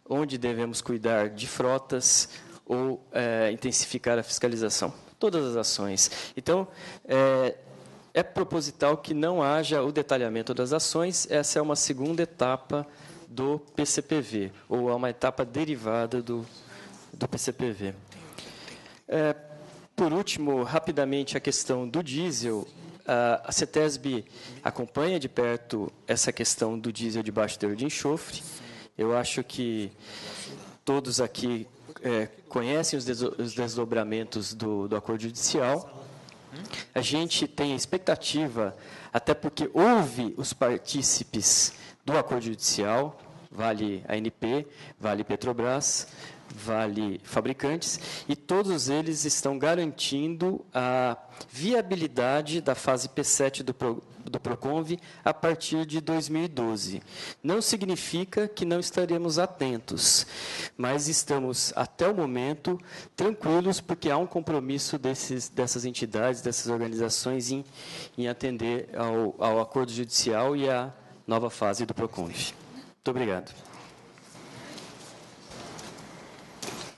onde devemos cuidar de frotas ou é, intensificar a fiscalização. Todas as ações. Então, é, é proposital que não haja o detalhamento das ações, essa é uma segunda etapa do PCPV, ou a uma etapa derivada do, do PCPV. É, por último, rapidamente, a questão do diesel. A CETESB acompanha de perto essa questão do diesel de baixo teor de enxofre. Eu acho que todos aqui é, conhecem os desdobramentos do, do acordo judicial. A gente tem a expectativa, até porque houve os partícipes do acordo judicial, vale ANP, vale Petrobras, Vale Fabricantes, e todos eles estão garantindo a viabilidade da fase P7 do, Pro, do PROCONV a partir de 2012. Não significa que não estaremos atentos, mas estamos, até o momento, tranquilos, porque há um compromisso desses, dessas entidades, dessas organizações, em, em atender ao, ao acordo judicial e à nova fase do PROCONV. Muito obrigado.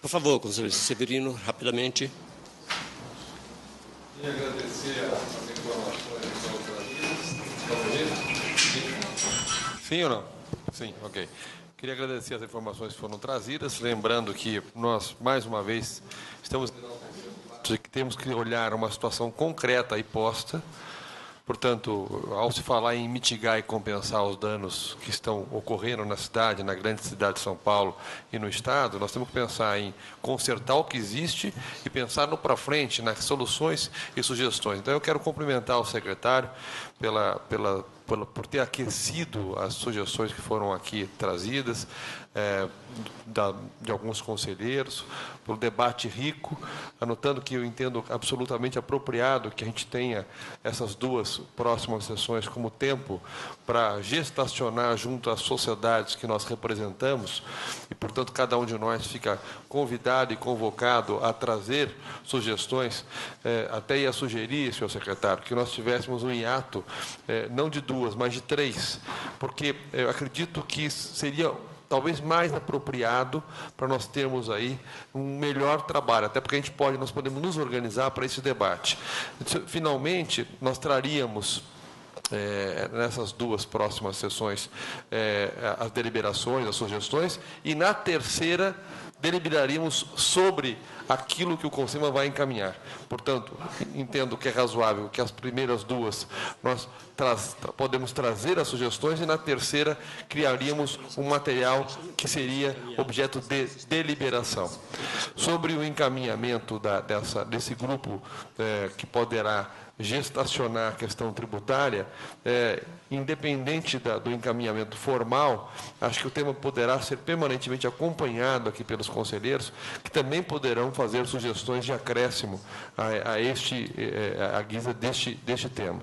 Por favor, conselheiro Severino, rapidamente. Queria agradecer as informações. Sim ou não? Sim, ok. Queria agradecer as informações que foram trazidas, lembrando que nós, mais uma vez, estamos que temos que olhar uma situação concreta e posta, Portanto, ao se falar em mitigar e compensar os danos que estão ocorrendo na cidade, na grande cidade de São Paulo e no Estado, nós temos que pensar em consertar o que existe e pensar no para frente, nas soluções e sugestões. Então, eu quero cumprimentar o secretário pela, pela, por ter aquecido as sugestões que foram aqui trazidas, é, da, de alguns conselheiros, pelo debate rico, anotando que eu entendo absolutamente apropriado que a gente tenha essas duas próximas sessões como tempo para gestacionar junto às sociedades que nós representamos, e, portanto, cada um de nós fica convidado e convocado a trazer sugestões, é, até ia sugerir, senhor secretário, que nós tivéssemos um hiato, é, não de duas, mas de três, porque eu acredito que seria talvez mais apropriado para nós termos aí um melhor trabalho, até porque a gente pode, nós podemos nos organizar para esse debate. Finalmente, nós traríamos é, nessas duas próximas sessões é, as deliberações, as sugestões, e na terceira deliberaríamos sobre aquilo que o Conselho vai encaminhar. Portanto, entendo que é razoável que as primeiras duas nós traz, podemos trazer as sugestões e na terceira criaríamos um material que seria objeto de deliberação. Sobre o encaminhamento da, dessa, desse grupo é, que poderá gestacionar a questão tributária, é, independente da, do encaminhamento formal, acho que o tema poderá ser permanentemente acompanhado aqui pelos conselheiros, que também poderão fazer sugestões de acréscimo a, a este, é, a guisa deste, deste tema.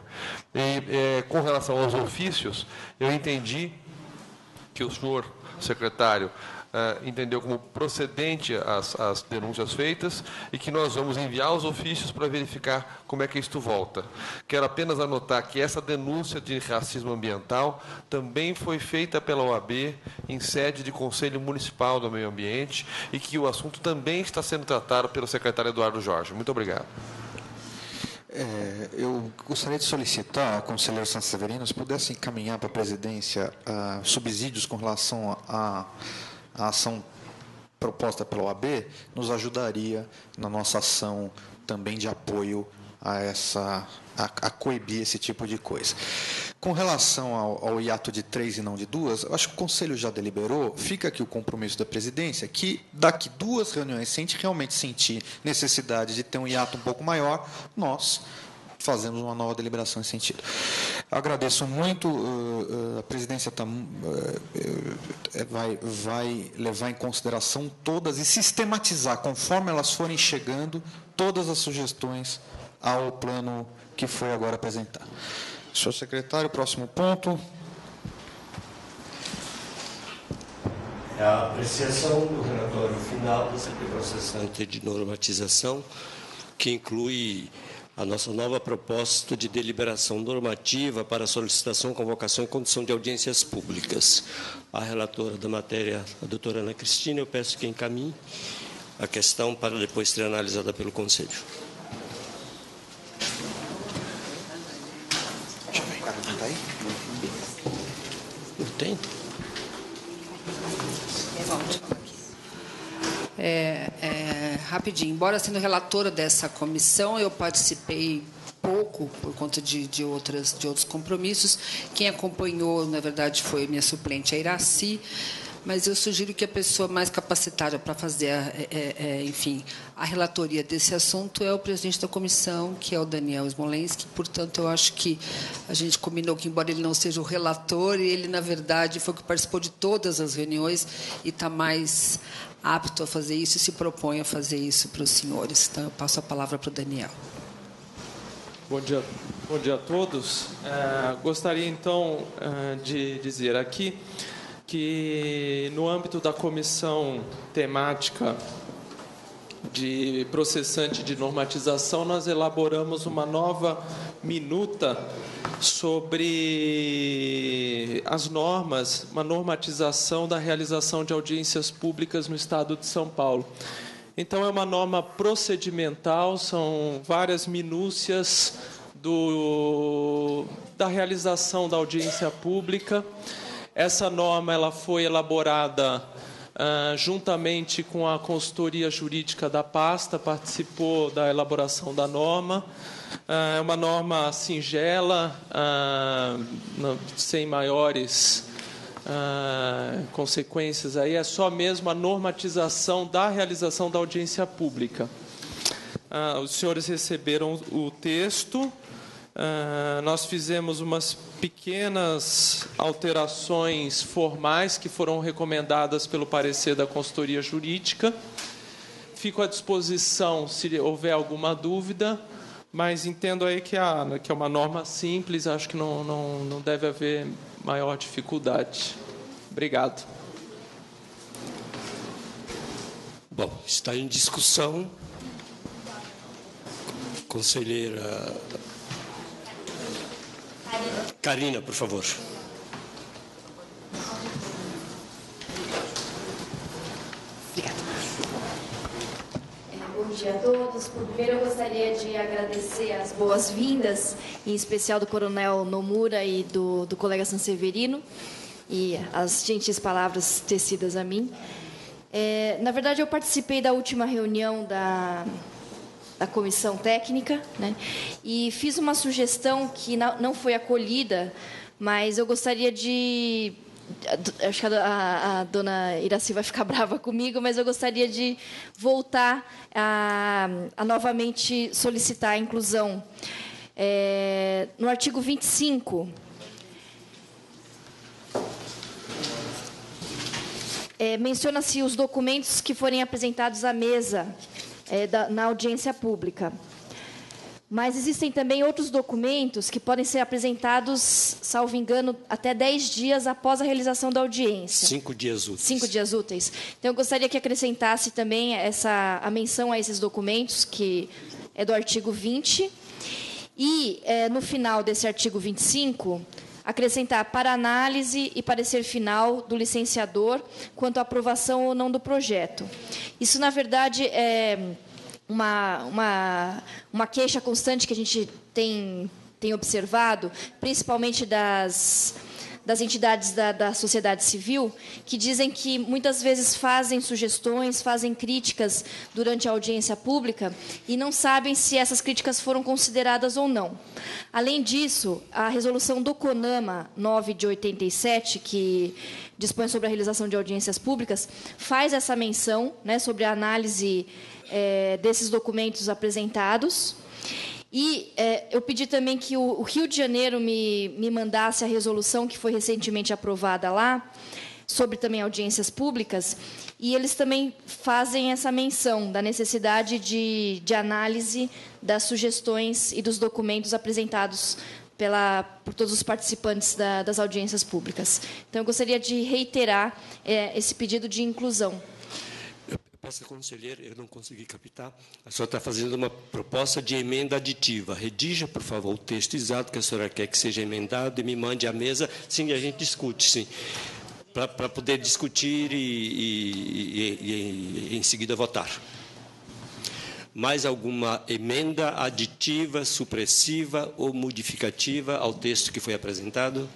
E, é, com relação aos ofícios, eu entendi que o senhor secretário uh, entendeu como procedente as, as denúncias feitas e que nós vamos enviar os ofícios para verificar como é que isto volta. Quero apenas anotar que essa denúncia de racismo ambiental também foi feita pela OAB em sede de Conselho Municipal do Meio Ambiente e que o assunto também está sendo tratado pelo secretário Eduardo Jorge. Muito obrigado. É, eu gostaria de solicitar ao conselheiro Severino se pudesse encaminhar para a presidência uh, subsídios com relação a, a ação proposta pela OAB nos ajudaria na nossa ação também de apoio a essa a, a coibir esse tipo de coisa. Com relação ao, ao, hiato de três e não de duas, acho que o Conselho já deliberou, fica aqui o compromisso da presidência, que daqui duas reuniões, se a gente realmente sentir necessidade de ter um hiato um pouco maior, nós fazemos uma nova deliberação nesse sentido. Agradeço muito, uh, uh, a presidência tá, uh, vai, levar em consideração todas e sistematizar, conforme elas forem chegando, todas as sugestões ao plano que foi agora apresentado. Senhor secretário, próximo ponto. É a apreciação do relatório final do processante de normatização, que inclui a nossa nova proposta de deliberação normativa para solicitação, convocação e condição de audiências públicas. A relatora da matéria, a doutora Ana Cristina, eu peço que encaminhe a questão para depois ser analisada pelo Conselho. Não tem? É, é, rapidinho, embora sendo relatora dessa comissão, eu participei pouco por conta de, de, outras, de outros compromissos. Quem acompanhou, na verdade, foi minha suplente, a Iraci. mas eu sugiro que a pessoa mais capacitada para fazer, a, é, é, enfim, a relatoria desse assunto é o presidente da comissão, que é o Daniel Smolenski. Portanto, eu acho que a gente combinou que, embora ele não seja o relator, ele, na verdade, foi o que participou de todas as reuniões e está mais apto a fazer isso e se propõe a fazer isso para os senhores. Então, eu passo a palavra para o Daniel. Bom dia, bom dia a todos. É, gostaria então é, de dizer aqui que no âmbito da comissão temática de processante de normatização, nós elaboramos uma nova minuta sobre as normas, uma normatização da realização de audiências públicas no Estado de São Paulo. Então, é uma norma procedimental, são várias minúcias do, da realização da audiência pública. Essa norma ela foi elaborada uh, juntamente com a consultoria jurídica da pasta, participou da elaboração da norma. Uh, é uma norma singela, uh, sem maiores ah, consequências aí, é só mesmo a normatização da realização da audiência pública. Ah, os senhores receberam o texto, ah, nós fizemos umas pequenas alterações formais que foram recomendadas pelo parecer da consultoria jurídica. Fico à disposição se houver alguma dúvida, mas entendo aí que, a, que é uma norma simples, acho que não, não, não deve haver maior dificuldade. Obrigado. Bom, está em discussão. Conselheira Karina, por favor. Bom dia a todos. Primeiro, eu gostaria de agradecer as boas-vindas, em especial do Coronel Nomura e do, do colega Sanseverino, e as gentis palavras tecidas a mim. É, na verdade, eu participei da última reunião da, da comissão técnica né, e fiz uma sugestão que não, foi acolhida, mas eu gostaria de acho que a, a, dona Iraci vai ficar brava comigo, mas eu gostaria de voltar a, a novamente solicitar a inclusão. É, no artigo 25, é, menciona-se os documentos que forem apresentados à mesa é, da, na audiência pública. Mas existem também outros documentos que podem ser apresentados, salvo engano, até 10 dias após a realização da audiência. Cinco dias úteis. Cinco dias úteis. Então, eu gostaria que acrescentasse também essa, a menção a esses documentos, que é do artigo 20. E, é, no final desse artigo 25, acrescentar para análise e parecer final do licenciador quanto à aprovação ou não do projeto. Isso, na verdade, é uma, uma, uma queixa constante que a gente tem, tem observado, principalmente das, das entidades da, da sociedade civil, que dizem que muitas vezes fazem sugestões, fazem críticas durante a audiência pública e não sabem se essas críticas foram consideradas ou não. Além disso, a resolução do CONAMA 9 de 87, que dispõe sobre a realização de audiências públicas, faz essa menção né, sobre a análise é, desses documentos apresentados. E é, eu pedi também que o, o, Rio de Janeiro me, me mandasse a resolução que foi recentemente aprovada lá, sobre também audiências públicas, e eles também fazem essa menção da necessidade de, de análise das sugestões e dos documentos apresentados pela, por todos os participantes da, das audiências públicas. Então, eu gostaria de reiterar é, esse pedido de inclusão. Peço conselheira, eu não consegui captar. A senhora está fazendo uma proposta de emenda aditiva. Redija, por favor, o texto exato que a senhora quer que seja emendado e me mande à mesa. Sim, a gente discute, sim. Para poder discutir e, e, e, e, em seguida votar. Mais alguma emenda aditiva, supressiva ou modificativa ao texto que foi apresentado?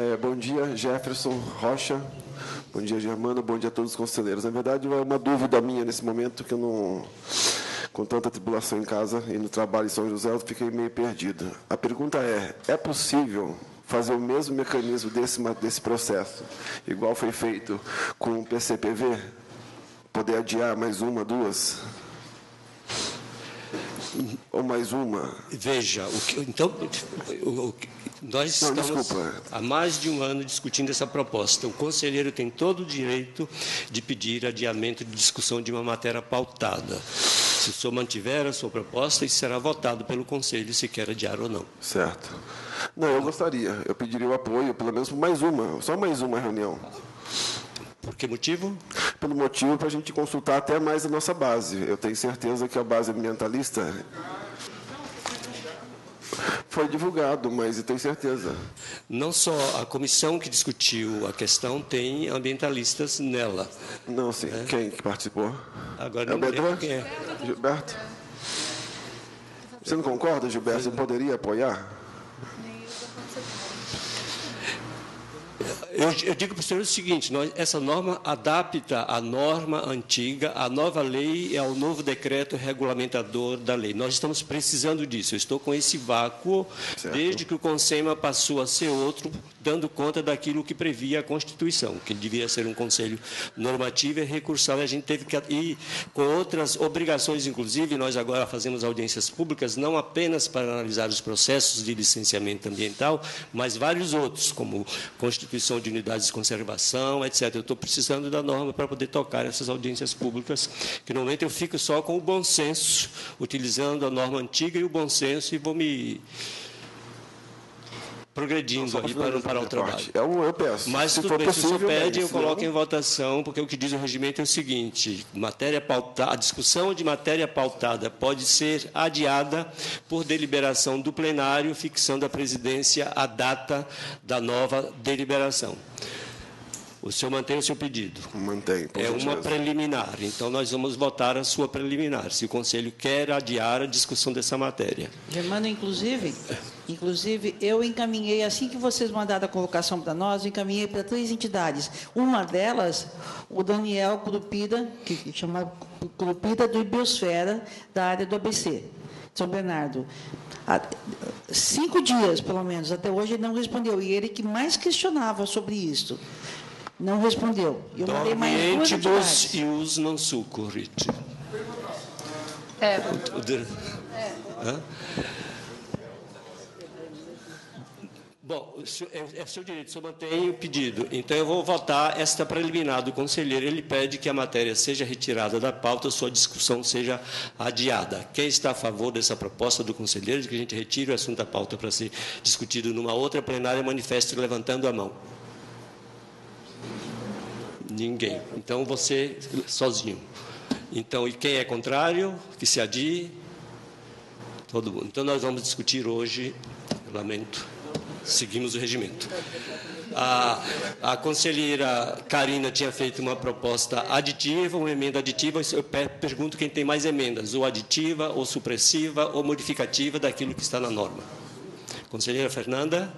É, bom dia, Jefferson Rocha, Bom dia, Germano. Bom dia a todos os conselheiros. Na verdade, é uma dúvida minha nesse momento que eu não. Com tanta tribulação em casa e no trabalho em São José, eu fiquei meio perdido. A pergunta é: é possível fazer o mesmo mecanismo desse, desse processo, igual foi feito com o PCPV? Poder adiar mais uma, duas? Ou mais uma? Veja, o que, então, o, o, nós Não, estamos desculpa. há mais de um ano discutindo essa proposta. O conselheiro tem todo o direito de pedir adiamento de discussão de uma matéria pautada. Se o senhor mantiver a sua proposta, isso será votado pelo conselho se quer adiar ou não. Certo. Não, eu gostaria. Eu pediria o apoio, pelo menos por mais uma, só mais uma reunião. Por que motivo? Pelo motivo para a gente consultar até mais a nossa base. Eu tenho certeza que a base ambientalista foi divulgado, mas eu tenho certeza. Não só a comissão que discutiu a questão tem ambientalistas nela. Não, sim. Quem que participou? Agora É não lembro quem é. Gilberto? Você não concorda, Gilberto? Você poderia apoiar? Eu, eu digo para o senhor o seguinte: nós, essa norma adapta a norma antiga, a nova lei e ao novo decreto regulamentador da lei. Nós estamos precisando disso. Eu estou com esse vácuo desde que o Consema passou a ser outro, dando conta daquilo que previa a Constituição, que devia ser um conselho normativo e recursal. E a gente teve que ir com outras obrigações, inclusive, nós agora fazemos audiências públicas, não apenas para analisar os processos de licenciamento ambiental, mas vários outros, como Constituição de Unidades de Conservação, etc. Eu estou precisando da norma para poder tocar essas audiências públicas, que no momento eu fico só com o bom senso, utilizando a norma antiga e o bom senso, e vou me progredindo aí para não parar o trabalho. Eu, eu peço. Mas se tudo for bem, se o senhor possível, pede, bem, eu senão- coloco em votação, porque o que diz o regimento é o seguinte: matéria pautada, a discussão de matéria pautada pode ser adiada por deliberação do plenário, fixando a presidência a data da nova deliberação. O senhor mantém o seu pedido? Mantém. É uma preliminar, então nós vamos votar a sua preliminar, se o Conselho quer adiar a discussão dessa matéria. Germano, inclusive, inclusive, eu encaminhei, assim que vocês mandaram a convocação para nós, eu encaminhei para três entidades. Uma delas, o Daniel Curupida, que, chama Curupida do Biosfera, da área do ABC, São Bernardo. Há cinco dias, pelo menos, até hoje ele não respondeu. E ele que mais questionava sobre isso. Não respondeu. Eu mandei mais duas entidades. Dormientibus ius non succurit. É. O- o dir- Hã? Bom, é, é seu direito, senhor mantém o pedido. Então, eu vou votar esta preliminar do conselheiro. Ele pede que a matéria seja retirada da pauta, sua discussão seja adiada. Quem está a favor dessa proposta do conselheiro, de que a gente retire o assunto da pauta para ser discutido numa outra plenária, manifeste levantando a mão. Ninguém. Então, você sozinho. Então, e quem é contrário, que se adie? Todo mundo. Então, nós vamos discutir hoje, lamento, seguimos o regimento. A, a conselheira Karina tinha feito uma proposta aditiva, uma emenda aditiva. Eu pe- pergunto quem tem mais emendas, ou aditiva, ou supressiva, ou modificativa daquilo que está na norma. Conselheira Fernanda?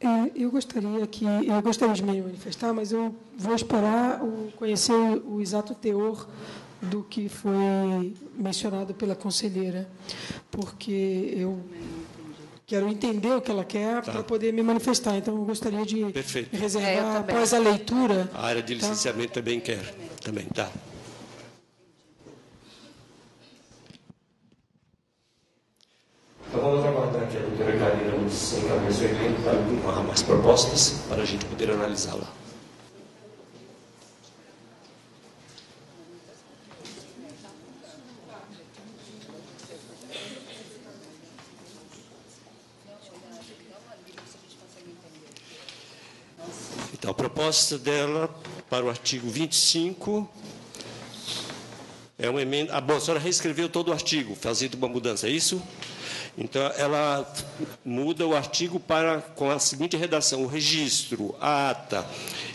É, eu gostaria que eu gostaria de me manifestar, mas eu vou esperar o, conhecer o exato teor do que foi mencionado pela conselheira, porque eu quero entender o que ela quer Tá. para poder me manifestar. Então, eu gostaria de Perfeito. me É, reservar após a leitura. A área de tá? licenciamento também quer. Também, tá. Então vamos aguardar que a doutora Karina nos encaminhe seu evento para mais propostas para a gente poder analisá-la. Então, a proposta dela para o artigo 25 é uma emenda. Ah, bom, a senhora reescreveu todo o artigo, fazendo uma mudança, é isso? Então, ela muda o artigo para com a seguinte redação: o registro, a ata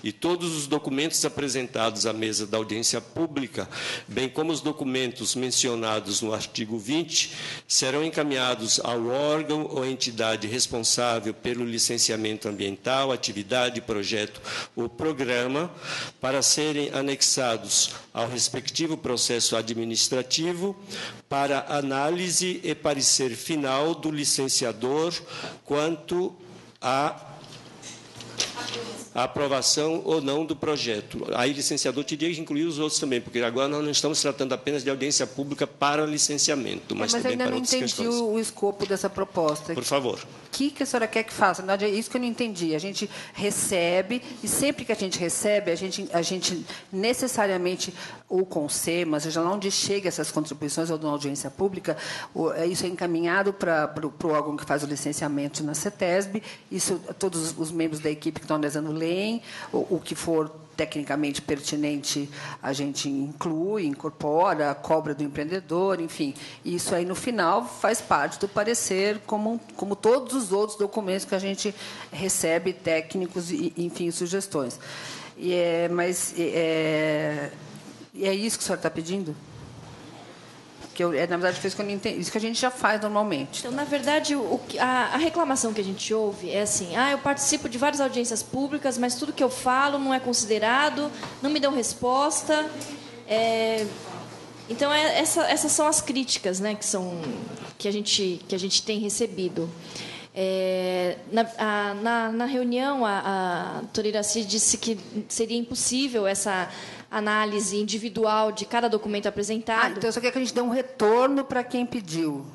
e todos os documentos apresentados à mesa da audiência pública, bem como os documentos mencionados no artigo 20, serão encaminhados ao órgão ou entidade responsável pelo licenciamento ambiental, atividade, projeto ou programa, para serem anexados ao respectivo processo administrativo para análise e parecer final do licenciador quanto à a aprovação ou não do projeto. Aí, licenciador teria que incluir os outros também, porque agora nós não estamos tratando apenas de audiência pública para licenciamento, mas, mas também ainda para não outras entendi questões. o, o escopo dessa proposta. Por favor. O que, que a senhora quer que faça? Verdade, é isso que eu não entendi. A gente recebe, e sempre que a gente recebe, a gente, a gente necessariamente, o CONSEMA, seja lá onde chega essas contribuições ou na audiência pública, é, isso é encaminhado para, para, o- para o órgão que faz o licenciamento na CETESB, isso todos os membros da equipe que estão analisando o, o que for tecnicamente pertinente a gente inclui, incorpora, cobra do empreendedor, enfim. Isso aí, no final, faz parte do parecer, como, como todos os outros documentos que a gente recebe, técnicos e, enfim, sugestões. E é, mas é, é isso que o senhor está pedindo? Que eu, é, na verdade, não entendi. Isso que a gente já faz normalmente. Então, na verdade, o a, a reclamação que a gente ouve é assim: ah, eu participo de várias audiências públicas, mas tudo que eu falo não é considerado, não me dão resposta. É, então, é- essa- essas são as críticas né, que, são, que, a gente, que a gente tem recebido. É, na, a- na- na reunião, a, a doutora Iraci disse que seria impossível essa análise individual de cada documento apresentado. Ah, então só quer que a gente dê um retorno para quem pediu.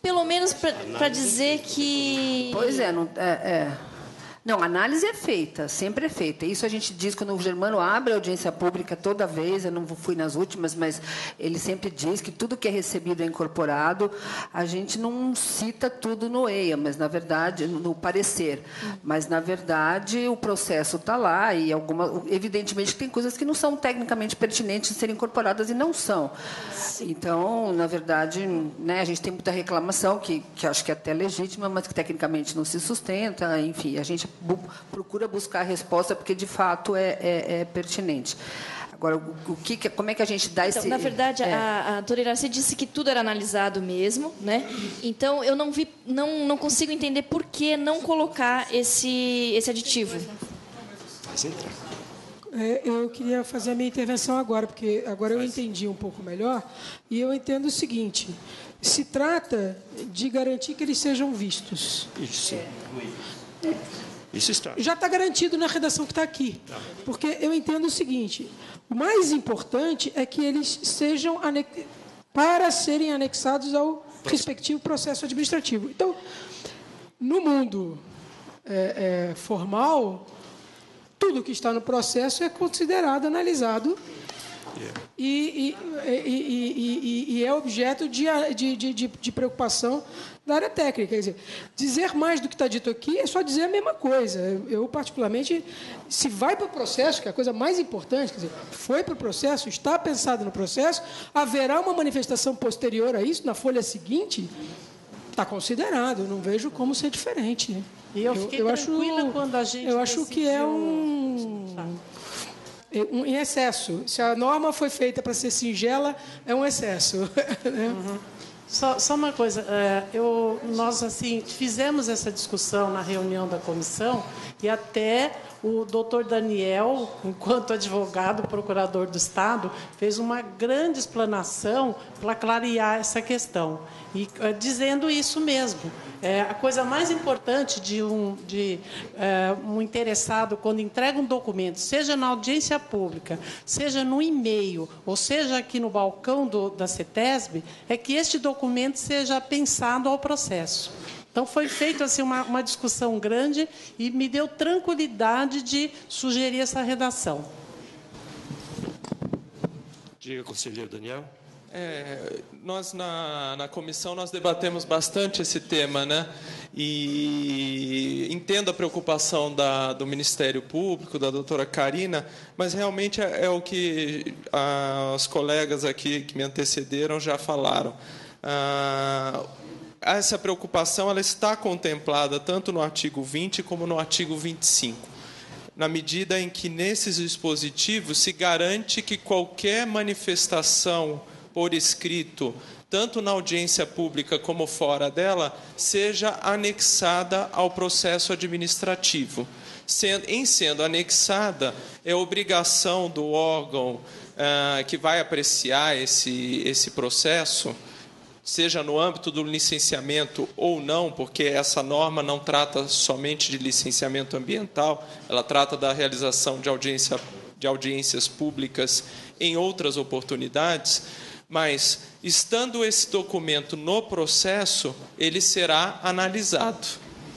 Pelo menos para dizer que. Pois é, não, é, é. Não, análise é feita, sempre é feita. Isso a gente diz quando o Germano abre a audiência pública toda vez, eu não fui nas últimas, mas ele sempre diz que tudo que é recebido é incorporado. A gente não cita tudo no EIA, mas na verdade, no parecer. Mas na verdade o processo está lá e alguma, evidentemente tem coisas que não são tecnicamente pertinentes de serem incorporadas e não são. Então, na verdade, né, a gente tem muita reclamação que, que acho que é até legítima, mas que tecnicamente não se sustenta. Enfim, a gente bu- procura buscar a resposta porque de fato é, é- é pertinente. Agora, o, que, como é que a gente dá Então, esse? na verdade, é. a, a doutora Iraci disse que tudo era analisado mesmo, né? Então, eu não vi, não, não consigo entender por que não colocar esse, esse aditivo. Mas. É, eu queria fazer a minha intervenção agora, porque agora eu entendi um pouco melhor. E eu entendo o seguinte: se trata de garantir que eles sejam vistos. Isso. Isso está. Já está garantido na redação que está aqui. Porque eu entendo o seguinte: o mais importante é que eles sejam ane- para serem anexados ao respectivo processo administrativo. Então, no mundo é, é, formal, tudo que está no processo é considerado, analisado e, e- e- é objeto de, de, de, de- preocupação da área técnica. Quer dizer, dizer mais do que está dito aqui é só dizer a mesma coisa. Eu, eu, particularmente, se vai para o processo, que é a coisa mais importante, quer dizer, foi para o processo, está pensado no processo, haverá uma manifestação posterior a isso, na folha seguinte, está considerado. Não vejo como ser diferente. né? E eu fiquei tranquila quando a gente Eu acho que é um um- em excesso. Se a norma foi feita para ser singela, é um excesso. né? Só, só uma coisa, é, eu, nós assim fizemos essa discussão na reunião da comissão e até o doutor Daniel, enquanto advogado, procurador do Estado, fez uma grande explanação para clarear essa questão e é, dizendo isso mesmo. É, a coisa mais importante de um, de, é, um interessado, quando entrega um documento, seja na audiência pública, seja no e-mail, ou seja aqui no balcão do, da CETESB, é que este documento seja pensado ao processo. Então, foi feita assim, uma, uma discussão grande e me deu tranquilidade de sugerir essa redação. Diga, conselheiro Daniel. É, nós na, na comissão nós debatemos bastante esse tema, né? E entendo a preocupação da, do Ministério Público, da doutora Karina, mas realmente é, é o que os colegas aqui que me antecederam já falaram. Ah, essa preocupação ela está contemplada tanto no artigo 20 como no artigo 25 na medida em que nesses dispositivos se garante que qualquer manifestação por escrito, tanto na audiência pública como fora dela, seja anexada ao processo administrativo. em sendo anexada, é obrigação do órgão ah, que vai apreciar esse, esse processo seja no âmbito do licenciamento ou não, porque essa norma não trata somente de licenciamento ambiental, ela trata da realização de, audiência, de audiências públicas em outras oportunidades, mas estando esse documento no processo, ele será analisado.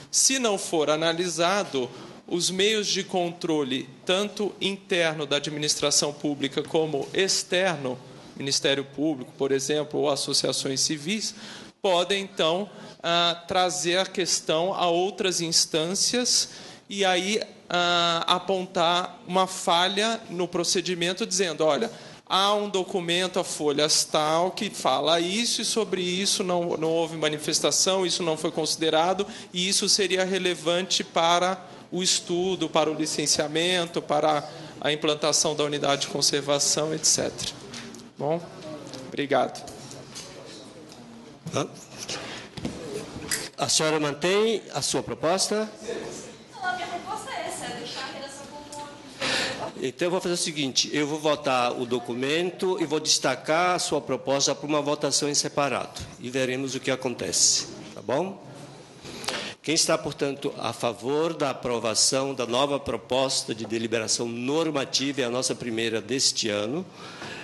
Se não for analisado, os meios de controle, tanto interno da administração pública como externo, Ministério Público, por exemplo, ou associações civis, podem então ah, trazer a questão a outras instâncias e aí ah, apontar uma falha no procedimento, dizendo: olha, há um documento, a folhas tal, que fala isso e sobre isso não, não houve manifestação, isso não foi considerado e isso seria relevante para o estudo, para o licenciamento, para a implantação da unidade de conservação, etc. Bom, obrigado. A senhora mantém a sua proposta? Não, a minha proposta é essa, é deixar a redação como... Então, eu vou fazer o seguinte: eu vou votar o documento e vou destacar a sua proposta para uma votação em separado. E veremos o que acontece. Tá bom? Quem está, portanto, a favor da aprovação da nova proposta de deliberação normativa, é a nossa primeira deste ano,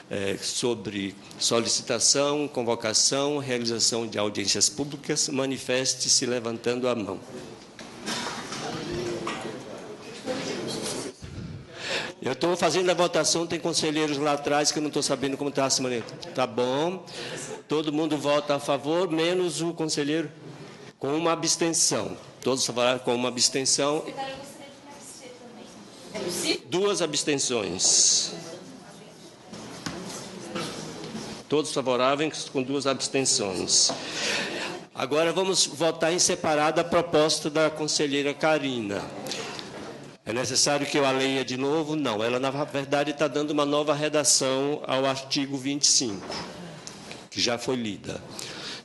é, sobre solicitação, convocação, realização de audiências públicas, manifeste-se levantando a mão. Eu estou fazendo a votação, tem conselheiros lá atrás que eu não estou sabendo como está a semaneta. Tá bom. Todo mundo vota a favor, menos o conselheiro com uma abstenção. Todos falaram com uma abstenção. Duas abstenções. Todos favoráveis, com duas abstenções. Agora vamos votar em separado a proposta da conselheira Karina. É necessário que eu a leia de novo? Não, ela na verdade está dando uma nova redação ao artigo 25, que já foi lida.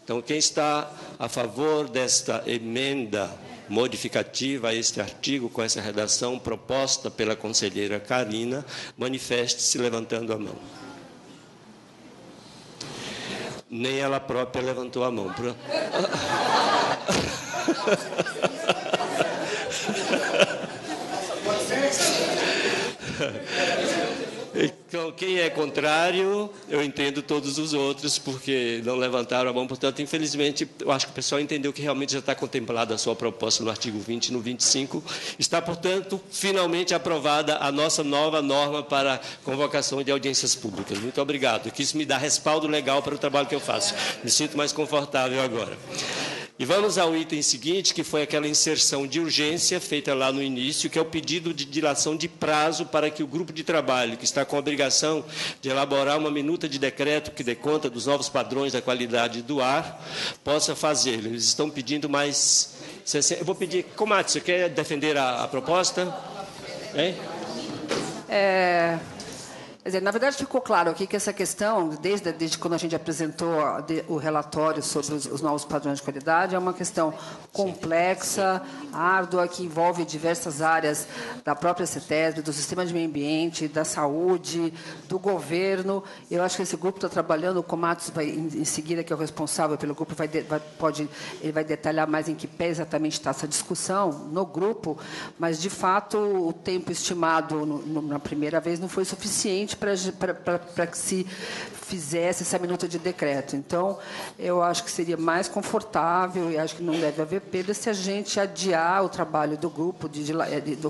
Então, quem está a favor desta emenda modificativa a este artigo, com essa redação proposta pela conselheira Karina, manifeste-se levantando a mão nem ela própria levantou a mão. Então, quem é contrário, eu entendo todos os outros, porque não levantaram a mão. Portanto, infelizmente, eu acho que o pessoal entendeu que realmente já está contemplada a sua proposta no artigo 20 e no 25. Está, portanto, finalmente aprovada a nossa nova norma para convocação de audiências públicas. Muito obrigado. Que isso me dá respaldo legal para o trabalho que eu faço. Me sinto mais confortável agora. E vamos ao item seguinte, que foi aquela inserção de urgência feita lá no início, que é o pedido de dilação de prazo para que o grupo de trabalho, que está com a obrigação de elaborar uma minuta de decreto que dê conta dos novos padrões da qualidade do ar, possa fazê-lo. Eles estão pedindo mais. Eu vou pedir. Comate, você quer defender a, a proposta? Hein? É. Dizer, na verdade, ficou claro aqui que essa questão, desde, desde quando a gente apresentou o relatório sobre os, os novos padrões de qualidade, é uma questão complexa, árdua, que envolve diversas áreas da própria CETESB, do sistema de meio ambiente, da saúde, do governo. Eu acho que esse grupo está trabalhando, o Comatos vai, em, seguida, que é o responsável pelo grupo, vai, vai, pode, ele vai detalhar mais em que pé exatamente está essa discussão no grupo, mas, de fato, o tempo estimado no, no, na primeira vez não foi suficiente para que se fizesse essa minuta de decreto. Então, eu acho que seria mais confortável e acho que não deve haver perda se a gente adiar o trabalho do grupo, de, de, de, de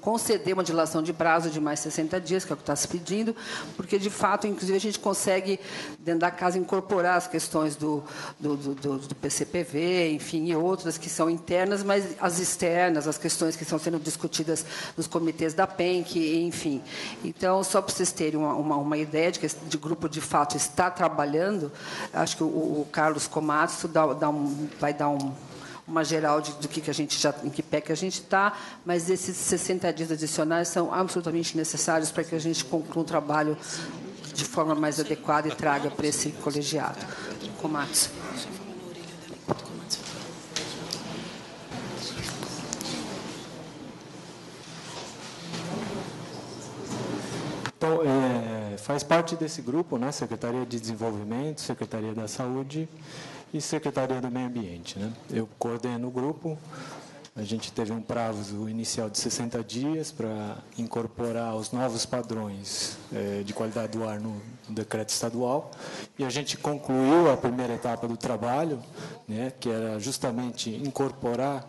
conceder uma dilação de prazo de mais 60 dias, que é o que está se pedindo, porque, de fato, inclusive, a gente consegue, dentro da casa, incorporar as questões do, do, do, do PCPV, enfim, e outras que são internas, mas as externas, as questões que estão sendo discutidas nos comitês da PENC, enfim. Então, só para vocês terem terem uma, uma, uma ideia de que esse de grupo de fato está trabalhando, acho que o, o Carlos Comatsu dá, dá um, vai dar um, uma geral de, do que, que a gente já, em que pé que a gente está, mas esses 60 dias adicionais são absolutamente necessários para que a gente conclua o trabalho de forma mais adequada e traga para esse colegiado. Comatsu. Então, é, faz parte desse grupo, né, Secretaria de Desenvolvimento, Secretaria da Saúde e Secretaria do Meio Ambiente. Né? Eu coordeno o grupo, a gente teve um prazo inicial de 60 dias para incorporar os novos padrões é, de qualidade do ar no decreto estadual e a gente concluiu a primeira etapa do trabalho, né, que era justamente incorporar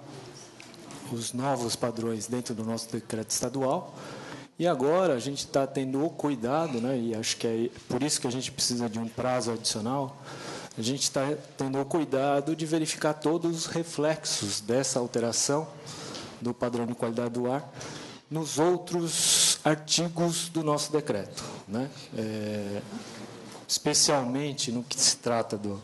os novos padrões dentro do nosso decreto estadual. E agora a gente está tendo o cuidado, né, e acho que é por isso que a gente precisa de um prazo adicional, a gente está tendo o cuidado de verificar todos os reflexos dessa alteração do padrão de qualidade do ar nos outros artigos do nosso decreto. Né? É, especialmente no que se trata do,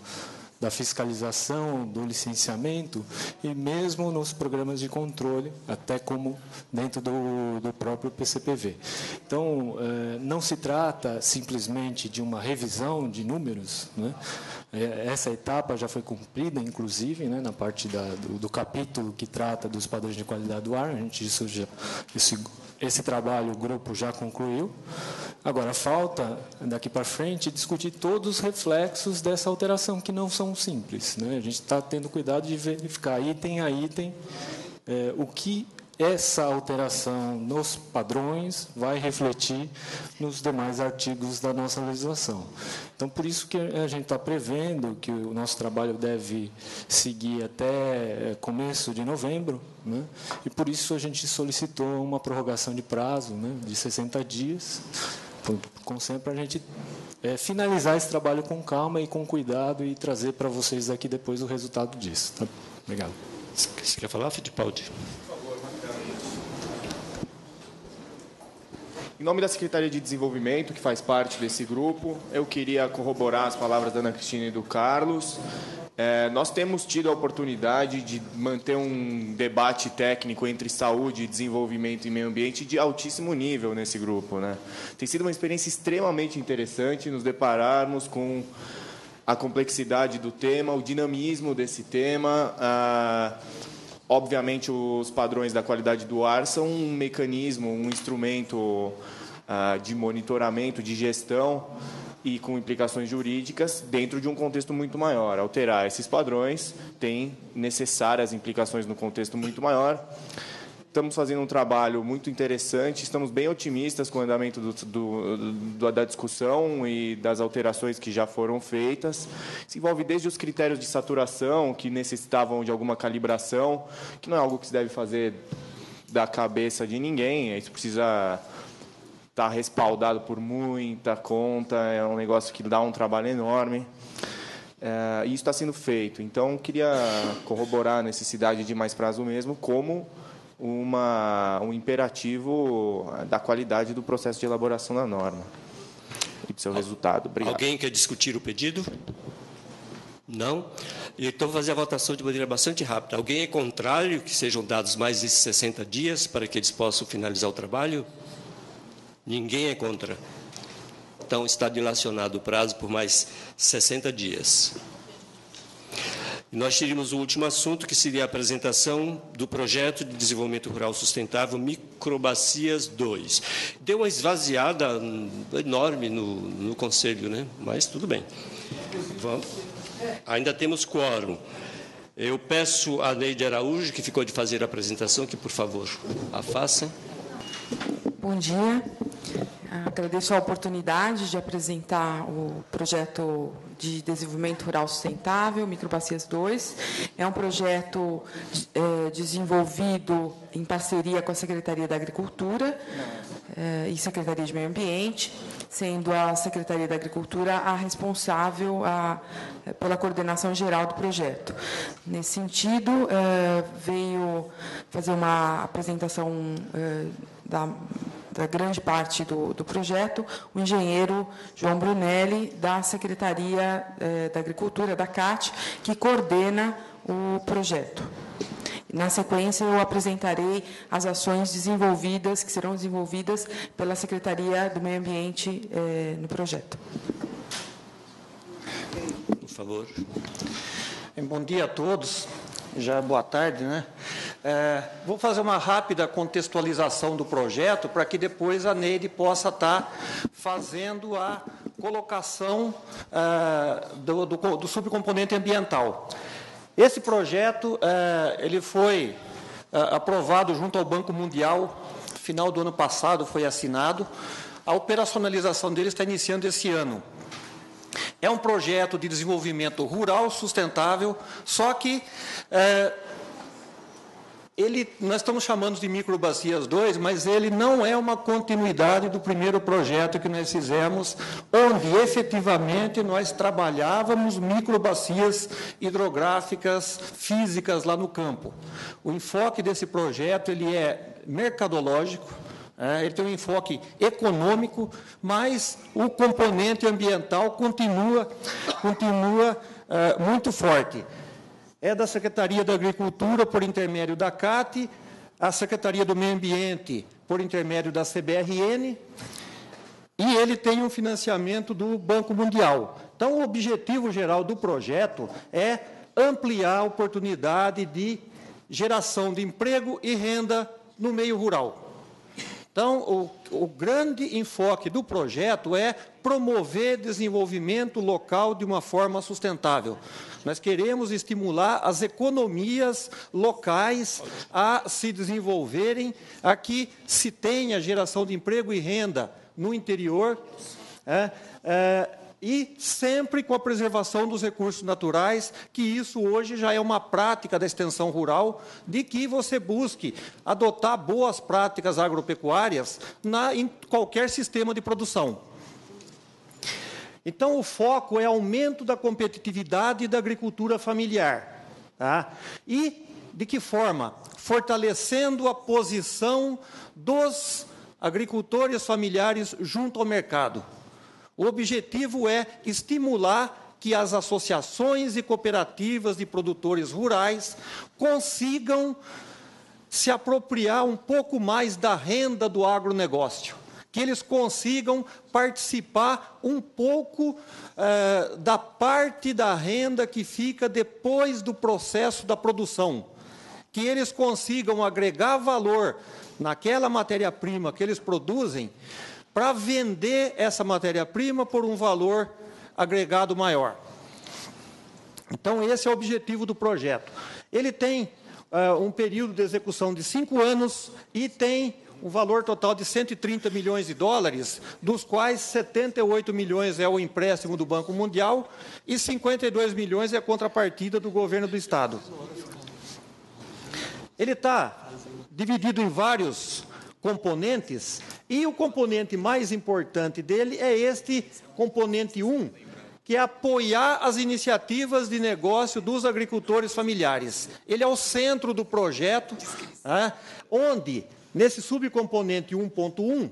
da fiscalização, do licenciamento e mesmo nos programas de controle, até como dentro do, do próprio PCPV. Então, eh, não se trata simplesmente de uma revisão de números, né? Eh, essa etapa já foi cumprida, inclusive, né, na parte da, do, do, capítulo que trata dos padrões de qualidade do ar. A gente isso já, esse, esse trabalho o grupo já concluiu. Agora, falta, daqui para frente, discutir todos os reflexos dessa alteração, que não são simples. Né? A gente está tendo cuidado de verificar item a item é, o que essa alteração nos padrões vai refletir nos demais artigos da nossa legislação. Então, por isso que a gente está prevendo que o nosso trabalho deve seguir até é, começo de novembro, né? e por isso a gente solicitou uma prorrogação de prazo né, de 60 dias, como sempre, a gente é, finalizar esse trabalho com calma e com cuidado e trazer para vocês aqui depois o resultado disso. Tá? Obrigado. Você quer falar, Fittipaldi? Nome da Secretaria de Desenvolvimento, que faz parte desse grupo, eu queria corroborar as palavras da Ana Cristina e do Carlos. É, nós temos tido a oportunidade de manter um debate técnico entre saúde, desenvolvimento e meio ambiente de altíssimo nível nesse grupo. Né? Tem sido uma experiência extremamente interessante nos depararmos com a complexidade do tema, o dinamismo desse tema. Ah, obviamente, os padrões da qualidade do ar são um mecanismo, um instrumento de monitoramento, de gestão e com implicações jurídicas dentro de um contexto muito maior. Alterar esses padrões tem necessárias implicações no contexto muito maior. Estamos fazendo um trabalho muito interessante, estamos bem otimistas com o andamento do, do, da discussão e das alterações que já foram feitas. Se envolve desde os critérios de saturação, que necessitavam de alguma calibração, que não é algo que se deve fazer da cabeça de ninguém, isso precisa está respaldado por muita conta, é um negócio que dá um trabalho enorme. É, e isso está sendo feito. Então, queria corroborar a necessidade de mais prazo mesmo como uma, um imperativo da qualidade do processo de elaboração da norma e do seu resultado. Obrigado. Alguém quer discutir o pedido? Não? Então, vou fazer a votação de maneira bastante rápida. Alguém é contrário que sejam dados mais esses 60 dias para que eles possam finalizar o trabalho? Ninguém é contra. Então, está dilacionado o prazo por mais 60 dias. Nós teríamos o último assunto, que seria a apresentação do projeto de desenvolvimento rural sustentável Microbacias 2. Deu uma esvaziada enorme no, no Conselho, né? mas tudo bem. Vamos. Ainda temos quórum. Eu peço a Neide Araújo, que ficou de fazer a apresentação, que, por favor, a faça. Bom dia. Agradeço a oportunidade de apresentar o projeto de desenvolvimento rural sustentável, Microbacias 2. É um projeto é, desenvolvido em parceria com a Secretaria da Agricultura é, e Secretaria de Meio Ambiente, sendo a Secretaria da Agricultura a responsável a, pela coordenação geral do projeto. Nesse sentido, é, veio fazer uma apresentação é, da da grande parte do, do, projeto, o engenheiro João Brunelli, da Secretaria eh, da Agricultura, da CAT, que coordena o projeto. Na sequência, eu apresentarei as ações desenvolvidas, que serão desenvolvidas pela Secretaria do Meio Ambiente eh, no projeto. Por favor. Bom dia a todos. Já boa tarde, né? É, vou fazer uma rápida contextualização do projeto para que depois a Neide possa estar fazendo a colocação é, do, do, do subcomponente ambiental. Esse projeto é, ele foi é, aprovado junto ao Banco Mundial, final do ano passado foi assinado. A operacionalização dele está iniciando esse ano. É um projeto de desenvolvimento rural sustentável, só que é, ele, nós estamos chamando de microbacias 2, mas ele não é uma continuidade do primeiro projeto que nós fizemos, onde efetivamente nós trabalhávamos microbacias hidrográficas físicas lá no campo. O enfoque desse projeto ele é mercadológico, ele tem um enfoque econômico, mas o componente ambiental continua, continua é, muito forte é da Secretaria da Agricultura, por intermédio da CAT, a Secretaria do Meio Ambiente, por intermédio da CBRN, e ele tem um financiamento do Banco Mundial. Então, o objetivo geral do projeto é ampliar a oportunidade de geração de emprego e renda no meio rural. Então, o, o, grande enfoque do projeto é promover desenvolvimento local de uma forma sustentável. Nós queremos estimular as economias locais a se desenvolverem, a que se tenha geração de emprego e renda no interior. É, é, e sempre com a preservação dos recursos naturais, que isso hoje já é uma prática da extensão rural, de que você busque adotar boas práticas agropecuárias na, em qualquer sistema de produção. Então, o foco é aumento da competitividade da agricultura familiar. Tá? E de que forma? Fortalecendo a posição dos agricultores familiares junto ao mercado. O objetivo é estimular que as associações e cooperativas de produtores rurais consigam se apropriar um pouco mais da renda do agronegócio, que eles consigam participar um pouco eh, da parte da renda que fica depois do processo da produção, que eles consigam agregar valor naquela matéria-prima que eles produzem para vender essa matéria-prima por um valor agregado maior. Então, esse é o objetivo do projeto. Ele tem uh, um período de execução de cinco anos e tem um valor total de 130 milhões de dólares, dos quais 78 milhões é o empréstimo do Banco Mundial e 52 milhões é a contrapartida do governo do Estado. Ele está dividido em vários componentes, e o componente mais importante dele é este componente 1, que é apoiar as iniciativas de negócio dos agricultores familiares. Ele é o centro do projeto, né, onde, nesse subcomponente 1.1,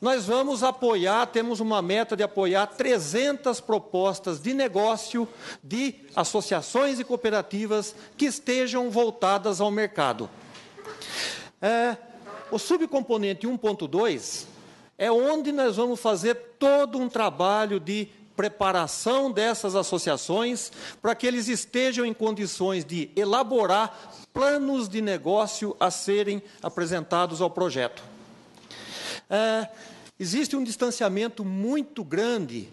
nós vamos apoiar, temos uma meta de apoiar 300 propostas de negócio de associações e cooperativas que estejam voltadas ao mercado. É, o subcomponente 1.2 é onde nós vamos fazer todo um trabalho de preparação dessas associações para que eles estejam em condições de elaborar planos de negócio a serem apresentados ao projeto. É, existe um distanciamento muito grande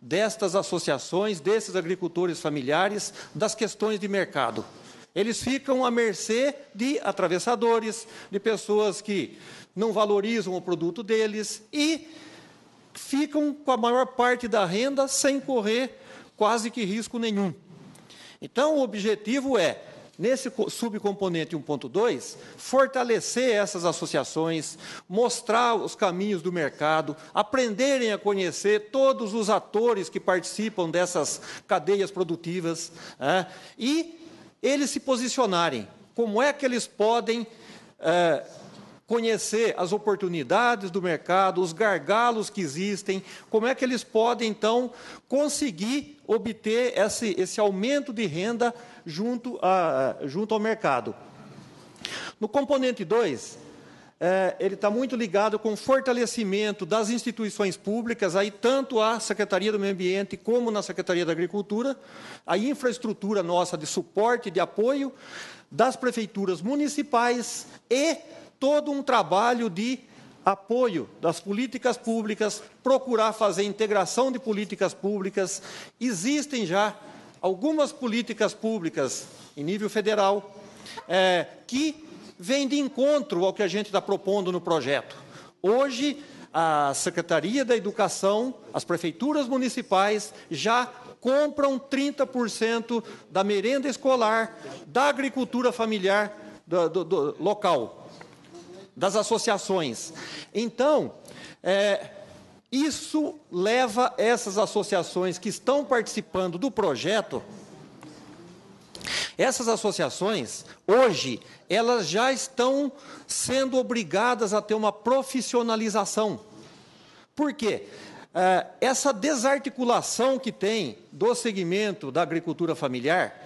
destas associações, desses agricultores familiares, das questões de mercado. Eles ficam à mercê de atravessadores, de pessoas que não valorizam o produto deles e ficam com a maior parte da renda sem correr quase que risco nenhum. Então, o objetivo é, nesse subcomponente 1.2, fortalecer essas associações, mostrar os caminhos do mercado, aprenderem a conhecer todos os atores que participam dessas cadeias produtivas é, e eles se posicionarem. Como é que eles podem é, conhecer as oportunidades do mercado, os gargalos que existem, como é que eles podem, então, conseguir obter esse, esse aumento de renda junto, a, junto ao mercado. No componente 2, é, ele está muito ligado com o fortalecimento das instituições públicas, aí tanto a Secretaria do Meio Ambiente como na Secretaria da Agricultura, a infraestrutura nossa de suporte, de apoio das prefeituras municipais e todo um trabalho de apoio das políticas públicas, procurar fazer integração de políticas públicas. Existem já algumas políticas públicas em nível federal é, que vêm de encontro ao que a gente está propondo no projeto. Hoje, a Secretaria da Educação, as prefeituras municipais já compram 30% da merenda escolar, da agricultura familiar do, do, do local das associações. Então, é, isso leva essas associações que estão participando do projeto, essas associações, hoje, elas já estão sendo obrigadas a ter uma profissionalização. Por quê? É, essa desarticulação que tem do segmento da agricultura familiar,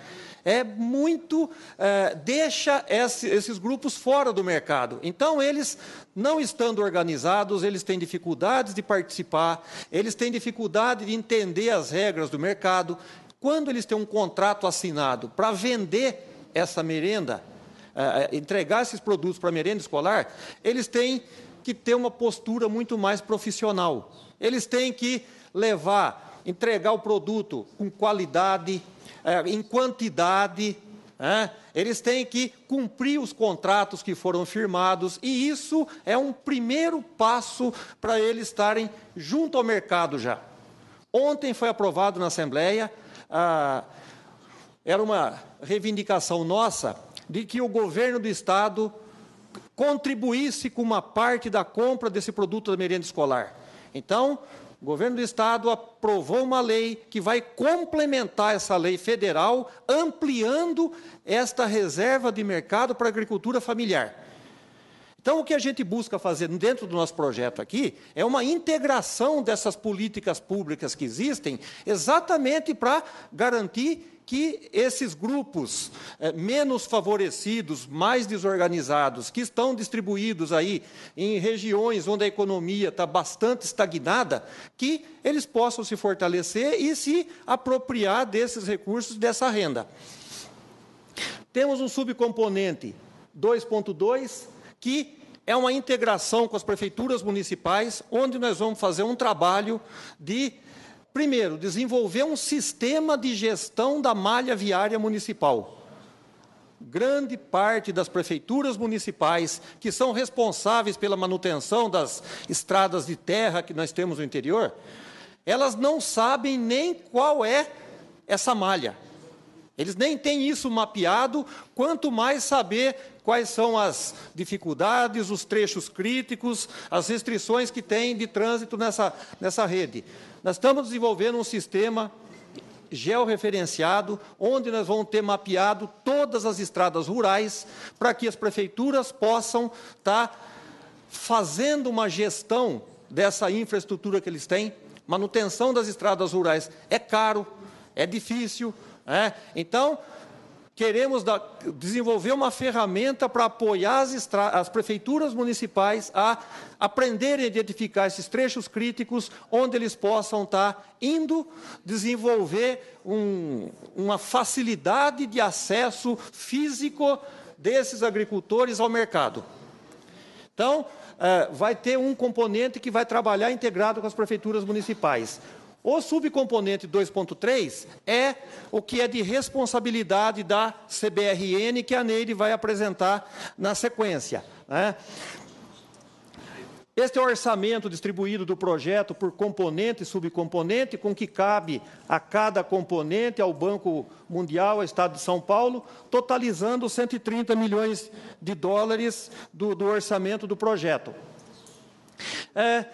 é muito é, deixa esse, esses grupos fora do mercado. Então eles não estando organizados, eles têm dificuldades de participar, eles têm dificuldade de entender as regras do mercado. Quando eles têm um contrato assinado para vender essa merenda, é, é entregar esses produtos para a merenda escolar, eles têm que ter uma postura muito mais profissional. Eles têm que levar, entregar o produto com qualidade, é, em quantidade, é, eles têm que cumprir os contratos que foram firmados, e isso é um primeiro passo para eles estarem junto ao mercado já. Ontem foi aprovado na Assembleia, ah, era uma reivindicação nossa de que o governo do Estado contribuísse com uma parte da compra desse produto da merenda escolar. Então, o governo do estado aprovou uma lei que vai complementar essa lei federal, ampliando esta reserva de mercado para a agricultura familiar. Então, o que a gente busca fazer dentro do nosso projeto aqui é uma integração dessas políticas públicas que existem, exatamente para garantir que esses grupos é, menos favorecidos, mais desorganizados, que estão distribuídos aí em regiões onde a economia está bastante estagnada, que eles possam se fortalecer e se apropriar desses recursos, dessa renda. Temos um subcomponente 2.2 que é uma integração com as prefeituras municipais, onde nós vamos fazer um trabalho de Primeiro, desenvolver um sistema de gestão da malha viária municipal. Grande parte das prefeituras municipais, que são responsáveis pela manutenção das estradas de terra que nós temos no interior, elas não sabem nem qual é essa malha. Eles nem têm isso mapeado, quanto mais saber quais são as dificuldades, os trechos críticos, as restrições que tem de trânsito nessa, nessa rede. Nós estamos desenvolvendo um sistema georreferenciado, onde nós vamos ter mapeado todas as estradas rurais, para que as prefeituras possam estar tá fazendo uma gestão dessa infraestrutura que eles têm. Manutenção das estradas rurais é caro, é difícil. É? Então, queremos desenvolver uma ferramenta para apoiar as, as, prefeituras municipais a aprenderem a identificar esses trechos críticos onde eles possam estar indo desenvolver um, uma facilidade de acesso físico desses agricultores ao mercado. Então, é, vai ter um componente que vai trabalhar integrado com as prefeituras municipais. O subcomponente 2.3 é o que é de responsabilidade da CBRN, que a Neide vai apresentar na sequência. Né? Este é o orçamento distribuído do projeto por componente e subcomponente, com que cabe a cada componente ao Banco Mundial, ao Estado de São Paulo, totalizando 130 milhões de dólares do, do orçamento do projeto. É,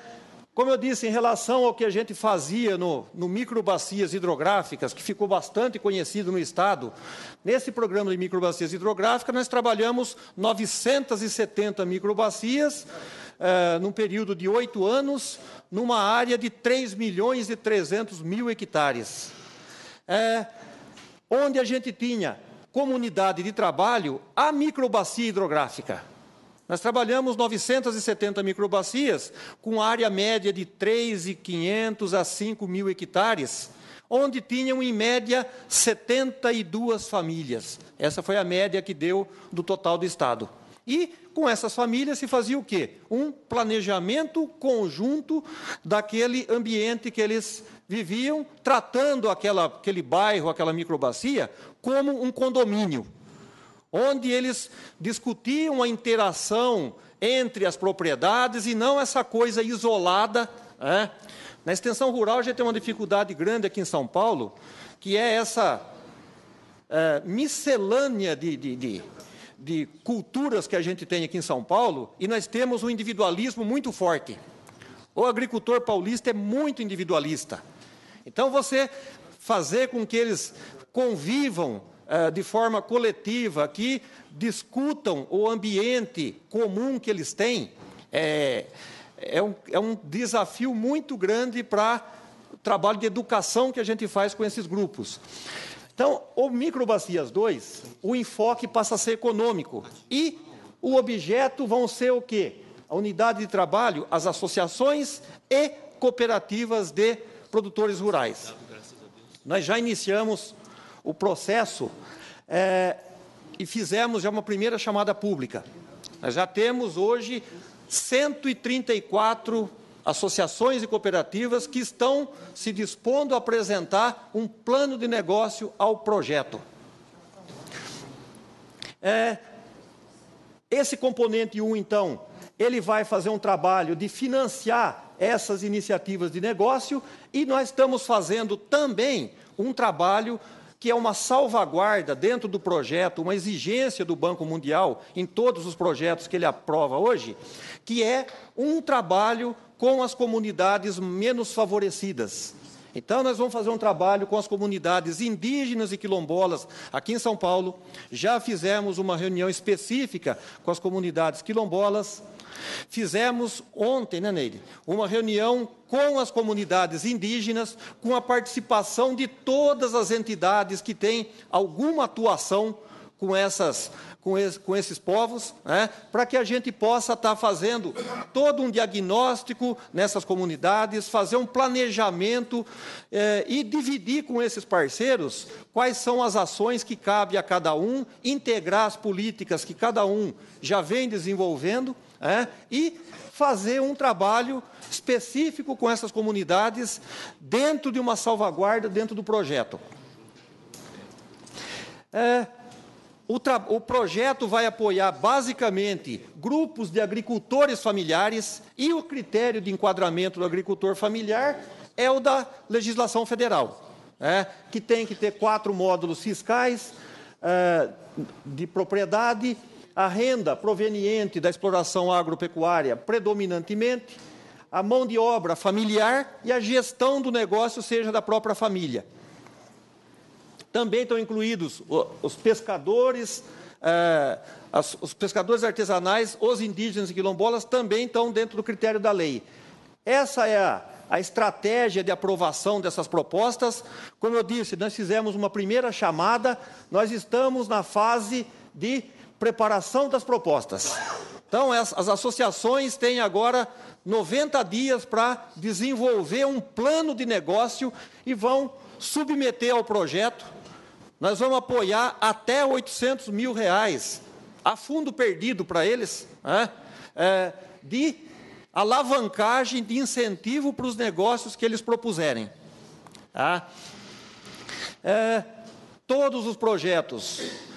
Como eu disse, em relação ao que a gente fazia no, no microbacias hidrográficas, que ficou bastante conhecido no Estado, nesse programa de microbacias hidrográficas, nós trabalhamos 970 microbacias, eh, num período de oito anos, numa área de 3 milhões e 300 mil hectares. É, onde a gente tinha comunidade de trabalho a microbacia hidrográfica. Nós trabalhamos 970 microbacias, com área média de 3.500 a 5 mil hectares, onde tinham, em média, 72 famílias. Essa foi a média que deu do total do Estado. E, com essas famílias, se fazia o quê? Um planejamento conjunto daquele ambiente que eles viviam, tratando aquela, aquele bairro, aquela microbacia, como um condomínio onde eles discutiam a interação entre as propriedades e não essa coisa isolada. É? Na extensão rural, a gente tem uma dificuldade grande aqui em São Paulo, que é essa é, miscelânea de, de, de, de culturas que a gente tem aqui em São Paulo, e nós temos um individualismo muito forte. O agricultor paulista é muito individualista. Então, você fazer com que eles convivam de forma coletiva, que discutam o ambiente comum que eles têm, é, é, um, é um desafio muito grande para o trabalho de educação que a gente faz com esses grupos. Então, o Microbacias 2, o enfoque passa a ser econômico. E o objeto vão ser o quê? A unidade de trabalho, as associações e cooperativas de produtores rurais. Nós já iniciamos o processo é, e fizemos já uma primeira chamada pública. Nós já temos hoje 134 associações e cooperativas que estão se dispondo a apresentar um plano de negócio ao projeto. É, esse componente 1, então, ele vai fazer um trabalho de financiar essas iniciativas de negócio e nós estamos fazendo também um trabalho que é uma salvaguarda dentro do projeto, uma exigência do Banco Mundial em todos os projetos que ele aprova hoje, que é um trabalho com as comunidades menos favorecidas. Então, nós vamos fazer um trabalho com as comunidades indígenas e quilombolas aqui em São Paulo. Já fizemos uma reunião específica com as comunidades quilombolas. Fizemos ontem, né, Neide, uma reunião com as comunidades indígenas, com a participação de todas as entidades que têm alguma atuação com, essas, com, esse, com esses povos, né, para que a gente possa estar fazendo todo um diagnóstico nessas comunidades, fazer um planejamento eh, e dividir com esses parceiros quais são as ações que cabe a cada um, integrar as políticas que cada um já vem desenvolvendo é, e fazer um trabalho específico com essas comunidades dentro de uma salvaguarda dentro do projeto. É, o, o, projeto vai apoiar basicamente grupos de agricultores familiares e o critério de enquadramento do agricultor familiar é o da legislação federal, é, que tem que ter quatro módulos fiscais é, de propriedade a renda proveniente da exploração agropecuária predominantemente, a mão de obra familiar e a gestão do negócio seja da própria família. Também estão incluídos os pescadores, eh, os pescadores artesanais, os indígenas e quilombolas também estão dentro do critério da lei. Essa é a, a estratégia de aprovação dessas propostas. Como eu disse, nós fizemos uma primeira chamada, nós estamos na fase de preparação das propostas. Então, as, as associações têm agora 90 dias para desenvolver um plano de negócio e vão submeter ao projeto. Nós vamos apoiar até 800 mil reais, a fundo perdido para eles, né? é, de alavancagem, de incentivo para os negócios que eles propuserem. Tá? É, todos os projetos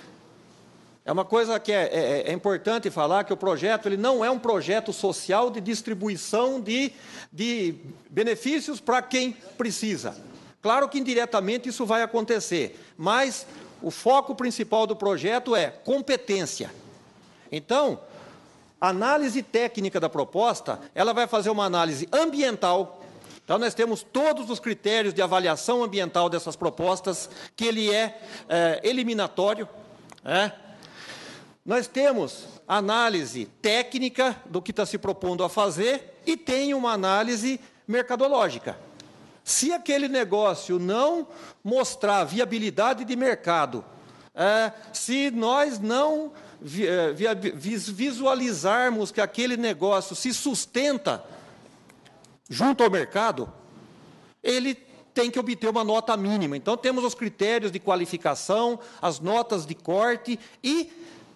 é uma coisa que é, é, é, importante falar que o projeto ele não é um projeto social de distribuição de, de benefícios para quem precisa. Claro que indiretamente isso vai acontecer, mas o foco principal do projeto é competência. Então, A análise técnica da proposta, ela vai fazer uma análise ambiental. Então, nós temos todos os critérios de avaliação ambiental dessas propostas, que ele é, é eliminatório. É. Nós temos análise técnica do que está se propondo a fazer e tem uma análise mercadológica. Se aquele negócio não mostrar viabilidade de mercado, é, se nós não é, visualizarmos que aquele negócio se sustenta junto ao mercado, ele tem que obter uma nota mínima. Então, temos os critérios de qualificação, as notas de corte e,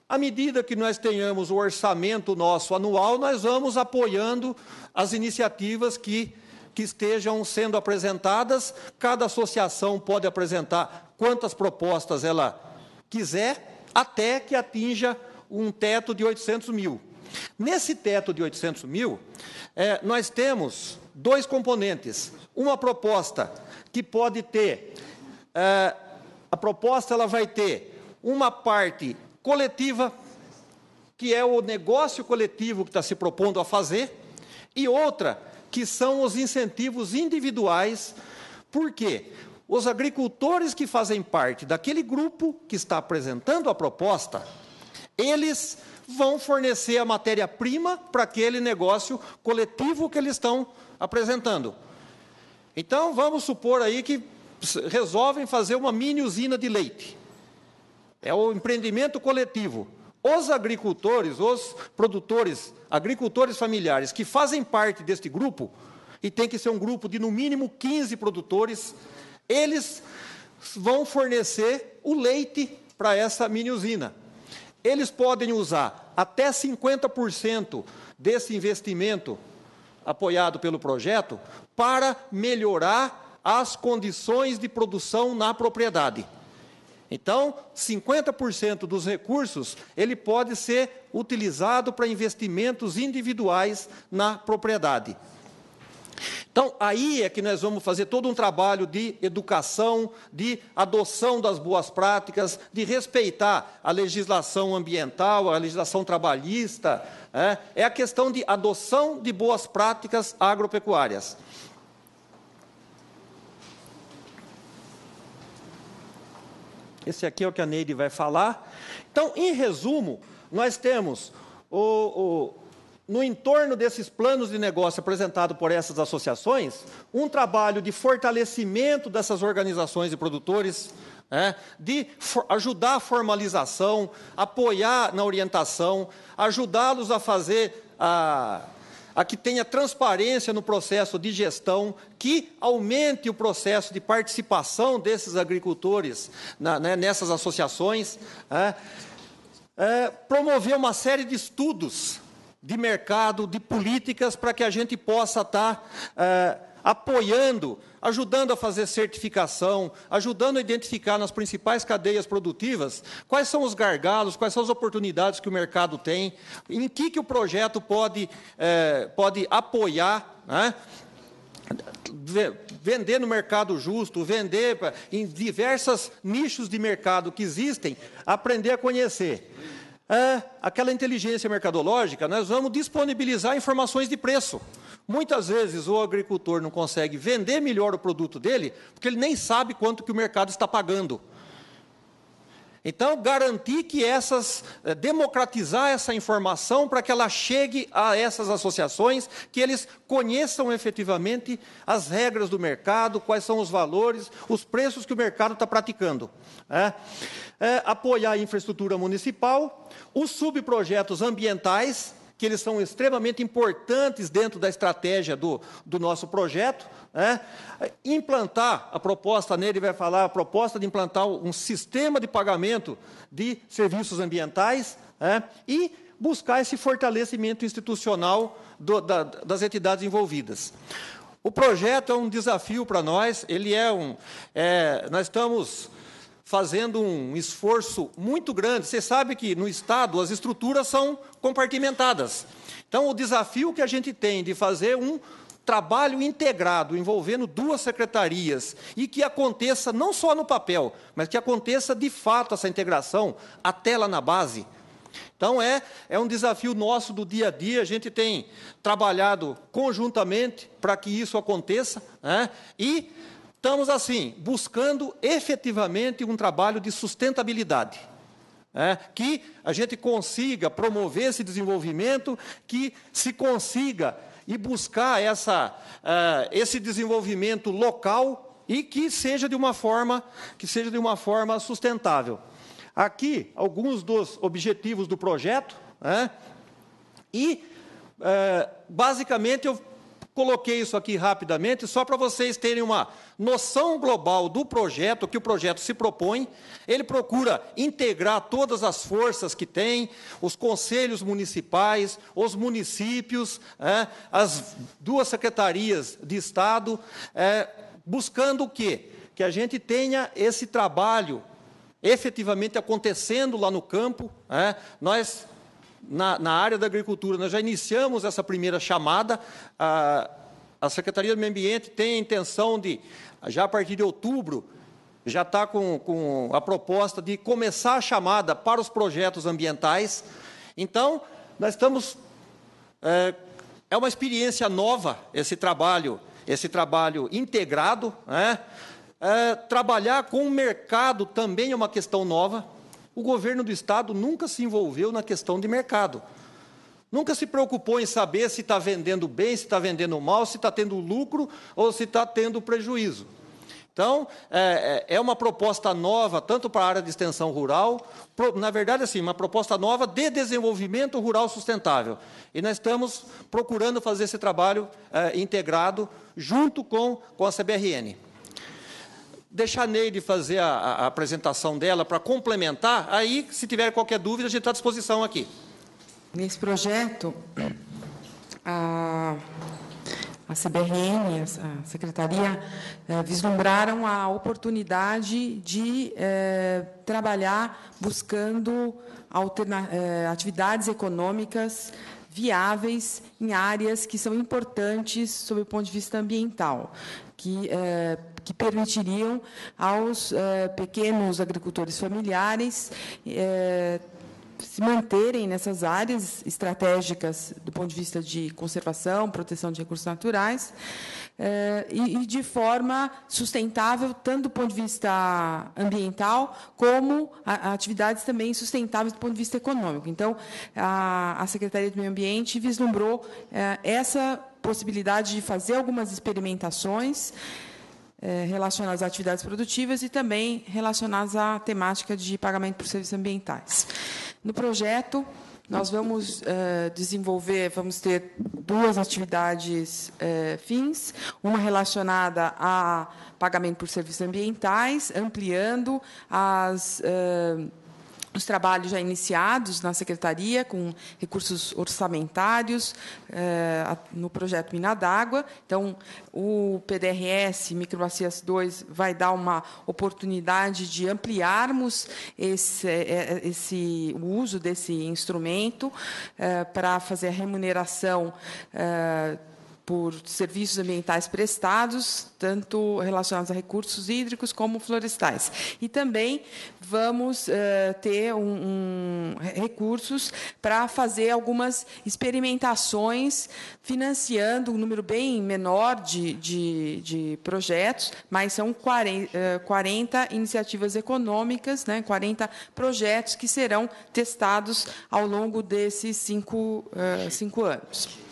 à medida que nós tenhamos o orçamento nosso anual, nós vamos apoiando as iniciativas que que estejam sendo apresentadas. Cada associação pode apresentar quantas propostas ela quiser, até que atinja um teto de 800 mil. Nesse teto de 800 mil, é, nós temos dois componentes. Uma proposta que pode ter, é, a proposta ela vai ter uma parte coletiva, que é o negócio coletivo que está se propondo a fazer, e outra que são os incentivos individuais. Por quê? Os agricultores que fazem parte daquele grupo que está apresentando a proposta, eles vão fornecer a matéria-prima para aquele negócio coletivo que eles estão apresentando. Então, vamos supor aí que resolvem fazer uma mini usina de leite. É o empreendimento coletivo. Os agricultores, os produtores, agricultores familiares que fazem parte deste grupo, e tem que ser um grupo de no mínimo 15 produtores, eles vão fornecer o leite para essa mini usina. Eles podem usar até 50% desse investimento apoiado pelo projeto para melhorar as condições de produção na propriedade. Então, 50% dos recursos ele pode ser utilizado para investimentos individuais na propriedade. Então, aí é que nós vamos fazer todo um trabalho de educação, de adoção das boas práticas, de respeitar a legislação ambiental, a legislação trabalhista. É, é a questão de adoção de boas práticas agropecuárias. Esse aqui é o que a Neide vai falar. Então, em resumo, nós temos o, o, no entorno desses planos de negócio apresentados por essas associações, um trabalho de fortalecimento dessas organizações de produtores, é, de for, ajudar a formalização, apoiar na orientação, ajudá-los a fazer a a que tenha transparência no processo de gestão, que aumente o processo de participação desses agricultores na, né, nessas associações, é, é, promover uma série de estudos de mercado, de políticas, para que a gente possa estar tá, é, apoiando ajudando a fazer certificação, ajudando a identificar nas principais cadeias produtivas quais são os gargalos, quais são as oportunidades que o mercado tem, em que, que o projeto pode, é, pode apoiar. Né? vender no mercado justo, vender em diversos nichos de mercado que existem, aprender a conhecer. É, aquela inteligência mercadológica, nós vamos disponibilizar informações de preço. Muitas vezes o agricultor não consegue vender melhor o produto dele, porque ele nem sabe quanto que o mercado está pagando. Então, garantir que essas, eh, democratizar essa informação para que ela chegue a essas associações, que eles conheçam efetivamente as regras do mercado, quais são os valores, os preços que o mercado está praticando. É. É, apoiar a infraestrutura municipal, os subprojetos ambientais, que eles são extremamente importantes dentro da estratégia do, do nosso projeto. Né? Implantar, a proposta nele vai falar, a proposta de implantar um sistema de pagamento de serviços ambientais né? e buscar esse fortalecimento institucional do, da, das entidades envolvidas. O projeto é um desafio para nós, ele é um. É, nós estamos fazendo um esforço muito grande. Você sabe que no Estado as estruturas são compartimentadas. Então, o desafio que a gente tem de fazer um trabalho integrado envolvendo duas secretarias e que aconteça não só no papel, mas que aconteça de fato essa integração até lá na base, Então, é, é um desafio nosso do dia a dia, a gente tem trabalhado conjuntamente para que isso aconteça, né? e estamos, assim, buscando efetivamente um trabalho de sustentabilidade. É, que a gente consiga promover esse desenvolvimento, que se consiga e buscar essa, uh, esse desenvolvimento local e que seja de uma forma que seja de uma forma sustentável. Aqui alguns dos objetivos do projeto, né? e uh, basicamente eu coloquei isso aqui rapidamente só para vocês terem uma noção global do projeto, que o projeto se propõe. Ele procura integrar todas as forças que tem, os conselhos municipais, os municípios, é, as duas secretarias de Estado, é, buscando o quê? Que a gente tenha esse trabalho efetivamente acontecendo lá no campo. É, nós na, na, área da agricultura, nós já iniciamos essa primeira chamada. A, a Secretaria do Meio Ambiente tem a intenção de, já a partir de outubro, já está com, com a proposta de começar a chamada para os projetos ambientais. Então, nós estamos. É, é uma experiência nova esse trabalho, esse trabalho integrado. Né? É, trabalhar com o mercado também é uma questão nova. O governo do Estado nunca se envolveu na questão de mercado. Nunca se preocupou em saber se está vendendo bem, se está vendendo mal, se está tendo lucro ou se está tendo prejuízo. Então, é, é, é uma proposta nova, tanto para a área de extensão rural, na verdade, assim, uma proposta nova de desenvolvimento rural sustentável. E nós estamos procurando fazer esse trabalho é, integrado junto com, com a CBRN deixar a Neide fazer a, a apresentação dela para complementar. Aí, se tiver qualquer dúvida, a gente está à disposição aqui. Nesse projeto, a, a CBRN, a Secretaria, é, vislumbraram a oportunidade de é, trabalhar buscando é, atividades econômicas viáveis em áreas que são importantes sob o ponto de vista ambiental, que que permitiriam aos é, pequenos agricultores familiares é, se manterem nessas áreas estratégicas do ponto de vista de conservação, proteção de recursos naturais, é, e, e, de forma sustentável, tanto do ponto de vista ambiental, como a, a atividades também sustentáveis do ponto de vista econômico. Então, a, a Secretaria do Meio Ambiente vislumbrou essa possibilidade de fazer algumas experimentações é, relacionadas a atividades produtivas e também relacionadas à temática de pagamento por serviços ambientais. No projeto, nós vamos uh, desenvolver, vamos ter duas atividades uh, fins, uma relacionada a pagamento por serviços ambientais, ampliando as os trabalhos já iniciados na secretaria com recursos orçamentários eh, no projeto Mina d'Água. Então, o PDRS Microbacias 2 vai dar uma oportunidade de ampliarmos esse, eh, esse o uso desse instrumento eh, para fazer a remuneração por serviços ambientais prestados, tanto relacionados a recursos hídricos como florestais. E também vamos uh, ter um, um, recursos para fazer algumas experimentações, financiando um número bem menor de, de, de projetos, mas são 40, uh, 40 iniciativas econômicas, né, 40 projetos que serão testados ao longo desses cinco, uh, cinco anos.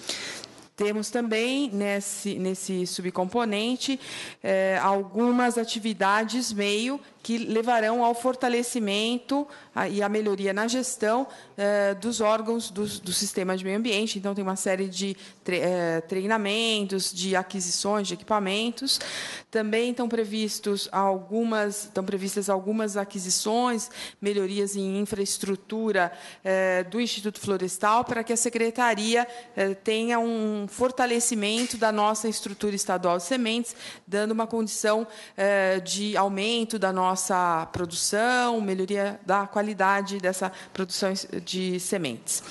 Temos também nesse, nesse subcomponente eh, algumas atividades meio que levarão ao fortalecimento e à melhoria na gestão eh, dos órgãos do, sistema de meio ambiente. Então, tem uma série de eh, treinamentos, de aquisições de equipamentos. Também estão previstos algumas, estão previstas algumas aquisições, melhorias em infraestrutura eh, do Instituto Florestal para que a secretaria tenha um fortalecimento da nossa estrutura estadual de sementes, dando uma condição de aumento da nossa nossa produção, melhoria da qualidade dessa produção de sementes.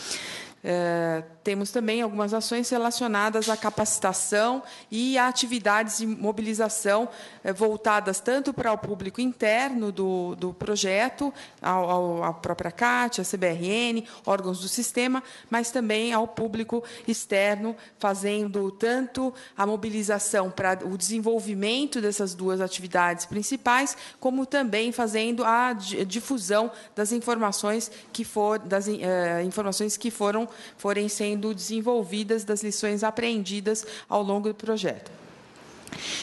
É, temos também algumas ações relacionadas à capacitação e a atividades de mobilização é, voltadas tanto para o público interno do, do projeto, ao, ao, à própria CAT, a CBRN, órgãos do sistema, mas também ao público externo, fazendo tanto a mobilização para o desenvolvimento dessas duas atividades principais, como também fazendo a difusão das informações que for das eh, informações que foram forem sendo desenvolvidas das lições aprendidas ao longo do projeto.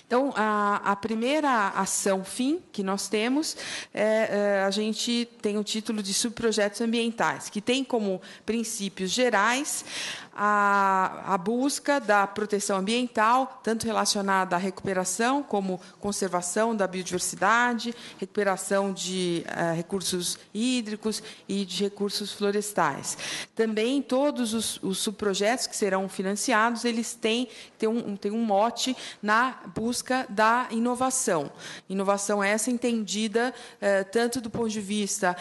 Então, a, a, primeira ação fim que nós temos, é, é, a gente tem o título de subprojetos ambientais, que tem como princípios gerais a, a busca da proteção ambiental, tanto relacionada à recuperação como conservação da biodiversidade, recuperação de uh, recursos hídricos e de recursos florestais. Também todos os, os subprojetos que serão financiados, eles têm, têm, um, têm um mote na busca da inovação. Inovação essa entendida uh, tanto do ponto de vista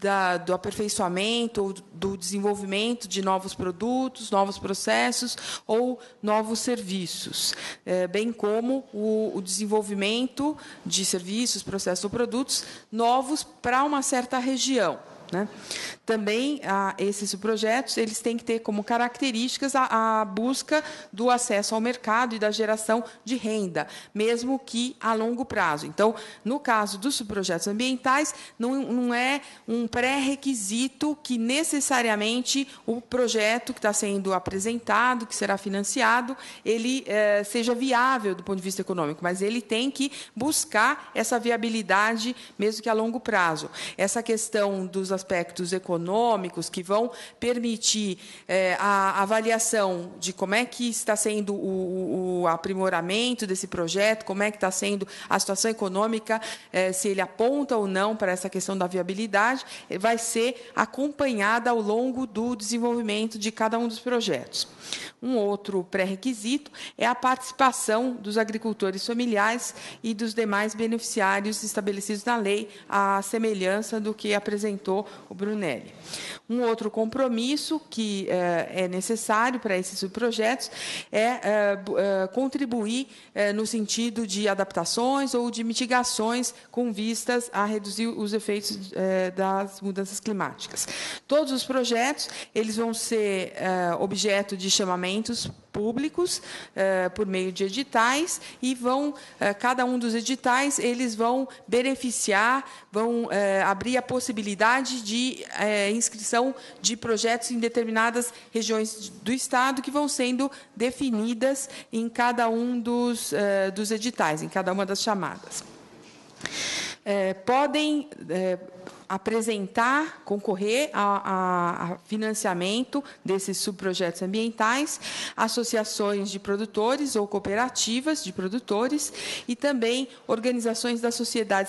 da, do aperfeiçoamento ou do desenvolvimento de novos produtos, novos processos ou novos serviços, é, bem como o, o desenvolvimento de serviços, processos ou produtos novos para uma certa região. Né? Também ah, esses projetos eles têm que ter como características a, a, busca do acesso ao mercado e da geração de renda, mesmo que a longo prazo. Então, no caso dos projetos ambientais, não, não é um pré-requisito que necessariamente o projeto que está sendo apresentado, que será financiado, ele eh, seja viável do ponto de vista econômico, mas ele tem que buscar essa viabilidade, mesmo que a longo prazo. Essa questão dos aspectos econômicos que vão permitir é, a avaliação de como é que está sendo o, o aprimoramento desse projeto, como é que está sendo a situação econômica, é, se ele aponta ou não para essa questão da viabilidade, vai ser acompanhada ao longo do desenvolvimento de cada um dos projetos. Um outro pré-requisito é a participação dos agricultores familiares e dos demais beneficiários estabelecidos na lei, à semelhança do que apresentou o Brunelli. Um outro compromisso que é, é necessário para esses projetos é, é, é contribuir no sentido de adaptações ou de mitigações com vistas a reduzir os efeitos das mudanças climáticas. Todos os projetos eles vão ser objeto de chamamentos públicos eh, por meio de editais e vão eh, cada um dos editais eles vão beneficiar vão eh, abrir a possibilidade de inscrição de projetos em determinadas regiões do estado que vão sendo definidas em cada um dos dos editais em cada uma das chamadas. Podem apresentar, concorrer a, a, a, financiamento desses subprojetos ambientais, associações de produtores ou cooperativas de produtores e também organizações da sociedade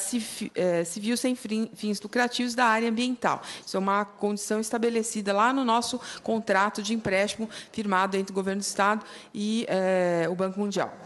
eh, civil sem fins lucrativos da área ambiental. Isso é uma condição estabelecida lá no nosso contrato de empréstimo firmado entre o governo do Estado e eh, o Banco Mundial.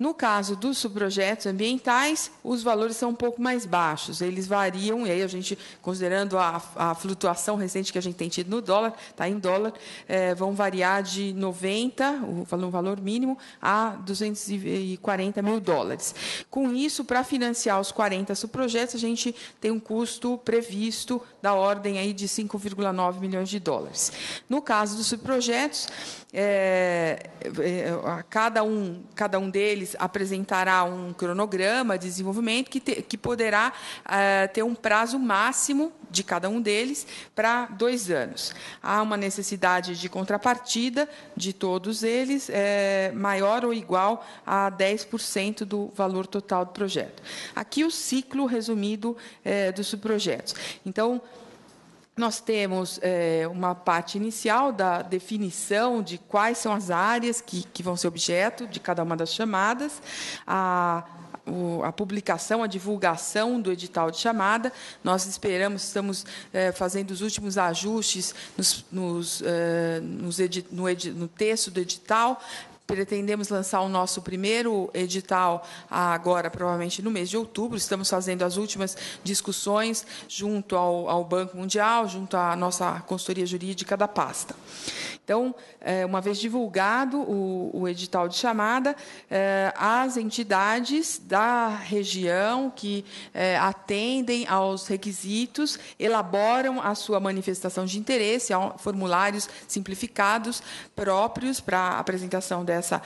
No caso dos subprojetos ambientais, os valores são um pouco mais baixos. Eles variam, e aí a gente considerando a, a flutuação recente que a gente tem tido no dólar, está em dólar, é, vão variar de 90, o valor, mínimo, a 240 mil dólares. Com isso, para financiar os 40 subprojetos, a gente tem um custo previsto da ordem aí de 5,9 milhões de dólares. No caso dos subprojetos, é, é, cada, um, cada um deles apresentará um cronograma de desenvolvimento que, te, que poderá é, ter um prazo máximo de cada um deles para dois anos. Há uma necessidade de contrapartida de todos eles, é, maior ou igual a 10% do valor total do projeto. Aqui o ciclo resumido é, dos subprojetos. Então, nós temos é, uma parte inicial da definição de quais são as áreas que, que vão ser objeto de cada uma das chamadas, a, a publicação, a divulgação do edital de chamada. Nós esperamos, estamos é, fazendo os últimos ajustes nos, nos, é, nos edi, no, edi, no texto do edital, Pretendemos lançar o nosso primeiro edital agora, provavelmente no mês de outubro. Estamos fazendo as últimas discussões junto ao, ao Banco Mundial, junto à nossa consultoria jurídica da pasta. Então, é, uma vez divulgado o, edital de chamada, é, as entidades da região que é, atendem aos requisitos elaboram a sua manifestação de interesse, formulários simplificados próprios para a apresentação dessa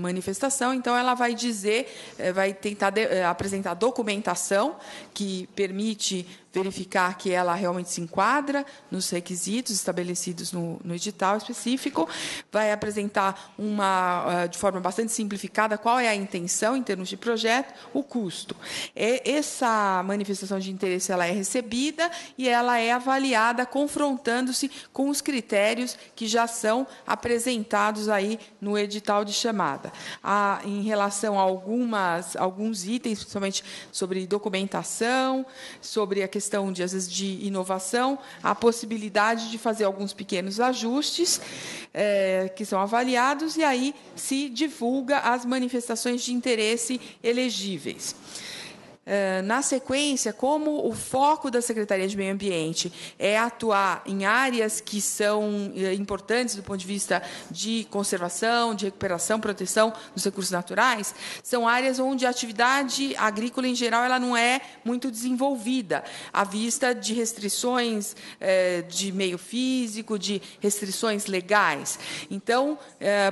manifestação. Então, ela vai dizer, vai tentar apresentar documentação que permite verificar que ela realmente se enquadra nos requisitos estabelecidos no, no edital específico, vai apresentar uma, ah, de forma bastante simplificada qual é a intenção em termos de projeto, o custo. Essa manifestação de interesse ela é recebida e ela é avaliada confrontando-se com os critérios que já são apresentados aí no edital de chamada. Em relação a algumas, alguns itens, principalmente sobre documentação, sobre a questão questão de, às vezes, de inovação, a possibilidade de fazer alguns pequenos ajustes é, que são avaliados e aí se divulga as manifestações de interesse elegíveis. Eh, na sequência, como o foco da Secretaria de Meio Ambiente é atuar em áreas que são eh, importantes do ponto de vista de conservação, de recuperação, proteção dos recursos naturais, são áreas onde a atividade agrícola em geral ela não é muito desenvolvida, à vista de restrições eh, de meio físico, de restrições legais. Então,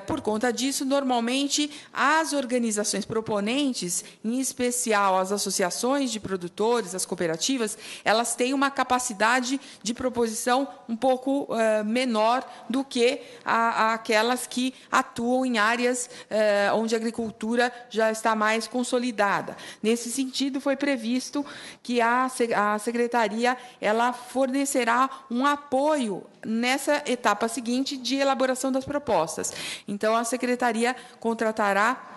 por conta disso, normalmente as organizações proponentes, em especial as associações associações de produtores, as cooperativas, elas têm uma capacidade de proposição um pouco uh, menor do que a, a aquelas que atuam em áreas uh, onde a agricultura já está mais consolidada. Nesse sentido, foi previsto que a, a secretaria ela fornecerá um apoio nessa etapa seguinte de elaboração das propostas. Então, a secretaria contratará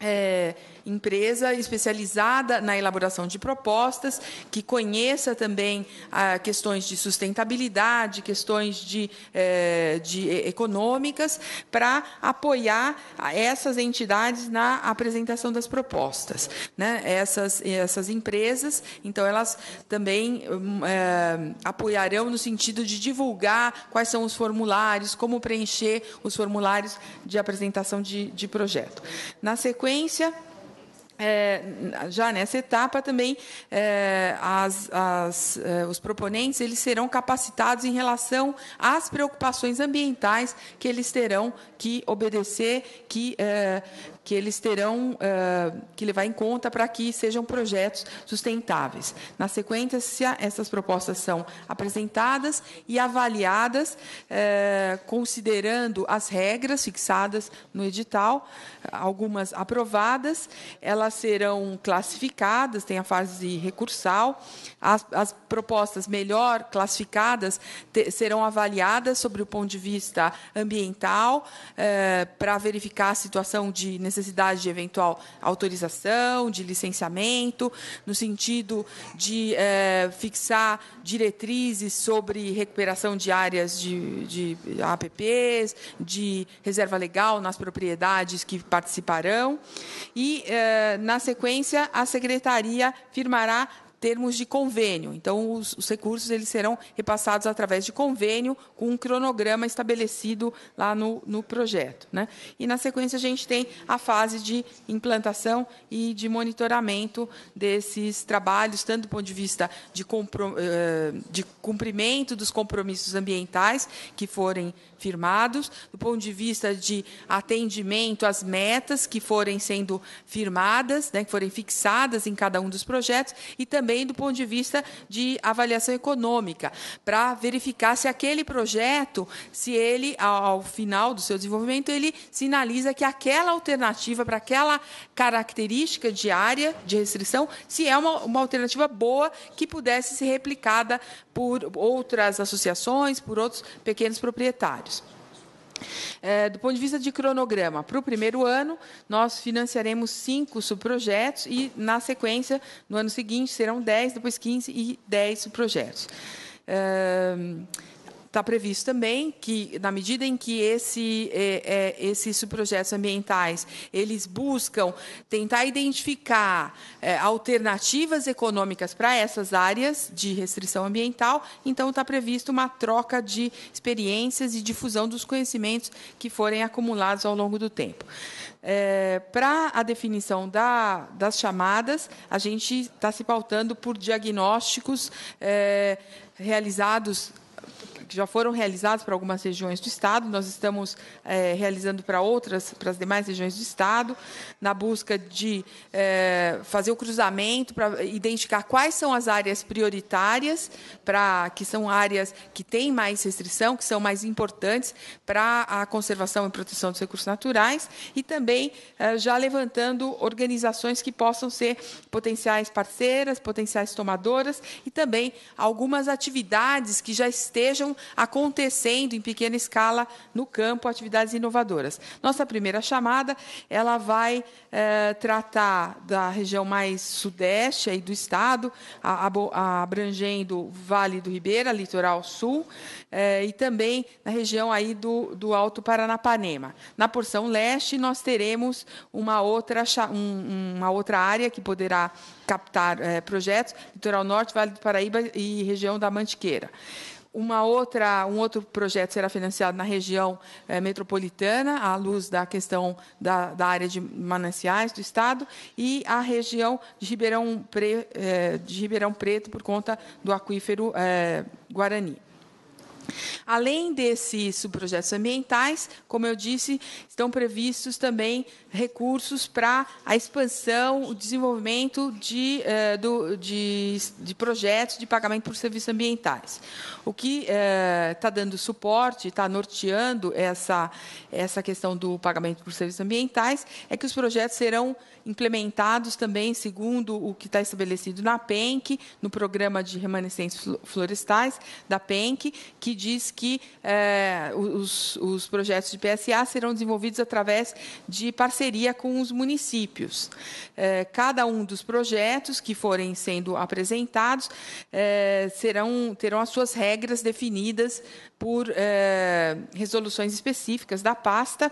é, empresa especializada na elaboração de propostas, que conheça também ah, questões de sustentabilidade, questões de, eh, de econômicas, para apoiar essas entidades na apresentação das propostas. Né? Essas, essas empresas, então, elas também eh, apoiarão no sentido de divulgar quais são os formulários, como preencher os formulários de apresentação de, de projeto. Na sequência, é, já nessa etapa também é, as, as, é, os proponentes eles serão capacitados em relação às preocupações ambientais que eles terão que obedecer, que é, que eles terão uh, que levar em conta para que sejam projetos sustentáveis. Na sequência, essas propostas são apresentadas e avaliadas, uh, considerando as regras fixadas no edital, algumas aprovadas, elas serão classificadas, tem a fase recursal, as, as propostas melhor classificadas te, serão avaliadas sobre o ponto de vista ambiental, uh, para verificar a situação de necessidade necessidade de eventual autorização, de licenciamento, no sentido de é, fixar diretrizes sobre recuperação de áreas de, de APPs, de reserva legal nas propriedades que participarão. E, é, na sequência, a Secretaria firmará termos de convênio. Então, os, os, recursos eles serão repassados através de convênio com um cronograma estabelecido lá no, no projeto. Né? E, na sequência, a gente tem a fase de implantação e de monitoramento desses trabalhos, tanto do ponto de vista de, eh, de cumprimento dos compromissos ambientais que forem firmados, do ponto de vista de atendimento às metas que forem sendo firmadas, né, que forem fixadas em cada um dos projetos, e também do ponto de vista de avaliação econômica, para verificar se aquele projeto, se ele, ao final do seu desenvolvimento, ele sinaliza que aquela alternativa para aquela característica de área de restrição, se é uma, uma alternativa boa que pudesse ser replicada por outras associações, por outros pequenos proprietários. É, do ponto de vista de cronograma, para o primeiro ano, nós financiaremos cinco subprojetos e, na sequência, no ano seguinte, serão 10, depois 15 e 10 subprojetos. É, Está previsto também que, na medida em que esse, é, é, esses projetos ambientais eles buscam tentar identificar é, alternativas econômicas para essas áreas de restrição ambiental, então está previsto uma troca de experiências e difusão dos conhecimentos que forem acumulados ao longo do tempo. É, para a definição da, das chamadas, a gente está se pautando por diagnósticos é, realizados que já foram realizados para algumas regiões do Estado, nós estamos é, realizando para outras, para as demais regiões do Estado, na busca de é, fazer o cruzamento, para identificar quais são as áreas prioritárias, para que são áreas que têm mais restrição, que são mais importantes para a conservação e proteção dos recursos naturais, e também é, já levantando organizações que possam ser potenciais parceiras, potenciais tomadoras, e também algumas atividades que já estejam acontecendo em pequena escala no campo, atividades inovadoras. Nossa primeira chamada, ela vai é, tratar da região mais sudeste aí do estado, a, a, abrangendo Vale do Ribeira, litoral sul, é, e também na região aí do, do Alto Paranapanema. Na porção leste, nós teremos uma outra, um, uma outra área que poderá captar é, projetos, litoral norte, Vale do Paraíba e região da Mantiqueira. Uma outra, um outro projeto será financiado na região eh, metropolitana, à luz da questão da, da, área de mananciais do Estado, e a região de Ribeirão, Pre, eh, de Ribeirão Preto, por conta do aquífero eh, Guarani. Além desses subprojetos ambientais, como eu disse, estão previstos também recursos para a expansão, o desenvolvimento de, eh, do, de, de, projetos de pagamento por serviços ambientais. O que está eh, dando suporte, está norteando essa, essa questão do pagamento por serviços ambientais, é que os projetos serão implementados também segundo o que está estabelecido na PENC, no Programa de Remanescentes Florestais da PENC, que diz que eh, os, os projetos de PSA serão desenvolvidos através de parceria com os municípios. Eh, cada um dos projetos que forem sendo apresentados eh, serão, terão as suas regras definidas por resoluções específicas da pasta.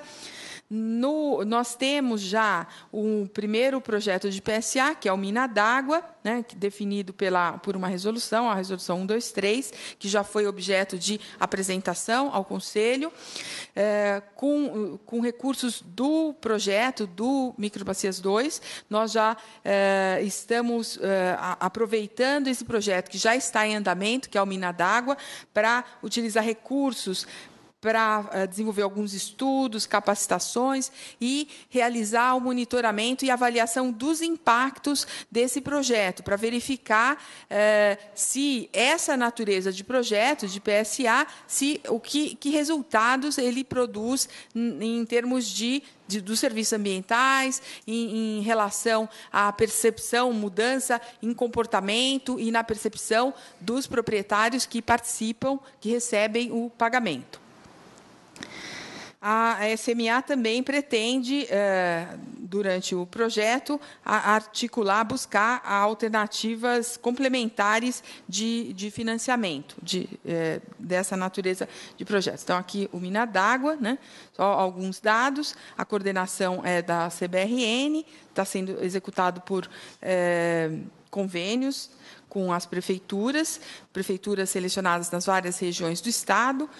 No, nós temos já o primeiro projeto de PSA, que é o Mina d'Água, né, definido pela, por uma resolução, a resolução 123, que já foi objeto de apresentação ao Conselho, é, com, com recursos do projeto do Microbacias 2, nós já é, estamos é, aproveitando esse projeto que já está em andamento, que é o Mina d'Água, para utilizar recursos para uh, desenvolver alguns estudos, capacitações e realizar o monitoramento e avaliação dos impactos desse projeto, para verificar uh, se essa natureza de projeto, de PSA, se o que, que resultados ele produz em termos de de, dos serviços ambientais, em, em, relação à percepção, mudança em comportamento e na percepção dos proprietários que participam, que recebem o pagamento. A SMA também pretende, eh, durante o projeto, articular, buscar alternativas complementares de, de financiamento de, eh, dessa natureza de projetos. Então, aqui o Mina d'Água, né? só alguns dados, a coordenação é da CBRN, está sendo executado por eh, convênios com as prefeituras, prefeituras selecionadas nas várias regiões do Estado.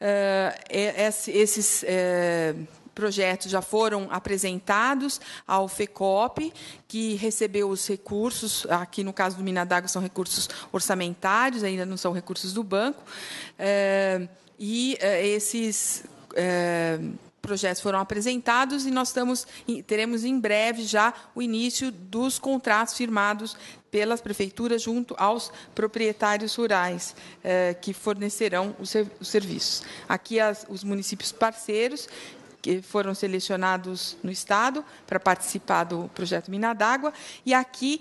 Uh, esses uh, projetos já foram apresentados ao FECOP, que recebeu os recursos, aqui no caso do Minadago são recursos orçamentários, ainda não são recursos do banco, uh, e esses projetos foram apresentados e nós estamos, teremos em breve já o início dos contratos firmados pelas prefeituras junto aos proprietários rurais eh, que fornecerão os, ser, os, serviços. Aqui as, os municípios parceiros que foram selecionados no Estado para participar do projeto Mina d'Água, e aqui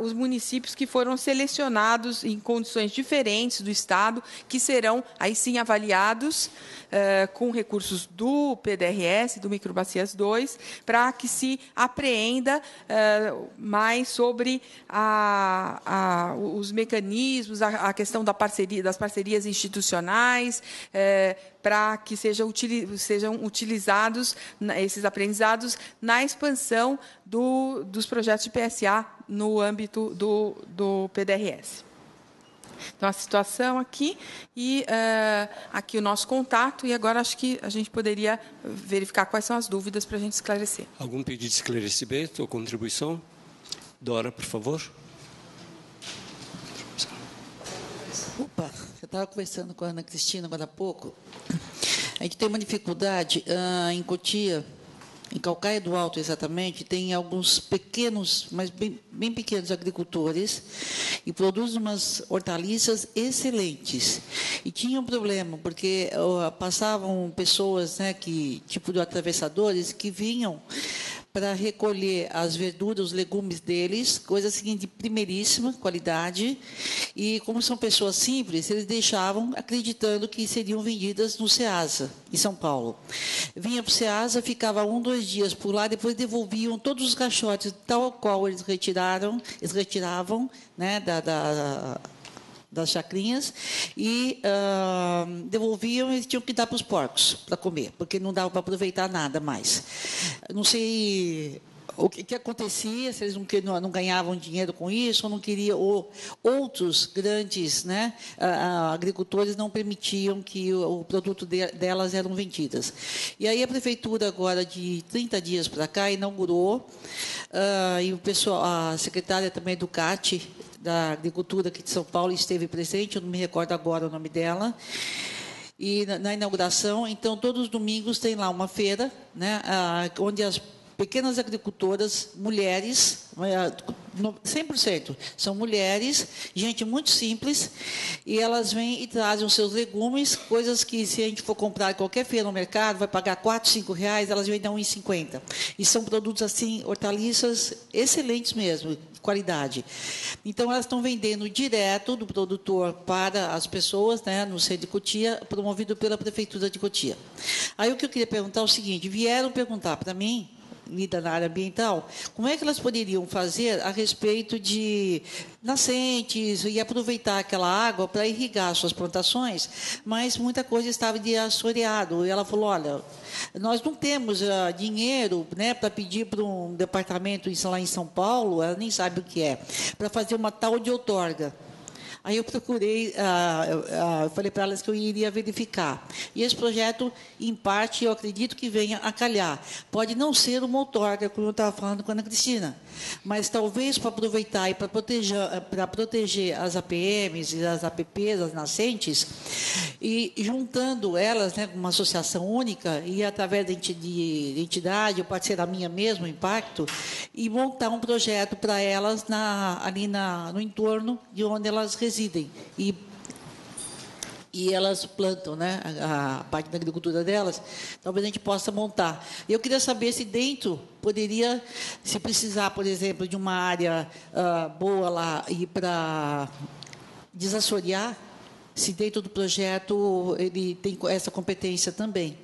os municípios que foram selecionados em condições diferentes do Estado, que serão aí sim avaliados uh, com recursos do PDRS, do Microbacias 2, para que se apreenda uh, mais sobre a, a, os mecanismos, a, a, questão da parceria, das parcerias institucionais, uh, para que sejam, sejam utilizados esses aprendizados na expansão do, dos projetos de PSA no âmbito do, do PDRS. Então, a situação aqui e uh, aqui o nosso contato. E agora acho que a gente poderia verificar quais são as dúvidas para a gente esclarecer. Algum pedido de esclarecimento ou contribuição? Dora, por favor. Opa, eu estava conversando com a Ana Cristina agora há pouco. A gente tem uma dificuldade uh, em Cotia em Calcaia do Alto, exatamente, tem alguns pequenos, mas bem, bem pequenos agricultores e produzem umas hortaliças excelentes. E tinha um problema, porque passavam pessoas, né, que, tipo de atravessadores, que vinham para recolher as verduras, os legumes deles, coisa assim de primeiríssima qualidade. E como são pessoas simples, eles deixavam acreditando que seriam vendidas no Ceasa, em São Paulo. Vinha para o Ceasa, ficava um, dois dias por lá, depois devolviam todos os caixotes, tal qual eles retiraram, eles retiravam né, da, da das chacrinhas e uh, devolviam e tinham que dar para os porcos para comer, porque não dava para aproveitar nada mais. Não sei o que, que, acontecia, se eles não, não, ganhavam dinheiro com isso, ou não queriam, ou outros grandes né, agricultores não permitiam que o, o produto de, delas eram vendidas. E aí a prefeitura agora de 30 dias para cá inaugurou, uh, e o pessoal, a secretária também do CAT da Agricultura aqui de São Paulo esteve presente, eu não me recordo agora o nome dela. E na, na inauguração, então, todos os domingos tem lá uma feira, né, onde as pequenas agricultoras, mulheres, 100%, são mulheres, gente muito simples, e elas vêm e trazem os seus legumes, coisas que se a gente for comprar em qualquer feira no mercado, vai pagar 4, 5 reais, elas vendem 1,50. E são produtos assim, hortaliças excelentes mesmo, qualidade. Então, elas estão vendendo direto do produtor para as pessoas, né, no centro de Cotia, promovido pela Prefeitura de Cotia. Aí o que eu queria perguntar é o seguinte, vieram perguntar para mim, lida na área ambiental, como é que elas poderiam fazer a respeito de nascentes e aproveitar aquela água para irrigar suas plantações, mas muita coisa estava de assoreado. E ela falou, olha, nós não temos uh, dinheiro né, para pedir para um departamento lá em São Paulo, ela nem sabe o que é, para fazer uma tal de outorga. Aí eu procurei, ah, ah, falei para elas que eu iria verificar. E esse projeto, em parte, eu acredito que venha a calhar. Pode não ser uma outorga, como eu estava falando com a Ana Cristina, mas talvez para aproveitar e para proteger, para proteger as APMs e as APPs, as nascentes, e juntando elas, né, uma associação única, e através de entidade, ou pode ser a minha mesmo, Impacto, e montar um projeto para elas na, ali na, no entorno de onde elas residem residem. E e elas plantam, né, a, a, parte da agricultura delas, talvez a gente possa montar. Eu queria saber se dentro poderia, se precisar, por exemplo, de uma área uh, boa lá e para desassorear, se dentro do projeto ele tem essa competência também,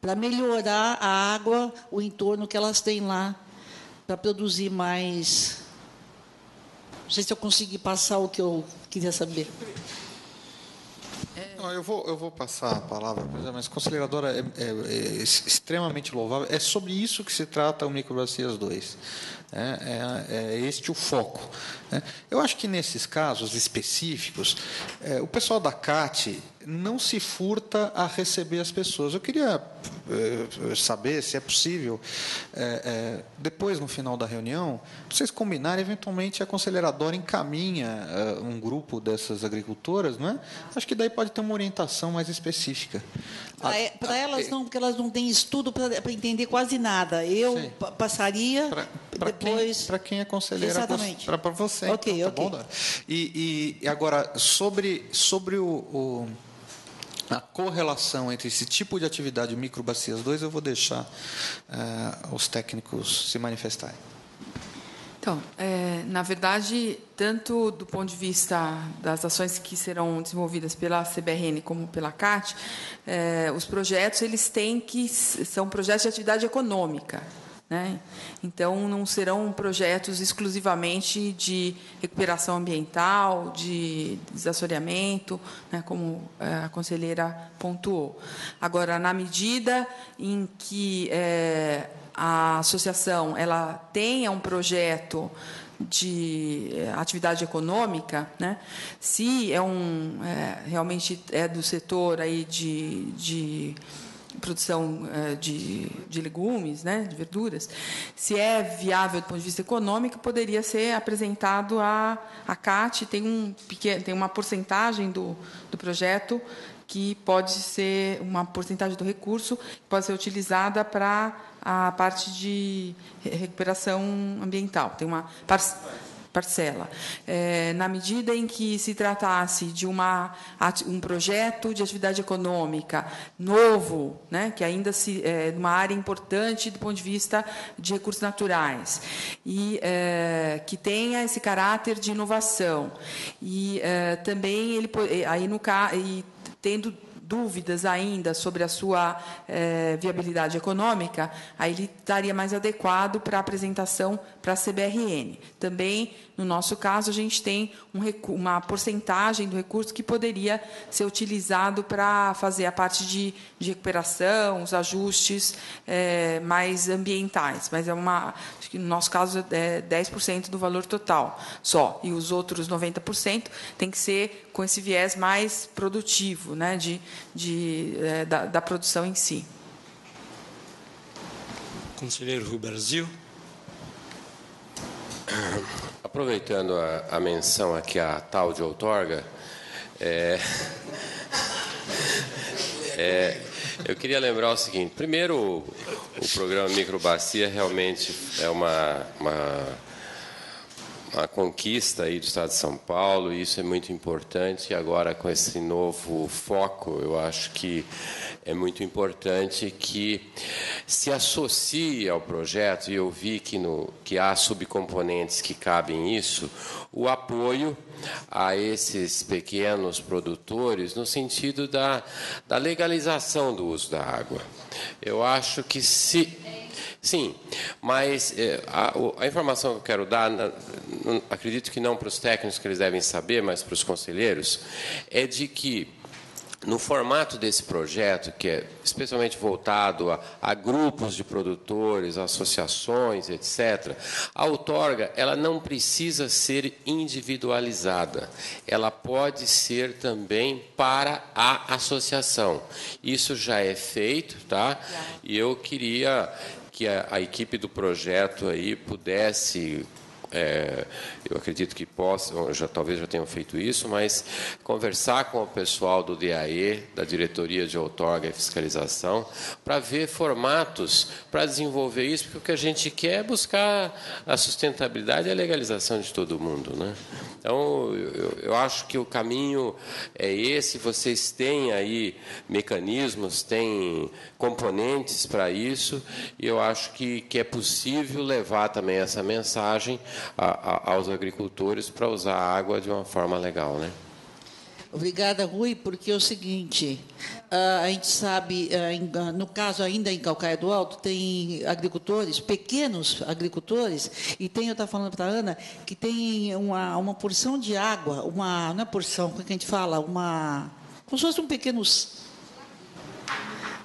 para melhorar a água, o entorno que elas têm lá, para produzir mais. Não sei se eu consegui passar o que eu queria saber. Não, eu, vou, eu vou passar a palavra, mas consideradora é, é, é, extremamente louvável. É sobre isso que se trata o Microbacias 2. É, é, é, este o foco. Né? Eu acho que nesses casos específicos, é, o pessoal da CAT não se furta a receber as pessoas. Eu queria eh, saber se é possível, eh, eh, depois, no final da reunião, vocês combinarem, eventualmente, a conselheiradora encaminha um grupo dessas agricultoras, não é? Acho que daí pode ter uma orientação mais específica. Para elas, não, porque elas não têm estudo para entender quase nada. Eu Sim. passaria pra, depois... Para quem, quem é conselheira, Exatamente. para você. Ok, então, tá ok. Bom, e, e, agora, sobre, sobre o, o a correlação entre esse tipo de atividade e microbacias 2, eu vou deixar uh, os técnicos se manifestarem. Então, é, na verdade, tanto do ponto de vista das ações que serão desenvolvidas pela CBRN como pela CAT, é, os projetos eles têm que são projetos de atividade econômica. Né? Então, não serão projetos exclusivamente de recuperação ambiental, de desassoreamento, né, como é, a conselheira pontuou. Agora, na medida em que é, a associação ela tenha um projeto de é, atividade econômica, né? se é um é, realmente é do setor aí de, de produção é, de, de legumes, né, de verduras, se é viável do ponto de vista econômico, poderia ser apresentado à, à CAT, tem, um pequeno, tem uma porcentagem do, do projeto que pode ser uma porcentagem do recurso que pode ser utilizada para a parte de recuperação ambiental. Tem uma parcela. É, na medida em que se tratasse de uma, um projeto de atividade econômica novo, né, que ainda se é uma área importante do ponto de vista de recursos naturais e é, que tenha esse caráter de inovação e é, também ele aí no e tendo dúvidas ainda sobre a sua eh, viabilidade econômica, aí ele estaria mais adequado para apresentação para a CBRN. Também, no nosso caso, a gente tem um, uma porcentagem do recurso que poderia ser utilizado para fazer a parte de, de recuperação, os ajustes eh, mais ambientais. Mas é uma, acho que no nosso caso é 10% do valor total só. E os outros 90% tem que ser com esse viés mais produtivo, né, de, de, é, da, da, produção em si. Conselheiro Rui Brasil. Aproveitando a, a, menção aqui à tal de outorga, é, é, eu queria lembrar o seguinte: primeiro, o, o programa Microbacia realmente é uma, uma uma conquista aí do Estado de São Paulo, e isso é muito importante. E agora, com esse novo foco, eu acho que é muito importante que se associe ao projeto, e eu vi que, no, que há subcomponentes que cabem nisso, o apoio a esses pequenos produtores no sentido da, da legalização do uso da água. Eu acho que se Sim, mas é, a, a, informação que eu quero dar, acredito que não para os técnicos que eles devem saber, mas para os conselheiros, é de que no formato desse projeto, que é especialmente voltado a, a, grupos de produtores, associações, etc., a outorga ela não precisa ser individualizada. Ela pode ser também para a associação. Isso já é feito, tá? E eu queria que a, a equipe do projeto aí pudesse é, eu acredito que possam, já, talvez já tenham feito isso, mas conversar com o pessoal do DAE, da Diretoria de Outorga e Fiscalização, para ver formatos para desenvolver isso, porque o que a gente quer é buscar a sustentabilidade e a legalização de todo mundo. Né? Então, eu, eu acho que o caminho é esse, vocês têm aí mecanismos, têm componentes para isso, e eu acho que, que é possível levar também essa mensagem a, a, aos agricultores para usar a água de uma forma legal, né? Obrigada, Rui, porque é o seguinte, a gente sabe, no caso ainda em Calcaia do Alto, tem agricultores, pequenos agricultores, e tem, eu estava falando para a Ana, que tem uma, uma porção de água, uma, não é porção, como é que a gente fala? Uma, como se fosse um pequeno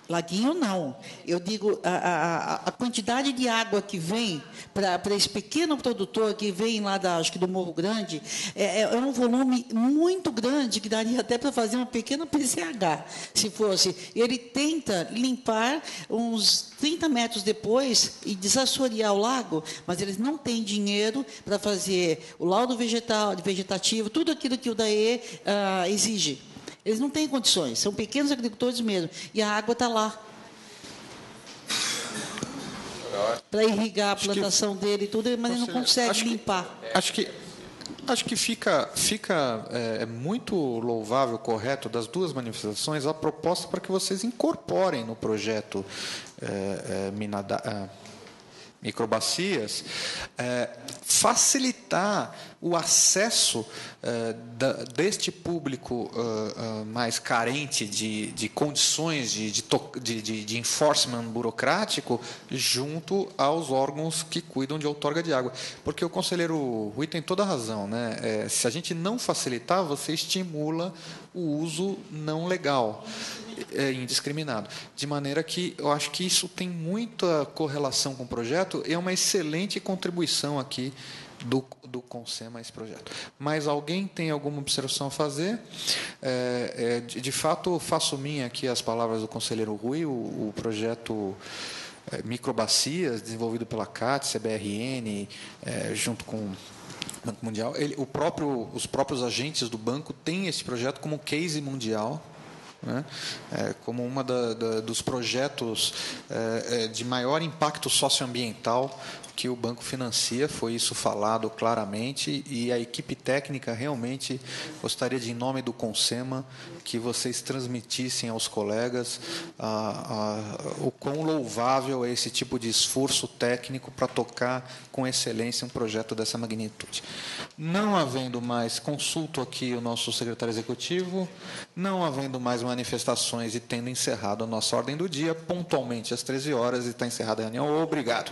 Laguinho não. Eu digo a, a, a quantidade de água que vem para esse pequeno produtor que vem lá da, acho que do Morro Grande é, é, é um volume muito grande que daria até para fazer uma pequena PCH, se fosse. Ele tenta limpar uns 30 metros depois e desassorear o lago, mas eles não têm dinheiro para fazer o laudo vegetal, vegetativo, tudo aquilo que o DAE ah, exige. Eles não têm condições, são pequenos agricultores mesmo. E a água está lá. Para irrigar a plantação que, dele e tudo, mas ele não consegue limpar. Que, acho que Acho que fica, fica é, muito louvável, correto, das duas manifestações, a proposta para que vocês incorporem no projeto é, é, Minada, é, microbacias, é, facilitar o acesso é, da, deste público é, mais carente de, de condições de, de, de, de, enforcement burocrático junto aos órgãos que cuidam de outorga de água. Porque o conselheiro Rui tem toda a razão. Né? se a gente não facilitar, você estimula o uso não legal é, indiscriminado. De maneira que eu acho que isso tem muita correlação com o projeto e é uma excelente contribuição aqui do, do Consema esse projeto. Mas alguém tem alguma observação a fazer? É, é, de, de, fato, faço minha aqui as palavras do conselheiro Rui, o, o projeto é, Microbacias, desenvolvido pela CAT, CBRN, é, junto com o Banco Mundial. Ele, o próprio, os próprios agentes do banco têm esse projeto como case mundial né? É, como uma da, da, dos projetos é, é, de maior impacto socioambiental que o banco financia, foi isso falado claramente, e a equipe técnica realmente gostaria de, em nome do Consema, que vocês transmitissem aos colegas o quão louvável é esse tipo de esforço técnico para tocar com excelência um projeto dessa magnitude. Não havendo mais, consulto aqui o nosso secretário executivo, não havendo mais manifestações e tendo encerrado a nossa ordem do dia, pontualmente às 13 horas, e está encerrada a reunião. Obrigado.